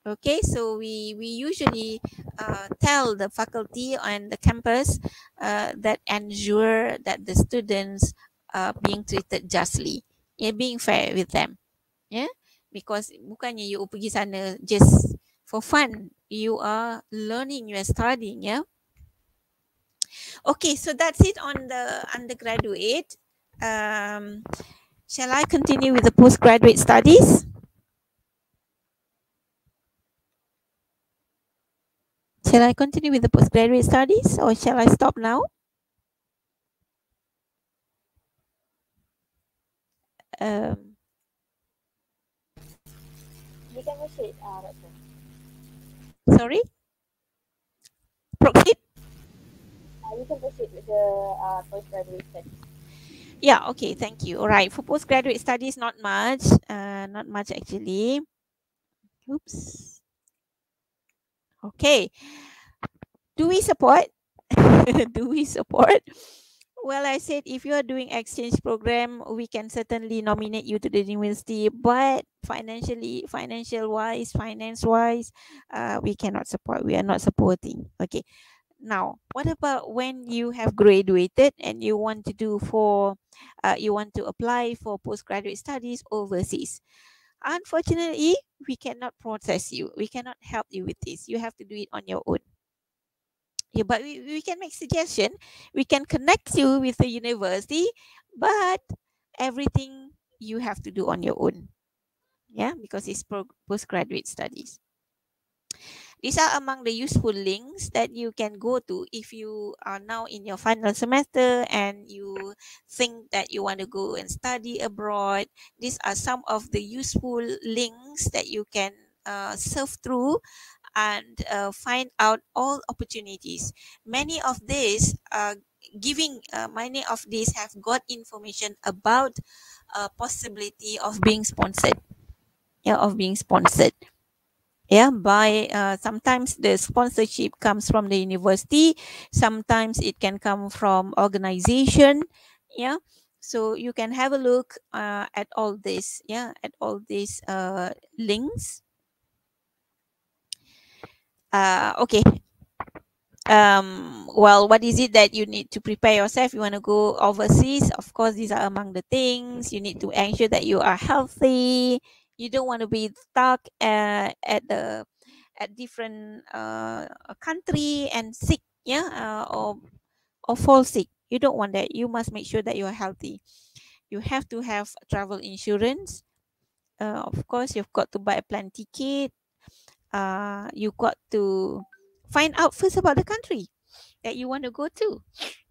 Okay, so we we usually uh, tell the faculty on the campus uh, that ensure that the students are being treated justly, yeah, being fair with them, yeah, because bukannya you pergi sana just for fun, you are learning, you are studying, yeah. Okay, so that's it on the undergraduate. Um, shall I continue with the postgraduate studies? Shall I continue with the postgraduate studies or shall I stop now? Um, Sorry? Proceed? Uh, you can proceed with the uh, postgraduate studies. Yeah, okay, thank you. All right, for postgraduate studies, not much, uh, not much actually. Oops. Okay. Do we support? Do we support? Well, I said if you are doing exchange program, we can certainly nominate you to the university, but financially, financial wise, finance wise, uh, we cannot support. We are not supporting. Okay. Now, what about when you have graduated and you want to do for, uh, you want to apply for postgraduate studies overseas? Unfortunately, we cannot process you. We cannot help you with this. You have to do it on your own. Yeah, but we, we can make suggestion. We can connect you with the university, but everything you have to do on your own. Yeah, because it's postgraduate studies. These are among the useful links that you can go to if you are now in your final semester and you think that you want to go and study abroad. These are some of the useful links that you can uh, surf through and uh, find out all opportunities. Many of these are giving uh, many of these have got information about a uh, possibility of being sponsored yeah of being sponsored yeah by uh, sometimes the sponsorship comes from the university sometimes it can come from organization. Yeah so you can have a look uh, at all this. Yeah at all these uh, links. Uh, okay. Um well what is it that you need to prepare yourself? You want to go overseas? Of course these are among the things. You need to ensure that you are healthy you don't want to be stuck uh, at the at different uh, country and sick yeah uh, or or fall sick. You don't want that. You must make sure that you are healthy. You have to have travel insurance. Uh, of course you've got to buy a plane ticket. Uh, you got to find out first about the country that you want to go to.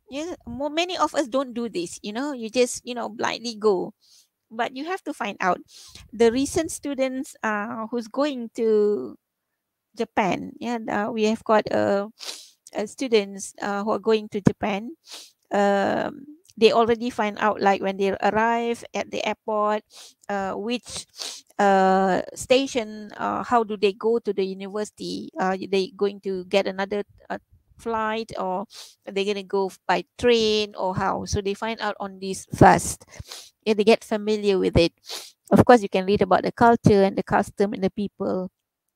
Yeah more many of us don't do this you know. You just you know blindly go but you have to find out the recent students uh, who's going to japan. Yeah uh, we have got uh, uh, students uh, who are going to japan. Um, they already find out like when they arrive at the airport uh, which uh, station uh, how do they go to the university? Are they going to get another uh, flight or they're going to go by train or how? So they find out on this first. Yeah, they get familiar with it. Of course you can read about the culture and the custom and the people.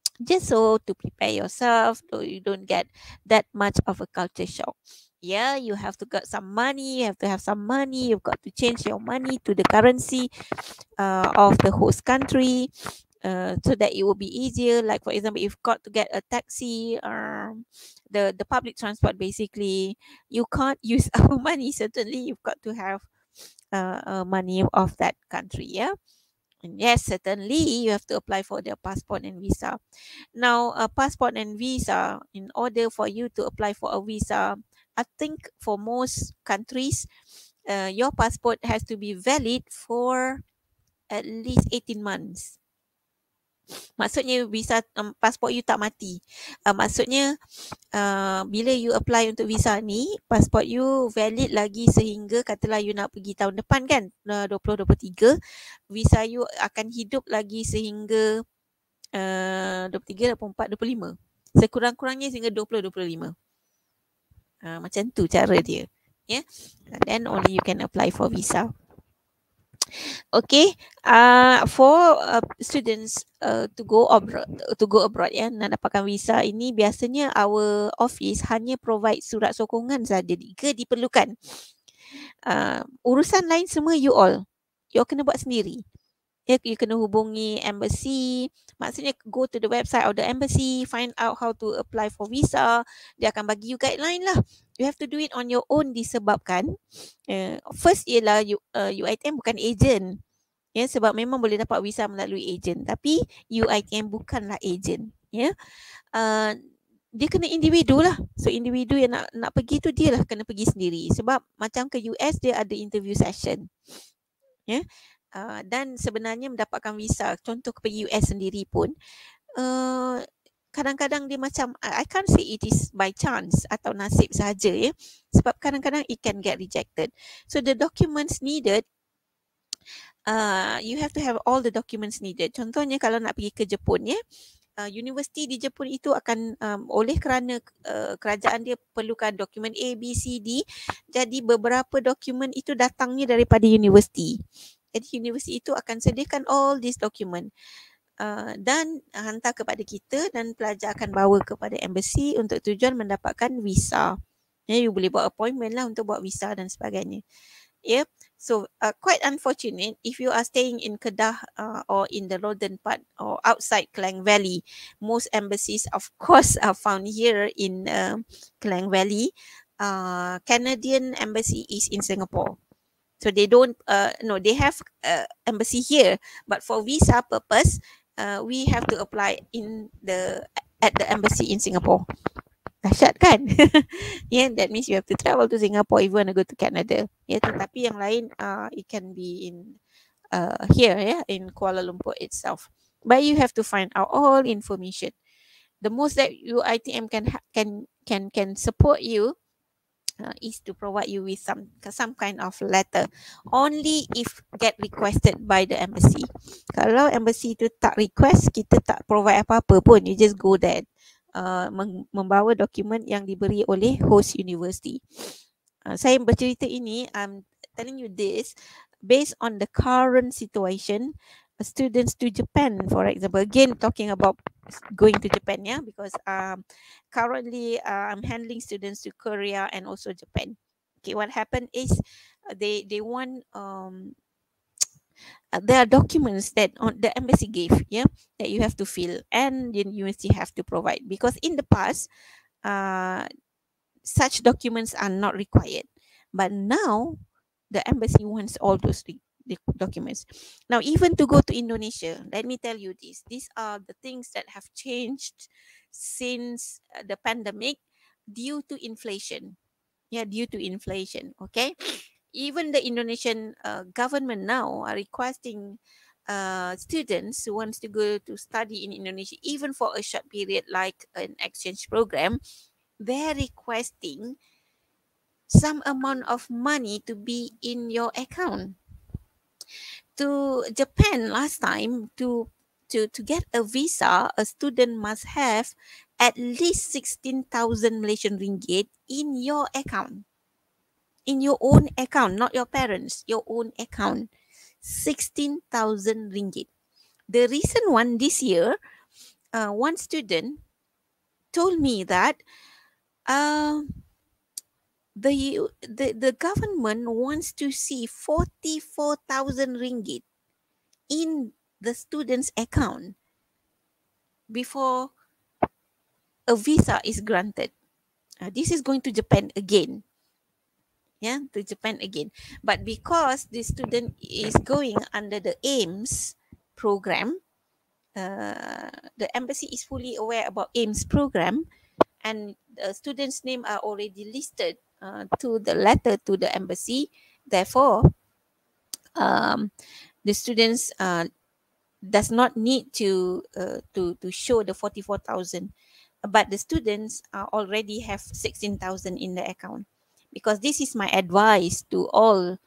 Just so to prepare yourself so you don't get that much of a culture shock. Yeah you have to get some money you have to have some money you've got to change your money to the currency uh, of the host country uh, so that it will be easier. Like for example you've got to get a taxi um, the the public transport basically you can't use our money. Certainly you've got to have uh, uh, money of that country yeah? And yes certainly you have to apply for their passport and visa. Now a passport and visa in order for you to apply for a visa I think for most countries, uh, your passport has to be valid for at least 18 months. Maksudnya visa um, passport you tak mati. Uh, maksudnya uh, bila you apply untuk visa ni, passport you valid lagi sehingga katalah you nak pergi tahun depan kan, uh, 2023, visa you akan hidup lagi sehingga uh, 23, 24, 25. Sekurang-kurangnya sehingga 2025. Uh, macam tu cara dia. Yeah. Then only you can apply for visa. Okay. Uh, for uh, students uh, to go abroad, to go abroad ya, nak dapatkan visa ini biasanya our office hanya provide surat sokongan saja jika diperlukan. Uh, urusan lain semua you all. You all kena buat sendiri ya, you kena hubungi embassy maksudnya go to the website of the embassy find out how to apply for visa dia akan bagi you guideline lah you have to do it on your own disebabkan uh, first ialah you, uh, UITM bukan agent ya sebab memang boleh dapat visa melalui agent tapi UITM bukanlah agent ya uh, dia kena individu lah. So individu yang nak nak pergi tu dia lah kena pergi sendiri. Sebab macam ke US dia ada interview session. Ya. Yeah? Uh, dan sebenarnya mendapatkan visa. Contoh pergi US sendiri pun uh, kadang-kadang dia macam I can't say it is by chance atau nasib saja ya. Sebab kadang-kadang it can get rejected. So the documents needed uh, you have to have all the documents needed. Contohnya kalau nak pergi ke Jepun ya uh, universiti di Jepun itu akan um, oleh kerana uh, kerajaan dia perlukan dokumen A B C D. Jadi beberapa dokumen itu datangnya daripada universiti at university itu akan sediakan all these document uh, dan hantar kepada kita dan pelajar akan bawa kepada embassy untuk tujuan mendapatkan visa. Ya, you boleh buat appointment lah untuk buat visa dan sebagainya. Yeah. So uh, quite unfortunate if you are staying in Kedah uh, or in the northern part or outside Klang Valley. Most embassies of course are found here in uh, Klang Valley. Uh, Canadian embassy is in Singapore. So they don't, uh, no, they have uh, embassy here, but for visa purpose, uh, we have to apply in the at the embassy in Singapore. Dahsyat kan? yeah, that means you have to travel to Singapore if you want to go to Canada. Yeah, tetapi yang lain, uh, it can be in uh, here, yeah, in Kuala Lumpur itself. But you have to find out all information. The most that UITM can can can can support you uh, is to provide you with some some kind of letter. Only if get requested by the embassy. Kalau embassy tu tak request kita tak provide apa-apa pun. You just go there uh, membawa dokumen yang diberi oleh host university. Uh, saya bercerita ini, I'm telling you this based on the current situation. Uh, students to Japan, for example, again talking about going to Japan, yeah, because um, currently uh, I'm handling students to Korea and also Japan. Okay, what happened is uh, they they want um uh, there are documents that on the embassy gave yeah that you have to fill and the university have to provide because in the past uh such documents are not required but now the embassy wants all those the documents. Now even to go to indonesia let me tell you this these are the things that have changed since uh, the pandemic due to inflation. Yeah due to inflation okay? Even the indonesian uh, government now are requesting uh, students who wants to go to study in indonesia even for a short period like an exchange program they're requesting some amount of money to be in your account. To Japan last time to to to get a visa, a student must have at least 16,000 Malaysian ringgit in your account. In your own account, not your parents, your own account. 16,000 ringgit. The recent one this year, uh, one student told me that uh, the the the government wants to see 44,000 ringgit in the student's account before a visa is granted. Uh, this is going to japan again. Yeah to japan again. But because the student is going under the aims program uh, the embassy is fully aware about aims program and the students name are already listed uh, to the letter to the embassy. Therefore um, the students uh, does not need to uh, to to show the 44000 but the students uh, already have 16000 in the account. Because this is my advice to all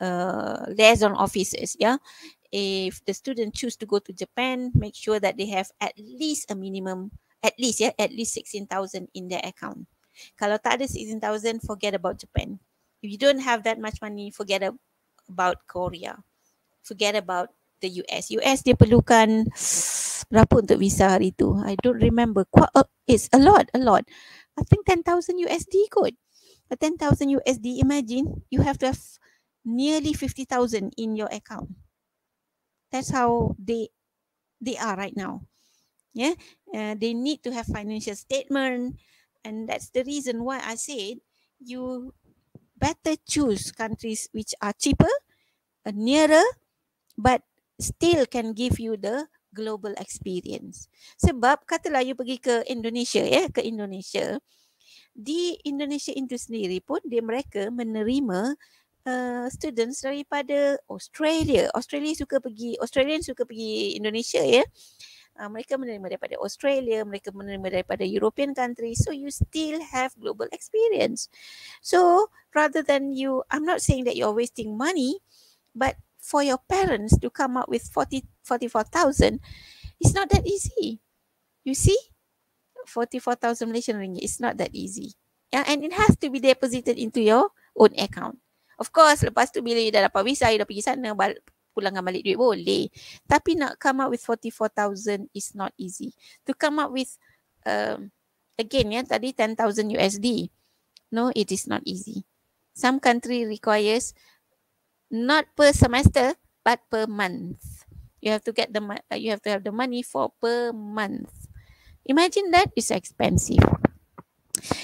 uh, liaison officers yeah? If the student choose to go to japan make sure that they have at least a minimum at least yeah at least 16000 in their account kalau tak ada 16000 forget about japan if you don't have that much money forget ab- about korea forget about the US. US dia perlukan berapa untuk visa hari tu? I don't remember. Quite a, it's a lot, a lot. I think 10,000 USD kot. A 10,000 USD, imagine you have to have nearly 50,000 in your account. That's how they they are right now. Yeah, uh, they need to have financial statement, and that's the reason why I said you better choose countries which are cheaper, uh, nearer, but still can give you the global experience. Sebab katalah you pergi ke Indonesia ya, ke Indonesia. Di Indonesia itu sendiri pun dia mereka menerima uh, students daripada Australia. Australia suka pergi, Australian suka pergi Indonesia ya. Uh, mereka menerima daripada Australia, mereka menerima daripada European country. So you still have global experience. So rather than you, I'm not saying that you're wasting money, but for your parents to come up with 40, 44,000, it's not that easy. You see? 44,000 Malaysian ringgit. It's not that easy. Yeah, and it has to be deposited into your own account. Of course, lepas tu bila you dah dapat visa, you dah pergi sana, pulangkan balik duit boleh. Tapi nak come up with 44,000 is not easy. To come up with, um, again ya, tadi 10,000 USD. No, it is not easy. Some country requires not per semester but per month. You have to get the you have to have the money for per month. Imagine that is expensive.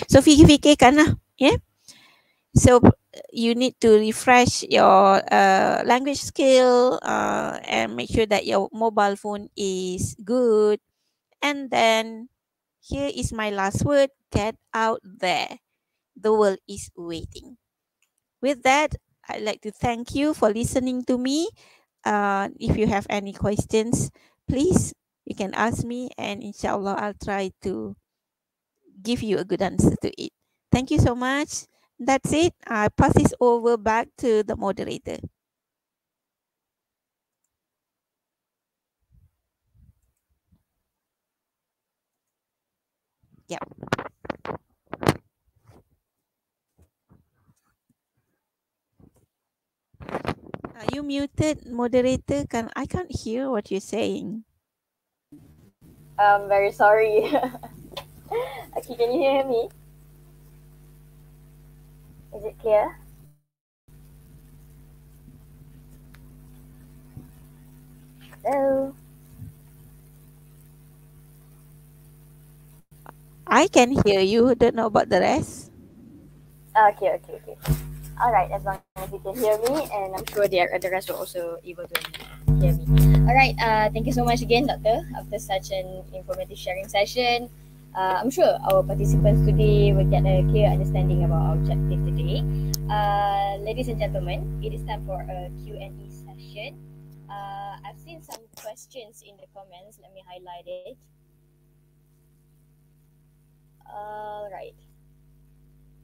So fikir-fikirkan lah, yeah. So you need to refresh your uh, language skill uh, and make sure that your mobile phone is good. And then here is my last word: get out there. The world is waiting. With that, I'd like to thank you for listening to me. Uh, if you have any questions, please you can ask me, and inshallah I'll try to give you a good answer to it. Thank you so much. That's it. I pass this over back to the moderator. Yeah. Are you muted, moderator? Can I can't hear what you're saying. I'm very sorry. okay, can you hear me? Is it clear? Hello. I can hear you. Don't know about the rest. Okay, okay, okay. All right, as long as you can hear me, and I'm sure the, the rest will also able to hear me. All right, uh, thank you so much again, Doctor, after such an informative sharing session. Uh, I'm sure our participants today will get a clear understanding about our objective today. Uh, ladies and gentlemen, it is time for a Q&A session. Uh, I've seen some questions in the comments. Let me highlight it. All right.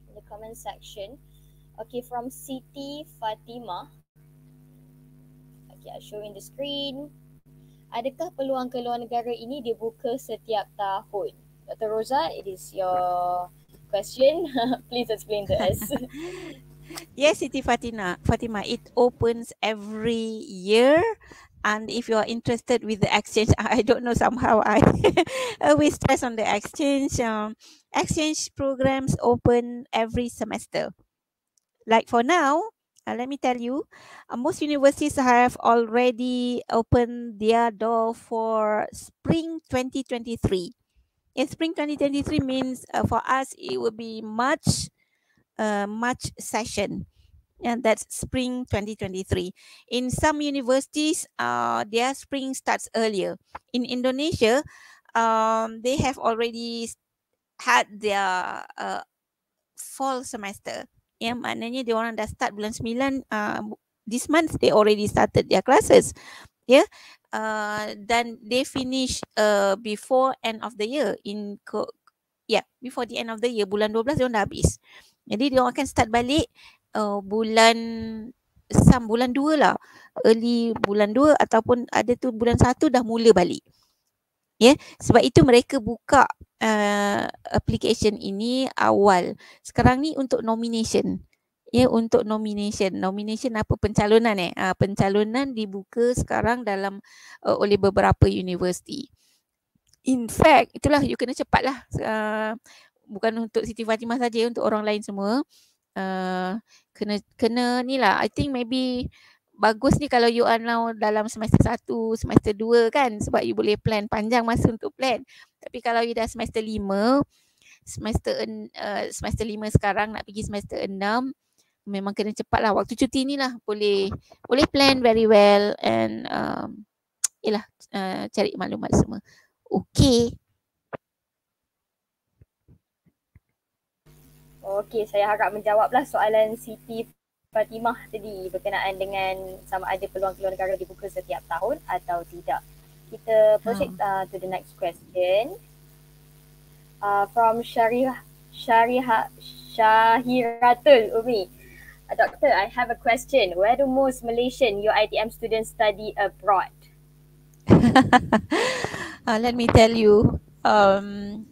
In the comment section. Okay, from Siti Fatima. Okay, I'll show in the screen. Adakah peluang ke luar negara ini dibuka setiap tahun? Dr. Rosa, it is your question. Please explain to us. yes, Siti Fatima. Fatima, it opens every year and if you are interested with the exchange i don't know somehow i we stress on the exchange um, exchange programs open every semester like for now uh, let me tell you uh, most universities have already opened their door for spring 2023 in spring 2023 means uh, for us it will be much uh, much session. And that's spring 2023 in some universities uh their spring starts earlier. In indonesia um they have already had their uh, fall semester. Ya maknanya dia orang dah start bulan 9 uh, this month they already started their classes. Yeah? Uh, dan they finish uh, before end of the year in yeah before the end of the year bulan 12 dia dah habis. Jadi dia akan start balik uh, bulan some bulan dua lah. Early bulan dua ataupun ada tu bulan satu dah mula balik. Ya yeah? sebab itu mereka buka uh, application ini awal. Sekarang ni untuk nomination ya untuk nomination. Nomination apa? Pencalonan eh. Uh, pencalonan dibuka sekarang dalam uh, oleh beberapa universiti. In fact itulah you kena cepatlah uh, bukan untuk Siti Fatimah saja untuk orang lain semua. Uh, kena kena ni lah. I think maybe bagus ni kalau you are now dalam semester satu, semester dua kan? Sebab you boleh plan panjang masa untuk plan. Tapi kalau you dah semester lima, semester uh, semester lima sekarang nak pergi semester enam, memang kena cepat lah waktu cuti ni lah boleh boleh plan very well and um, yelah uh, cari maklumat semua. Okay. Okey, saya harap menjawablah soalan Siti Fatimah tadi berkenaan dengan sama ada peluang keluar negara dibuka setiap tahun atau tidak. Kita proceed hmm. uh, to the next question. Uh, from Syariah Syariah Syahiratul Umi. Uh, doctor, I have a question. Where do most Malaysian UITM students study abroad? uh, let me tell you. Um,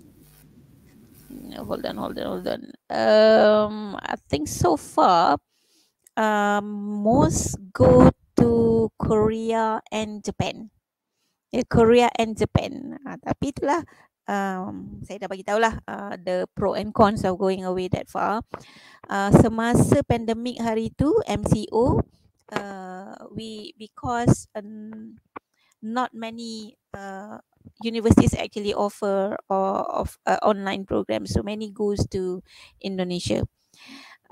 hold on, hold on, hold on. Um, I think so far, um, most go to Korea and Japan. Korea and Japan. Uh, tapi itulah, um, saya dah bagi tahu lah uh, the pro and cons of going away that far. Uh, semasa pandemik hari tu, MCO, uh, we because um, not many uh, universities actually offer or of uh, online programs so many goes to indonesia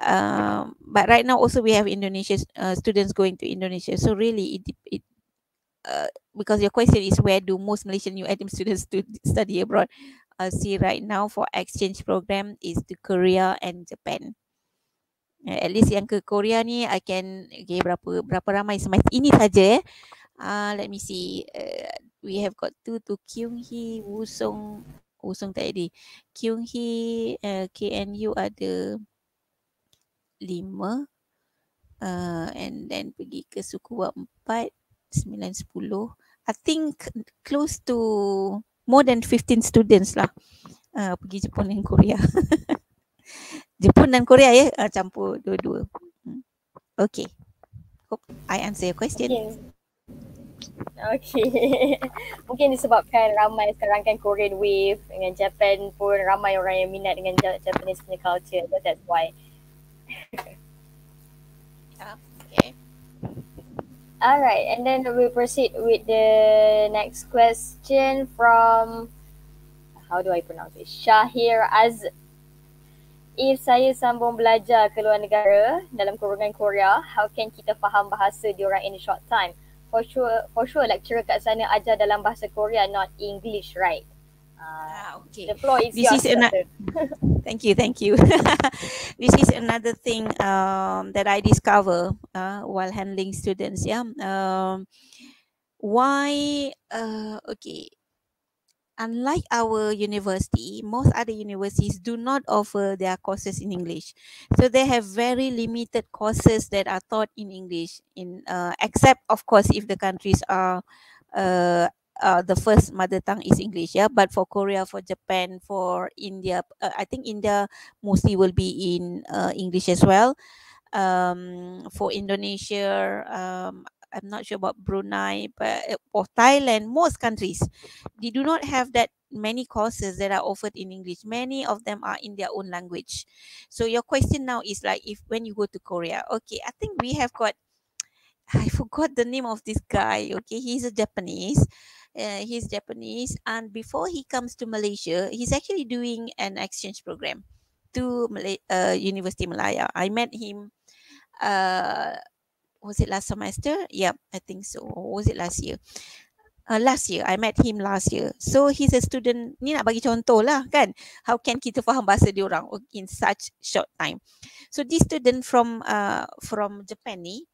um, but right now also we have indonesia uh, students going to indonesia so really it, it uh, because your question is where do most malaysian UiTM students to study abroad? Uh, see right now for exchange program is to korea and japan. Uh, at least yang ke korea ni i can okay, berapa berapa ramai semester ini saja eh. Uh, let me see. Uh, we have got two to Kyung Hee, Wusong, Wusong tadi. Kyung Hee, uh, KNU ada lima. Uh, and then pergi ke Sukuwa empat, sembilan, sepuluh. I think close to more than 15 students lah uh, pergi Jepun dan Korea. Jepun dan Korea ya, uh, campur dua-dua. Hmm. Okay. Hope I answer your question. Mungkin. Okay. Mungkin disebabkan ramai sekarang kan Korean wave dengan Japan pun ramai orang yang minat dengan Japanese punya culture. That's why. yeah. Okay. Alright, and then we proceed with the next question from how do I pronounce it? Shahir Az. If saya sambung belajar ke luar negara dalam kurungan Korea, how can kita faham bahasa diorang in a short time? For sure, for sure lecturer kat sana ajar dalam bahasa Korea, not English, right? Ah, okay. The floor is This yours. is doctor. Thank you, thank you. this is another thing um, that I discover uh, while handling students. Yeah. Um, why? Uh, okay. Unlike our university, most other universities do not offer their courses in English. So they have very limited courses that are taught in English. In uh, except, of course, if the countries are uh, uh, the first mother tongue is English, yeah. But for Korea, for Japan, for India, uh, I think India mostly will be in uh, English as well. Um, for Indonesia, um, I'm not sure about Brunei, but uh, for Thailand, most countries, they do not have that many courses that are offered in English. Many of them are in their own language. So your question now is like, if when you go to Korea, okay, I think we have got I forgot the name of this guy. Okay, he's a Japanese. Uh, he's Japanese, and before he comes to Malaysia, he's actually doing an exchange program to Malay- uh, University Malaya. I met him. Uh, was it last semester? Yep, I think so. Or was it last year? Uh, last year, I met him last year. So he's a student. Ni nak bagi contoh lah kan. How can kita faham bahasa dia orang in such short time? So this student from uh, from Japan ni,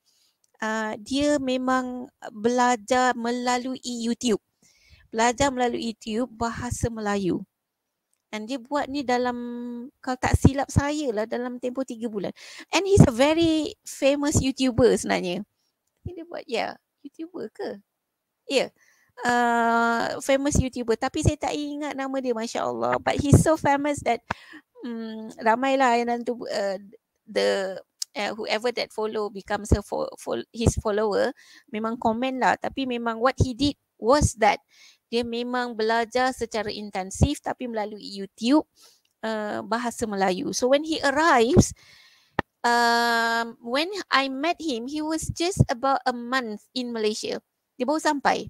uh, dia memang belajar melalui YouTube. Belajar melalui YouTube bahasa Melayu. And dia buat ni dalam, kalau tak silap saya lah, dalam tempoh tiga bulan. And he's a very famous YouTuber sebenarnya. Dia buat, ya, yeah, YouTuber ke? Ya. Yeah. Uh, famous YouTuber. Tapi saya tak ingat nama dia, Masya Allah. But he's so famous that um, ramailah yang nanti uh, the uh, whoever that follow becomes a fo- fo- his follower memang komen lah. Tapi memang what he did was that dia memang belajar secara intensif tapi melalui YouTube uh, bahasa Melayu. So when he arrives um, when I met him he was just about a month in Malaysia. Dia baru sampai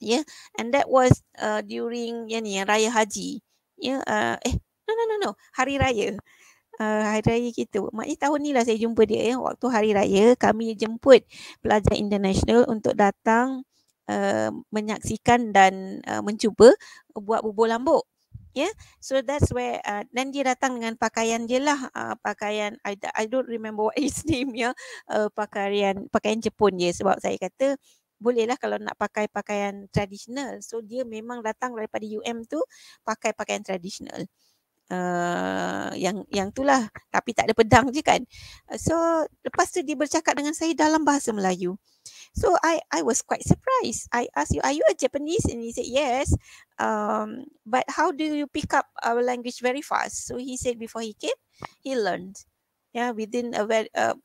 yeah and that was uh, during yang ni raya haji. Yeah uh, eh no no no no. Hari raya uh, hari raya kita. Maknanya tahun ni lah saya jumpa dia ya. Waktu hari raya kami jemput pelajar international untuk datang uh, menyaksikan dan uh, mencuba buat bubur lambuk. Ya, yeah? so that's where uh, dan dia datang dengan pakaian dia lah, uh, pakaian I, I don't remember what his name ya, uh, pakaian pakaian Jepun je sebab saya kata bolehlah kalau nak pakai pakaian tradisional. So dia memang datang daripada UM tu pakai pakaian tradisional uh, yang yang itulah tapi tak ada pedang je kan. So lepas tu dia bercakap dengan saya dalam bahasa Melayu. So I I was quite surprised. I asked you are you a Japanese? And he said yes. Um but how do you pick up our language very fast? So he said before he came he learned. Yeah within a very uh,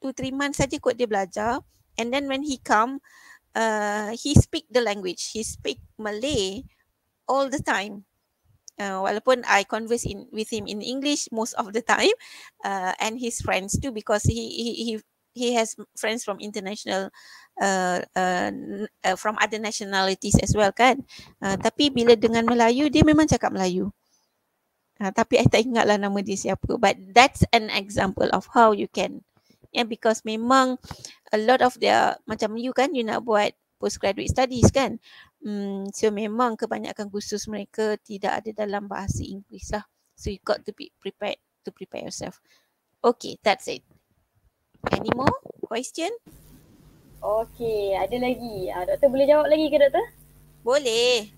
two three months saja kot dia belajar. And then when he come uh, he speak the language. He speak Malay all the time uh, walaupun I converse in with him in English most of the time, uh, and his friends too because he he he he has friends from international, uh, uh, uh, from other nationalities as well kan. Uh, tapi bila dengan Melayu dia memang cakap Melayu. Uh, tapi I tak ingat lah nama dia siapa. But that's an example of how you can. Yeah, because memang a lot of their macam you kan you nak buat postgraduate studies kan. Hmm, so memang kebanyakan kursus mereka tidak ada dalam bahasa Inggeris lah. So you got to be prepared to prepare yourself. Okay, that's it. Any more question? Okay, ada lagi. Uh, doktor boleh jawab lagi ke doktor? Boleh.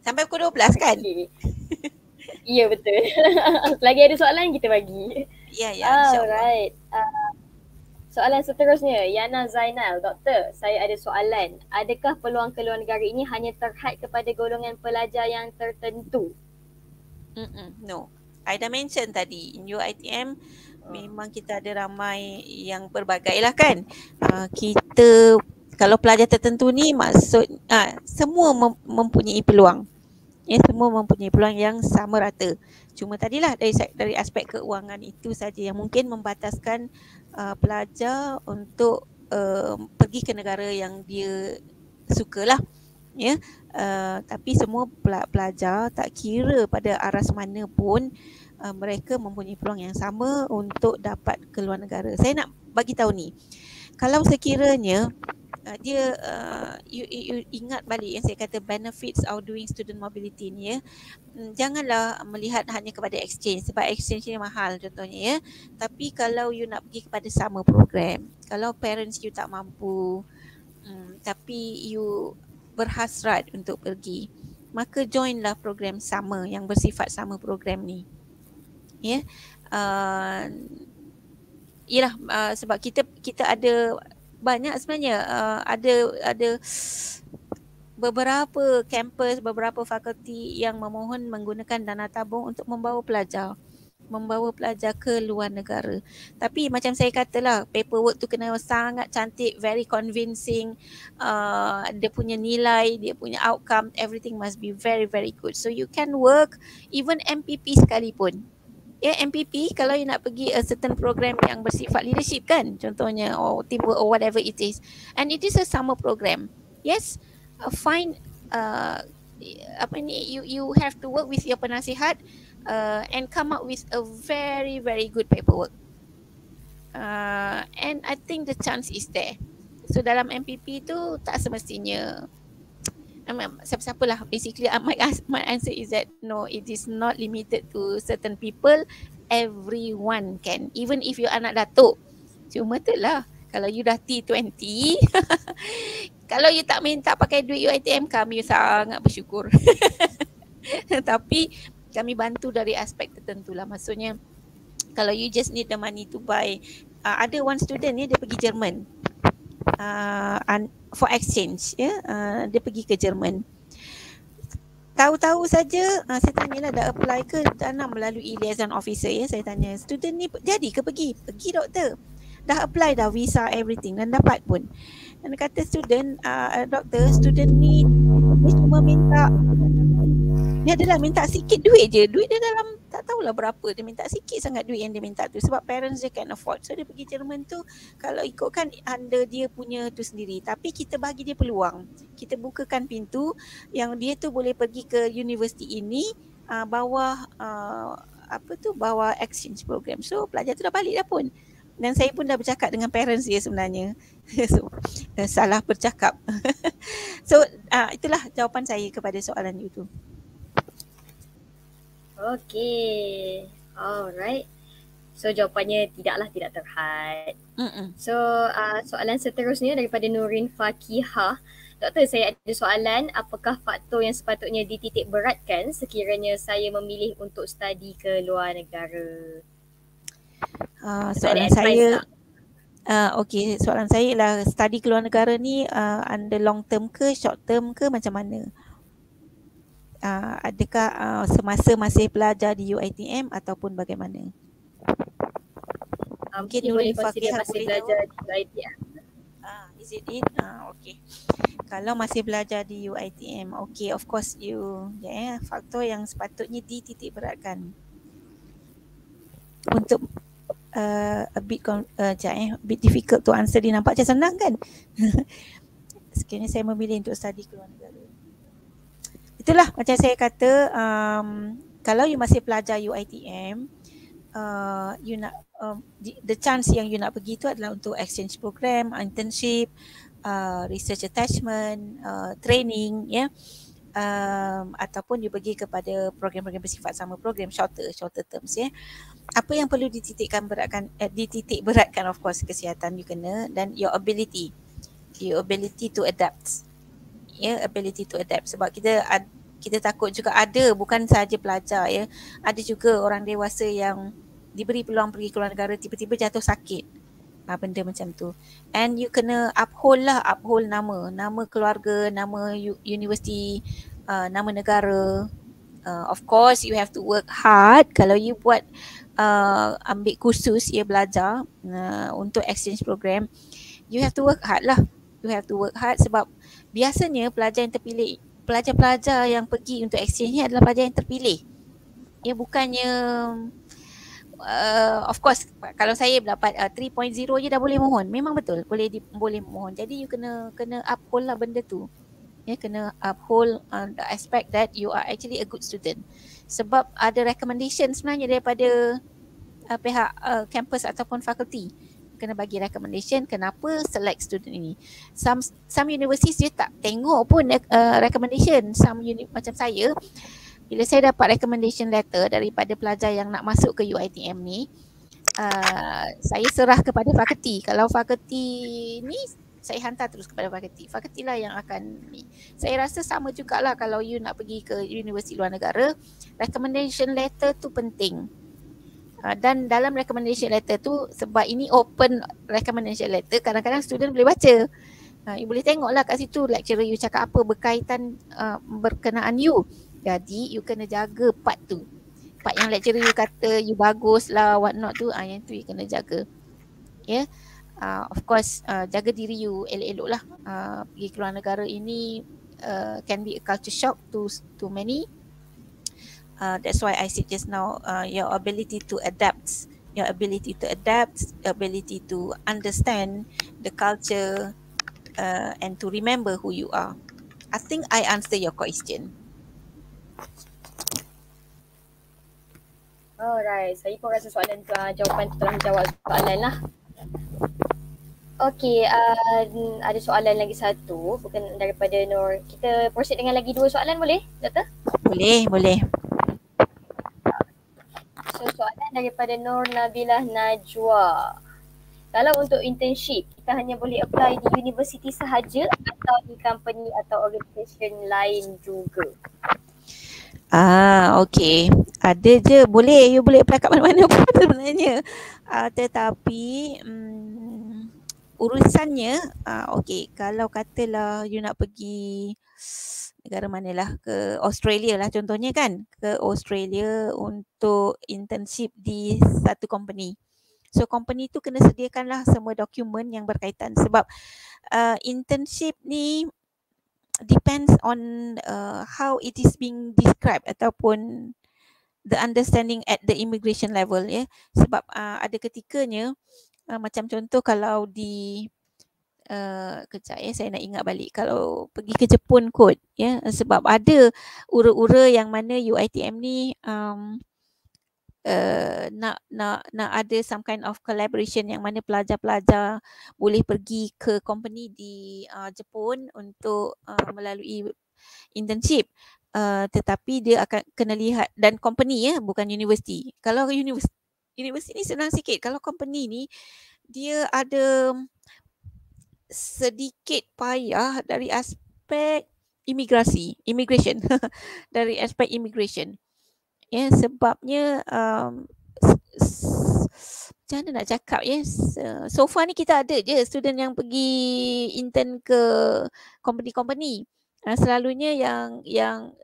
Sampai pukul 12 kan? Okay. Ya betul. Selagi ada soalan kita bagi. Ya, ya. InsyaAllah. Alright. Uh, soalan seterusnya, Yana Zainal. Doktor, saya ada soalan. Adakah peluang ke luar negara ini hanya terhad kepada golongan pelajar yang tertentu? Mm-mm, no. I dah mention tadi in UiTM memang kita ada ramai yang berbagai lah kan. Uh, kita kalau pelajar tertentu ni maksud uh, semua mem- mempunyai peluang. Ya, semua mempunyai peluang yang sama rata. Cuma tadilah dari dari aspek keuangan itu saja yang mungkin membataskan uh, pelajar untuk uh, pergi ke negara yang dia sukalah. Ya, uh, tapi semua pelajar tak kira pada aras mana pun uh, mereka mempunyai peluang yang sama untuk dapat ke luar negara. Saya nak bagi tahu ni. Kalau sekiranya uh, dia uh, you, you ingat balik yang saya kata benefits of doing student mobility ni ya. Hmm, janganlah melihat hanya kepada exchange sebab exchange ni mahal contohnya ya. Tapi kalau you nak pergi kepada sama program, kalau parents you tak mampu um, tapi you berhasrat untuk pergi, maka joinlah program sama yang bersifat sama program ni ya yeah. uh, ialah uh, sebab kita kita ada banyak sebenarnya uh, ada ada beberapa kampus beberapa fakulti yang memohon menggunakan dana tabung untuk membawa pelajar membawa pelajar ke luar negara. Tapi macam saya katalah paperwork tu kena sangat cantik, very convincing. Uh, dia punya nilai, dia punya outcome, everything must be very very good. So you can work even MPP sekalipun ya MPP kalau you nak pergi a certain program yang bersifat leadership kan contohnya or teamwork or whatever it is and it is a summer program. Yes uh, find uh, apa ni you you have to work with your penasihat uh, and come up with a very very good paperwork. Uh, and I think the chance is there. So dalam MPP tu tak semestinya siapa-siapa lah. Basically uh, my, my answer is that no it is not limited to certain people. Everyone can. Even if you anak datuk. Cuma tu lah. Kalau you dah T20 kalau you tak minta pakai duit UiTM kami sangat bersyukur. Tapi kami bantu dari aspek tertentu lah. Maksudnya kalau you just need the money to buy uh, ada one student ni dia pergi Jerman uh, for exchange ya. Uh, dia pergi ke Jerman. Tahu-tahu saja uh, saya tanyalah dah apply ke? Dana melalui liaison officer ya. Saya tanya student ni jadi ke pergi? Pergi doktor. Dah apply dah visa everything dan dapat pun. Dan kata student uh, doktor student ni dia cuma minta dia adalah minta sikit duit je. Duit dia dalam tak tahulah berapa. Dia minta sikit sangat duit yang dia minta tu. Sebab parents dia can afford. So dia pergi Jerman tu kalau ikutkan under dia punya tu sendiri. Tapi kita bagi dia peluang. Kita bukakan pintu yang dia tu boleh pergi ke universiti ini uh, bawah uh, apa tu bawah exchange program. So pelajar tu dah balik dah pun. Dan saya pun dah bercakap dengan parents dia sebenarnya. so, uh, salah bercakap. so uh, itulah jawapan saya kepada soalan itu. Okay. Alright. So jawapannya tidaklah tidak terhad. Mm-mm. So uh, soalan seterusnya daripada Nurin Fakihah. Doktor saya ada soalan apakah faktor yang sepatutnya dititik beratkan sekiranya saya memilih untuk studi ke luar negara? Uh, soalan saya uh, okay soalan saya lah studi ke luar negara ni uh, under long term ke short term ke macam mana? Uh, adakah uh, semasa masih belajar di UiTM ataupun bagaimana? Um, mungkin Nuri Fakih masih belajar di UiTM. Ah, is it it? Ah, okay. Kalau masih belajar di UiTM, okay, of course you, ya, yeah, faktor yang sepatutnya dititik beratkan untuk uh, a bit, uh, jap, eh, a bit difficult to answer. Dia nampak macam senang kan? Sekiranya saya memilih untuk study keluar negara itulah macam saya kata um, kalau you masih pelajar UiTM uh, you nak um, the chance yang you nak pergi tu adalah untuk exchange program internship uh, research attachment uh, training ya yeah? um, ataupun you pergi kepada program-program bersifat sama program shorter shorter terms ya yeah? apa yang perlu dititikkan beratkan eh, dititik beratkan of course kesihatan you kena dan your ability your ability to adapt ya ability to adapt. Sebab kita kita takut juga ada bukan sahaja pelajar ya. Ada juga orang dewasa yang diberi peluang pergi ke luar negara tiba-tiba jatuh sakit. Ha, benda macam tu. And you kena uphold lah uphold nama. Nama keluarga nama universiti uh, nama negara. Uh, of course, you have to work hard. Kalau you buat uh, ambil kursus ia belajar uh, untuk exchange program, you have to work hard lah. You have to work hard sebab biasanya pelajar yang terpilih, pelajar-pelajar yang pergi untuk exchange ni adalah pelajar yang terpilih. Ya bukannya uh, of course kalau saya dapat uh, 3.0 je dah boleh mohon. Memang betul boleh di, boleh mohon. Jadi you kena kena uphold lah benda tu ya kena uphold uh, the aspect that you are actually a good student sebab ada recommendation sebenarnya daripada uh, pihak uh, campus ataupun fakulti kena bagi recommendation kenapa select student ini some some universities dia tak tengok pun uh, recommendation some uni- macam saya bila saya dapat recommendation letter daripada pelajar yang nak masuk ke UiTM ni uh, saya serah kepada fakulti kalau fakulti ni saya hantar terus kepada fakulti. Fakulti lah yang akan ni. Saya rasa sama jugalah kalau you nak pergi ke universiti luar negara, recommendation letter tu penting. Uh, dan dalam recommendation letter tu sebab ini open recommendation letter kadang-kadang student boleh baca. Uh, you boleh tengok lah kat situ lecturer you cakap apa berkaitan uh, berkenaan you. Jadi you kena jaga part tu. Part yang lecturer you kata you bagus lah what not tu ah uh, yang tu you kena jaga. Ya. Yeah uh, of course uh, jaga diri you elok-elok lah uh, pergi ke luar negara ini uh, can be a culture shock to to many uh, that's why I said just now uh, your ability to adapt your ability to adapt ability to understand the culture uh, and to remember who you are I think I answer your question Alright, saya pun rasa soalan tu, uh, jawapan tu telah menjawab soalan lah. Okey, uh, ada soalan lagi satu bukan daripada Nur. Kita proceed dengan lagi dua soalan boleh, Doktor? Boleh, boleh. So soalan daripada Nur Nabilah Najwa. Kalau untuk internship, kita hanya boleh apply di universiti sahaja atau di company atau organisasi lain juga? Ah, okey. Ada je boleh, you boleh apply kat mana-mana pun sebenarnya. Uh, tetapi um, urusannya uh, okey kalau katalah you nak pergi negara manalah ke Australia lah. Contohnya kan ke Australia untuk internship di satu company. So company tu kena sediakanlah semua dokumen yang berkaitan. Sebab uh, internship ni depends on uh, how it is being described ataupun the understanding at the immigration level ya. Sebab uh, ada ketikanya uh, macam contoh kalau di uh, kejap ya saya nak ingat balik. Kalau pergi ke Jepun kot ya sebab ada ura-ura yang mana UiTM ni um, uh, nak nak nak ada some kind of collaboration yang mana pelajar-pelajar boleh pergi ke company di uh, Jepun untuk uh, melalui internship. Uh, tetapi dia akan kena lihat dan company ya bukan universiti. Kalau universiti universiti ni senang sikit. Kalau company ni dia ada sedikit payah dari aspek imigrasi, immigration. dari aspek immigration. Ya, sebabnya um, macam mana nak cakap ya so far ni kita ada je student yang pergi intern ke company-company uh, selalunya yang yang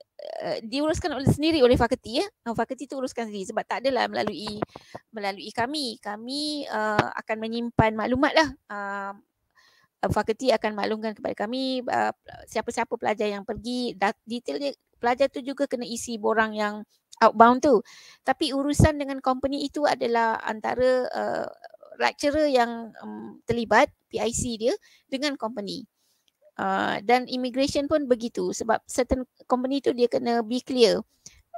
uh, diuruskan oleh sendiri oleh fakulti ya. Uh, fakulti tu uruskan sendiri sebab tak adalah melalui melalui kami. Kami uh, akan menyimpan maklumat lah. Uh, fakulti akan maklumkan kepada kami uh, siapa-siapa pelajar yang pergi detail dia pelajar tu juga kena isi borang yang outbound tu. Tapi urusan dengan company itu adalah antara uh, lecturer yang um, terlibat PIC dia dengan company. Uh, dan immigration pun begitu sebab certain company tu dia kena be clear.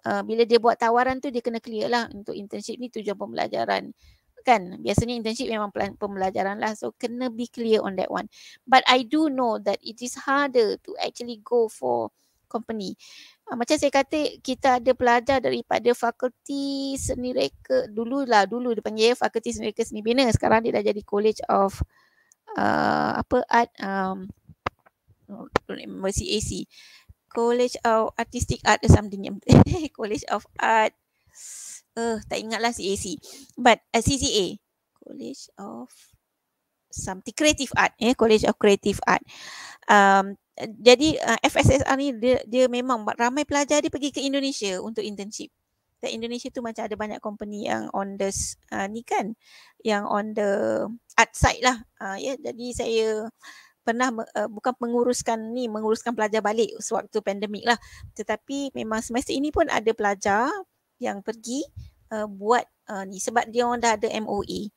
Uh, bila dia buat tawaran tu dia kena clear lah untuk internship ni tujuan pembelajaran. Kan biasanya internship memang pembelajaran lah so kena be clear on that one. But I do know that it is harder to actually go for company. Uh, macam saya kata kita ada pelajar daripada fakulti seni reka dulu lah dulu dia panggil fakulti seni reka seni bina sekarang dia dah jadi college of uh, apa art um, University AC. College of Artistic Art or something. College of Art. Uh, tak ingatlah CAC. But uh, CCA. College of something creative art eh college of creative art um jadi uh, FSSR ni dia, dia memang ramai pelajar dia pergi ke Indonesia untuk internship. Dan Indonesia tu macam ada banyak company yang on the uh, ni kan yang on the art side lah. Uh, ya yeah, jadi saya pernah uh, bukan menguruskan ni menguruskan pelajar balik sewaktu pandemik lah. Tetapi memang semester ini pun ada pelajar yang pergi uh, buat uh, ni sebab dia orang dah ada MOA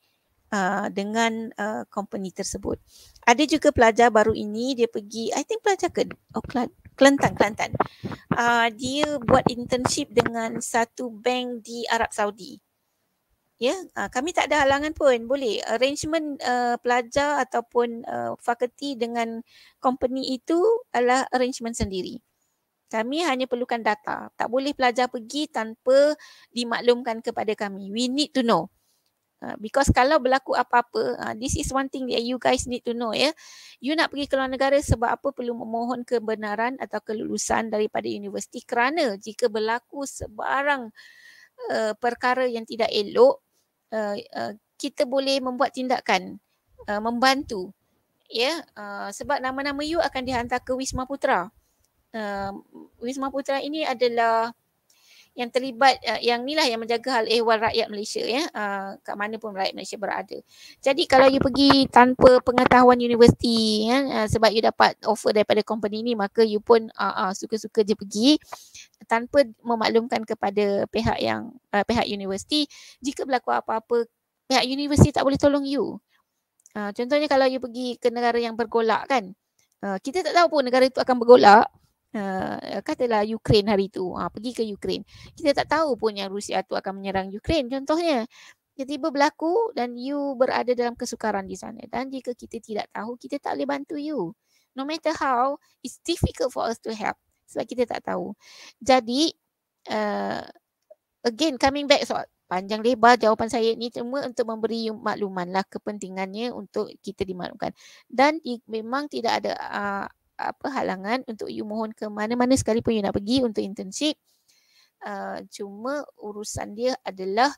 uh, dengan uh, company tersebut. Ada juga pelajar baru ini dia pergi I think pelajar ke oh, Kelantan, Kelantan. Uh, dia buat internship dengan satu bank di Arab Saudi. Ya, yeah, uh, kami tak ada halangan pun. Boleh arrangement uh, pelajar ataupun uh, fakulti dengan company itu adalah arrangement sendiri. Kami hanya perlukan data. Tak boleh pelajar pergi tanpa dimaklumkan kepada kami. We need to know. Uh, because kalau berlaku apa-apa, uh, this is one thing that you guys need to know ya. You nak pergi ke luar negara sebab apa perlu memohon kebenaran atau kelulusan daripada universiti kerana jika berlaku sebarang uh, perkara yang tidak elok, uh, uh, kita boleh membuat tindakan uh, membantu ya yeah? uh, sebab nama-nama you akan dihantar ke Wisma Putra. Uh, Wisma Putra ini adalah yang terlibat uh, yang inilah yang menjaga hal ehwal rakyat Malaysia ya uh, kat mana pun rakyat Malaysia berada. Jadi kalau you pergi tanpa pengetahuan universiti ya uh, sebab you dapat offer daripada company ni maka you pun uh, uh, suka-suka je pergi tanpa memaklumkan kepada pihak yang uh, pihak universiti jika berlaku apa-apa pihak universiti tak boleh tolong you. Uh, contohnya kalau you pergi ke negara yang bergolak kan uh, kita tak tahu pun negara itu akan bergolak uh, katalah Ukraine hari itu uh, pergi ke Ukraine. Kita tak tahu pun yang Rusia tu akan menyerang Ukraine contohnya. Tiba-tiba berlaku dan you berada dalam kesukaran di sana. Dan jika kita tidak tahu kita tak boleh bantu you. No matter how it's difficult for us to help. Sebab kita tak tahu. Jadi uh, again coming back so panjang lebar jawapan saya ni cuma untuk memberi makluman lah kepentingannya untuk kita dimaklumkan. Dan memang tidak ada uh, apa halangan untuk you mohon ke mana-mana sekalipun you nak pergi untuk internship. Uh, cuma urusan dia adalah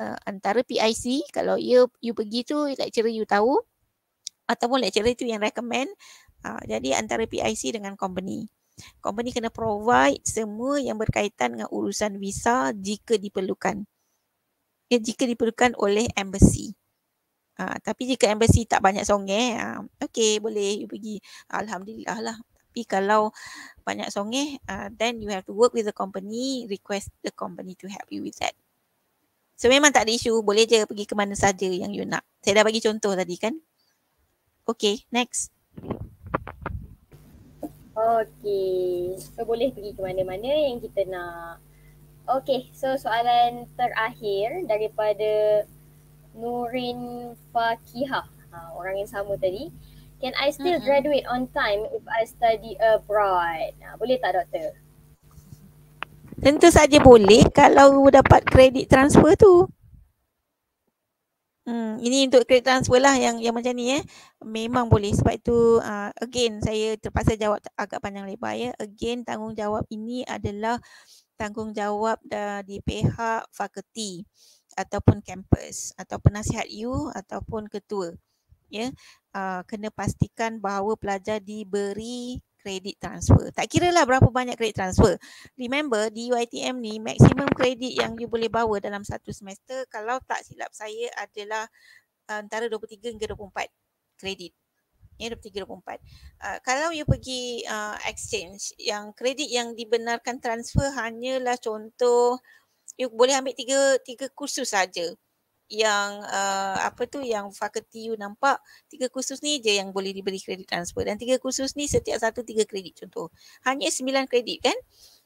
uh, antara PIC kalau you you pergi tu lecturer you tahu ataupun lecturer itu yang recommend. Uh, jadi antara PIC dengan company. Company kena provide semua yang berkaitan dengan urusan visa jika diperlukan. Ya, jika diperlukan oleh embassy. Ha, tapi jika embassy tak banyak songeh, ha, okay boleh you pergi. Alhamdulillah lah. Tapi kalau banyak songeh, uh, then you have to work with the company, request the company to help you with that. So memang tak ada isu, boleh je pergi ke mana saja yang you nak. Saya dah bagi contoh tadi kan. Okay, next. Okay, so boleh pergi ke mana-mana yang kita nak. Okay, so soalan terakhir daripada Nurin Fakihah, uh, orang yang sama tadi. Can I still mm-hmm. graduate on time if I study abroad? Uh, boleh tak doktor? Tentu saja boleh kalau dapat kredit transfer tu. Hmm, ini untuk kredit transfer lah yang yang macam ni eh. Memang boleh sebab itu uh, again saya terpaksa jawab agak panjang lebar ya. Again tanggungjawab ini adalah tanggungjawab dari pihak fakulti ataupun kampus atau penasihat you ataupun ketua ya uh, kena pastikan bahawa pelajar diberi kredit transfer. Tak kira lah berapa banyak kredit transfer. Remember di UiTM ni maksimum kredit yang you boleh bawa dalam satu semester kalau tak silap saya adalah uh, antara 23 hingga 24 kredit. Ya 23 24. Uh, kalau you pergi uh, exchange yang kredit yang dibenarkan transfer hanyalah contoh you boleh ambil tiga tiga kursus saja. Yang uh, apa tu yang fakulti you nampak tiga kursus ni je yang boleh diberi kredit transfer. Dan tiga kursus ni setiap satu tiga kredit contoh. Hanya sembilan kredit kan?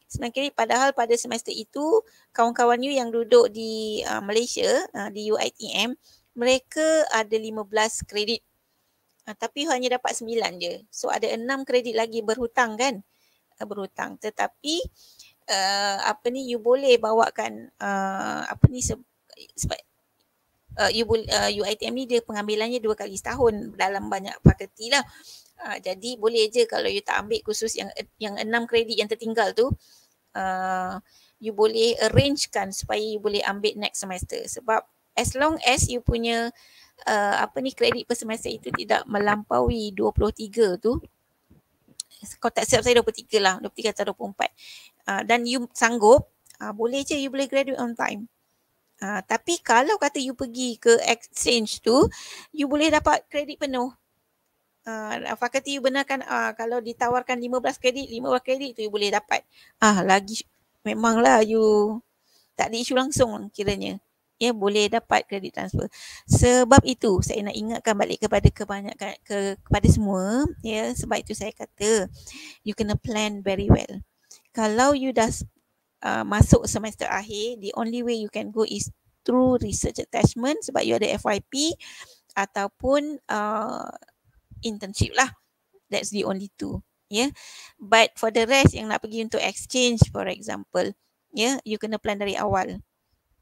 Sembilan kredit. Padahal pada semester itu kawan-kawan you yang duduk di uh, Malaysia uh, di UiTM mereka ada lima belas kredit. Uh, tapi hanya dapat sembilan je. So ada enam kredit lagi berhutang kan? Uh, berhutang. Tetapi uh, apa ni you boleh bawakan uh, apa ni sebab uh, you uh, UiTM ni dia pengambilannya dua kali setahun dalam banyak fakulti lah. Uh, jadi boleh je kalau you tak ambil khusus yang yang enam kredit yang tertinggal tu uh, you boleh arrangekan supaya you boleh ambil next semester sebab as long as you punya uh, apa ni kredit per semester itu tidak melampaui 23 tu kotak siap saya 23 lah, 23 atau 24. Uh, dan you sanggup, uh, boleh je you boleh graduate on time. Uh, tapi kalau kata you pergi ke exchange tu, you boleh dapat kredit penuh. Uh, fakulti you benarkan uh, kalau ditawarkan 15 kredit, 15 kredit tu you boleh dapat. Ah uh, lagi memanglah you tak ada isu langsung kiranya ya boleh dapat kredit transfer. Sebab itu saya nak ingatkan balik kepada kebanyakan ke, kepada semua ya sebab itu saya kata you kena plan very well. Kalau you dah uh, masuk semester akhir the only way you can go is through research attachment sebab you ada FYP ataupun uh, internship lah. That's the only two. Yeah. But for the rest yang nak pergi untuk exchange for example, yeah, you kena plan dari awal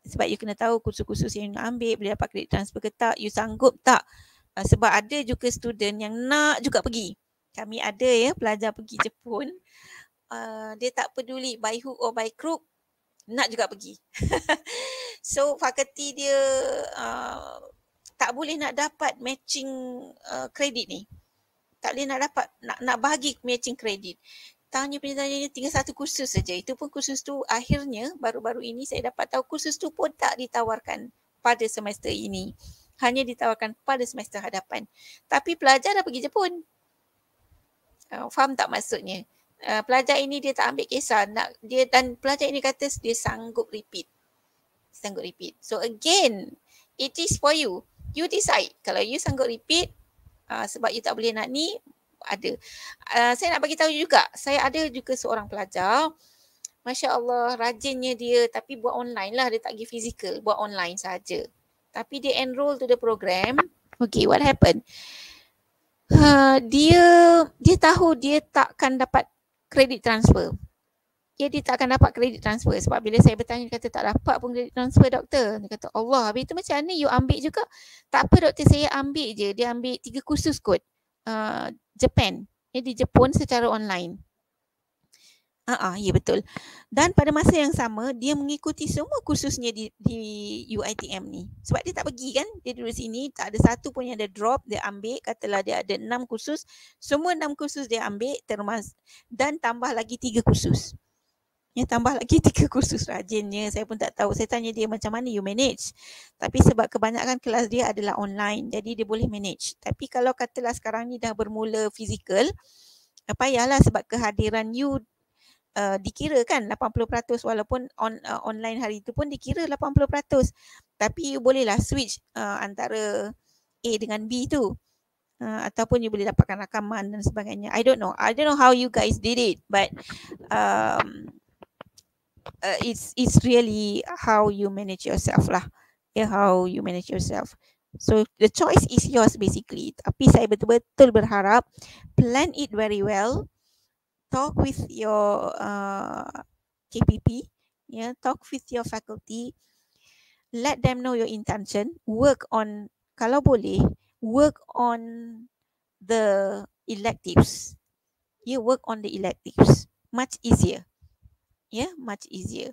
sebab you kena tahu kursus-kursus yang you ambil boleh dapat kredit transfer ke tak, you sanggup tak. Uh, sebab ada juga student yang nak juga pergi. Kami ada ya pelajar pergi Jepun. Uh, dia tak peduli by hook or by crook, nak juga pergi. so fakulti dia uh, tak boleh nak dapat matching uh, kredit ni. Tak boleh nak dapat, nak, nak bahagi matching kredit tanya penitanya tinggal satu kursus saja. Itu pun kursus tu akhirnya baru-baru ini saya dapat tahu kursus tu pun tak ditawarkan pada semester ini. Hanya ditawarkan pada semester hadapan. Tapi pelajar dah pergi Jepun. Uh, faham tak maksudnya? Uh, pelajar ini dia tak ambil kisah nak dia dan pelajar ini kata dia sanggup repeat. Sanggup repeat. So again, it is for you. You decide. Kalau you sanggup repeat uh, sebab you tak boleh nak ni, ada. Uh, saya nak bagi tahu juga, saya ada juga seorang pelajar. Masya Allah, rajinnya dia tapi buat online lah. Dia tak pergi physical, buat online saja. Tapi dia enroll to the program. Okay, what happened? Uh, dia dia tahu dia takkan dapat kredit transfer. Ya, dia tak akan dapat kredit transfer sebab bila saya bertanya dia kata tak dapat pun kredit transfer doktor. Dia kata Allah habis tu macam mana you ambil juga? Tak apa doktor saya ambil je. Dia ambil tiga kursus kot. Uh, Japan. Eh, di Jepun secara online. Ah, uh-uh, ya betul. Dan pada masa yang sama dia mengikuti semua kursusnya di di UiTM ni. Sebab dia tak pergi kan? Dia duduk sini, tak ada satu pun yang ada drop, dia ambil katalah dia ada enam kursus, semua enam kursus dia ambil termas dan tambah lagi tiga kursus. Ya, tambah lagi tiga kursus rajinnya. Saya pun tak tahu. Saya tanya dia macam mana you manage. Tapi sebab kebanyakan kelas dia adalah online. Jadi dia boleh manage. Tapi kalau katalah sekarang ni dah bermula fizikal. Payahlah sebab kehadiran you uh, dikira kan 80% walaupun on, uh, online hari itu pun dikira 80%. Tapi you bolehlah switch uh, antara A dengan B tu. Uh, ataupun you boleh dapatkan rakaman dan sebagainya. I don't know. I don't know how you guys did it. But um, uh, it's it's really how you manage yourself lah. Yeah, how you manage yourself. So the choice is yours basically. Tapi saya betul-betul berharap plan it very well. Talk with your uh, KPP. Yeah, talk with your faculty. Let them know your intention. Work on kalau boleh work on the electives. You work on the electives. Much easier yeah much easier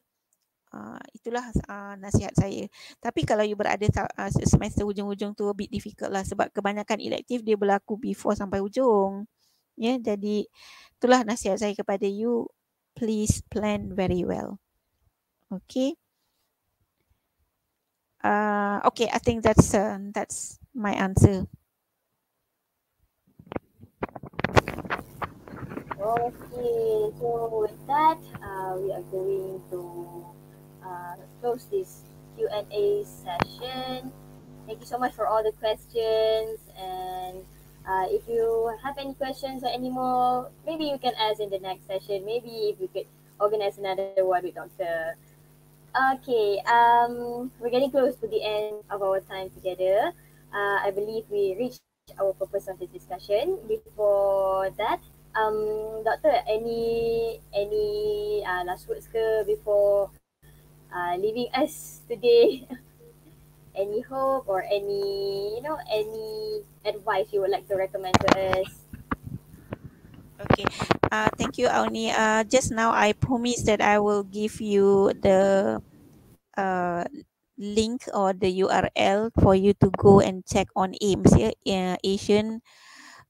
uh, itulah uh, nasihat saya tapi kalau you berada uh, semester hujung-hujung tu a bit difficult lah sebab kebanyakan elektif dia berlaku before sampai hujung ya jadi itulah nasihat saya kepada you please plan very well okay uh, okay i think that's uh, that's my answer Okay, so with that, uh, we are going to uh, close this Q&A session. Thank you so much for all the questions. And uh, if you have any questions or any more, maybe you can ask in the next session. Maybe if we could organize another one with Dr. Okay, um, we're getting close to the end of our time together. Uh, I believe we reached our purpose of this discussion. Before that, um doctor any any uh, last words ke before uh, leaving us today any hope or any you know any advice you would like to recommend to us okay uh thank you Auni uh just now I promise that I will give you the uh link or the URL for you to go and check on AIMS yeah, Asian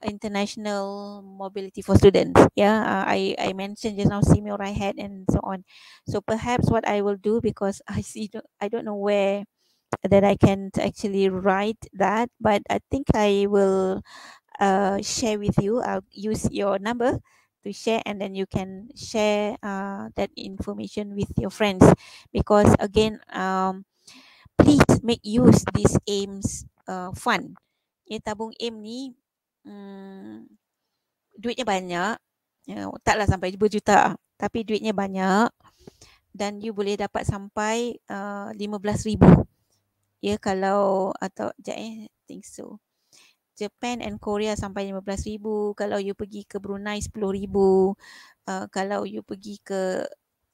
international mobility for students. Yeah, uh, I I mentioned just now SEAMEO RIHED and so on. So perhaps what I will do because I see I don't know where that I can actually write that, but I think I will uh, share with you. I'll use your number to share, and then you can share uh, that information with your friends. Because again, um, please make use these aims uh, fund. Ya, tabung aim ni hmm, duitnya banyak. Ya, taklah sampai berjuta. Tapi duitnya banyak. Dan you boleh dapat sampai uh, 15,000. Ya, kalau atau sekejap eh. think so. Japan and Korea sampai 15,000. Kalau you pergi ke Brunei 10,000. Uh, kalau you pergi ke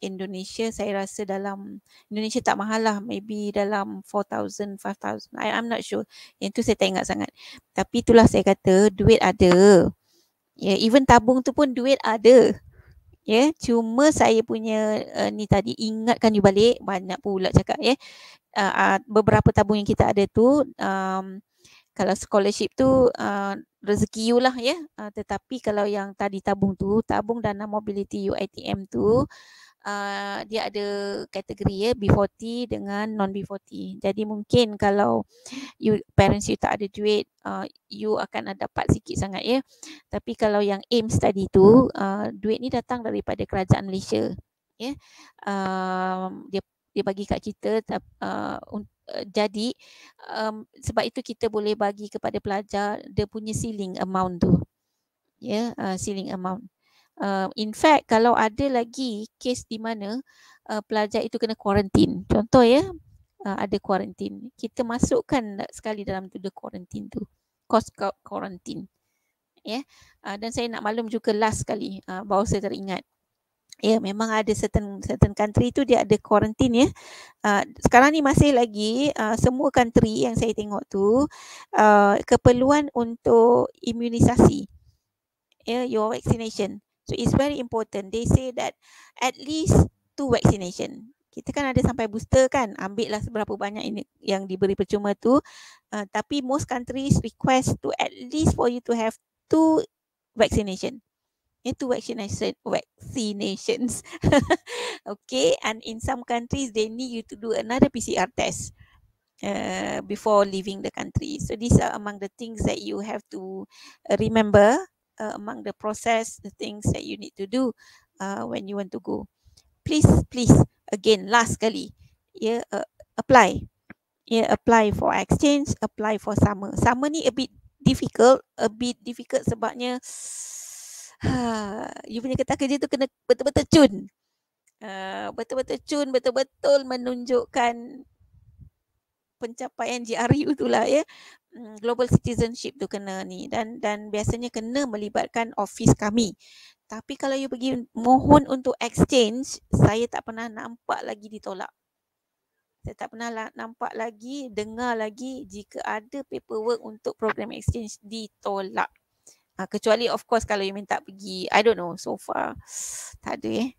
Indonesia, saya rasa dalam Indonesia tak mahal lah. Maybe dalam 4,000, 5,000. I, I'm not sure. Yang tu saya tak ingat sangat. Tapi itulah saya kata duit ada. Ya, yeah, even tabung tu pun duit ada. Ya, yeah, cuma saya punya uh, ni tadi ingatkan you balik banyak pula cakap ya. Yeah. Uh, uh, beberapa tabung yang kita ada tu um, kalau scholarship tu uh, rezeki you lah ya. Uh, tetapi kalau yang tadi tabung tu, tabung dana mobility UITM tu uh, dia ada kategori ya B40 dengan non B40. Jadi mungkin kalau you parents you tak ada duit, uh, you akan dapat sikit sangat ya. Tapi kalau yang AIMS tadi tu, uh, duit ni datang daripada kerajaan Malaysia. Ya. Uh, dia dia bagi kat kita uh, uh, jadi um, sebab itu kita boleh bagi kepada pelajar dia punya ceiling amount tu ya yeah, uh, ceiling amount uh, in fact kalau ada lagi case di mana uh, pelajar itu kena quarantine contoh ya uh, ada quarantine kita masukkan sekali dalam tu the quarantine tu cost quarantine ya yeah. uh, dan saya nak maklum juga last sekali uh, baru saya teringat Ya, memang ada certain certain country tu dia ada quarantine ya. Uh, sekarang ni masih lagi uh, semua country yang saya tengok tu uh, keperluan untuk imunisasi. Ya, yeah, your vaccination. So it's very important. They say that at least two vaccination. Kita kan ada sampai booster kan. Ambil lah seberapa banyak ini yang diberi percuma tu. Uh, tapi most countries request to at least for you to have two vaccination into vaccination vaccinations okay and in some countries they need you to do another pcr test uh, before leaving the country so these are among the things that you have to remember uh, among the process the things that you need to do uh, when you want to go please please again last kali yeah uh, apply yeah apply for exchange apply for summer summer ni a bit difficult a bit difficult sebabnya ha, you punya kertas kerja tu kena betul-betul cun. Uh, betul-betul cun, betul-betul menunjukkan pencapaian GRU tu lah ya. Hmm, global citizenship tu kena ni dan dan biasanya kena melibatkan office kami. Tapi kalau you pergi mohon untuk exchange, saya tak pernah nampak lagi ditolak. Saya tak pernah nampak lagi, dengar lagi jika ada paperwork untuk program exchange ditolak. Uh, kecuali of course kalau you minta pergi, I don't know so far tak ada eh.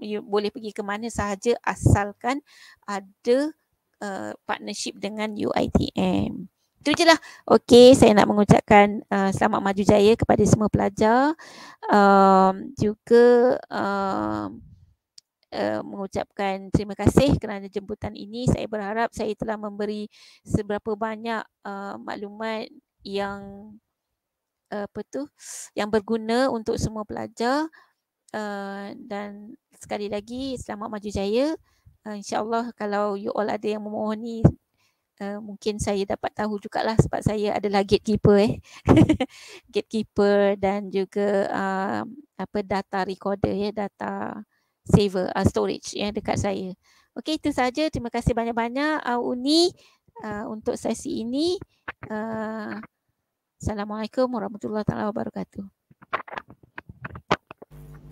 You boleh pergi ke mana sahaja asalkan ada uh, partnership dengan UITM. Itu je lah. Okay, saya nak mengucapkan uh, selamat maju jaya kepada semua pelajar. Um, juga um, uh, mengucapkan terima kasih kerana jemputan ini. Saya berharap saya telah memberi seberapa banyak uh, maklumat yang apa tu yang berguna untuk semua pelajar uh, dan sekali lagi selamat maju jaya uh, insyaallah kalau you all ada yang memohoni uh, mungkin saya dapat tahu jugalah sebab saya adalah gatekeeper eh. Gatekeeper dan juga uh, apa data recorder ya data saver uh, storage yang dekat saya. Okey itu saja terima kasih banyak-banyak uh, uni uh, untuk sesi ini. Uh, Assalamualaikum warahmatullahi wabarakatuh.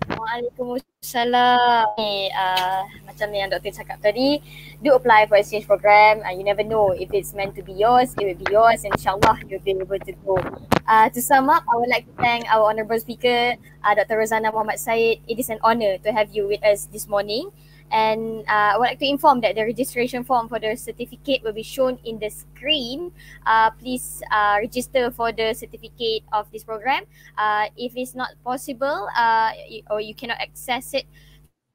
Waalaikumsalam. Hey, uh, macam yang doktor cakap tadi, do apply for exchange program. Uh, you never know if it's meant to be yours, it will be yours. Inshallah, you'll be able to go. Uh, to sum up, I would like to thank our honorable speaker, uh, Dr. Rozana Muhammad Said. It is an honor to have you with us this morning. And uh, I would like to inform that the registration form for the certificate will be shown in the screen. Uh, please uh, register for the certificate of this program. Uh, if it's not possible uh, or you cannot access it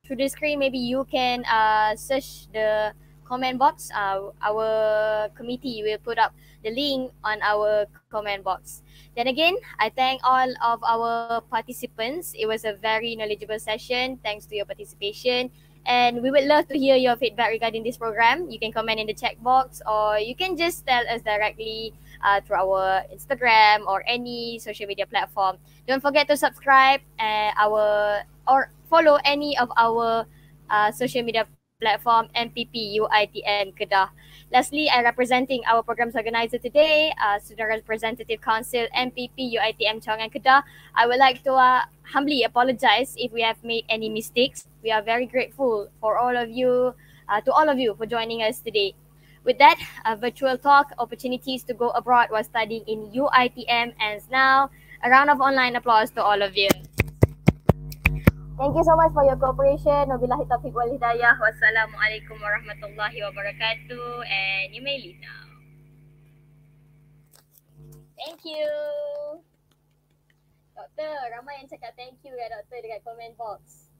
through the screen, maybe you can uh, search the comment box. Uh, our committee will put up the link on our comment box. Then again, I thank all of our participants. It was a very knowledgeable session. Thanks to your participation. And we would love to hear your feedback regarding this program. You can comment in the chat box or you can just tell us directly uh, through our Instagram or any social media platform. Don't forget to subscribe uh, our or follow any of our uh, social media platform MPP UITM Kedah. Lastly, I representing our programs organizer today, uh, Student Representative Council MPP UITM Chongan Kedah. I would like to uh, humbly apologize if we have made any mistakes. We are very grateful for all of you, uh, to all of you for joining us today. With that, a virtual talk, opportunities to go abroad while studying in UITM ends now. A round of online applause to all of you. Thank you so much for your cooperation. Wabillahi taufiq wal hidayah. Wassalamualaikum warahmatullahi wabarakatuh. And you may leave now. Thank you. Doktor, ramai yang cakap thank you ya doktor dekat comment box.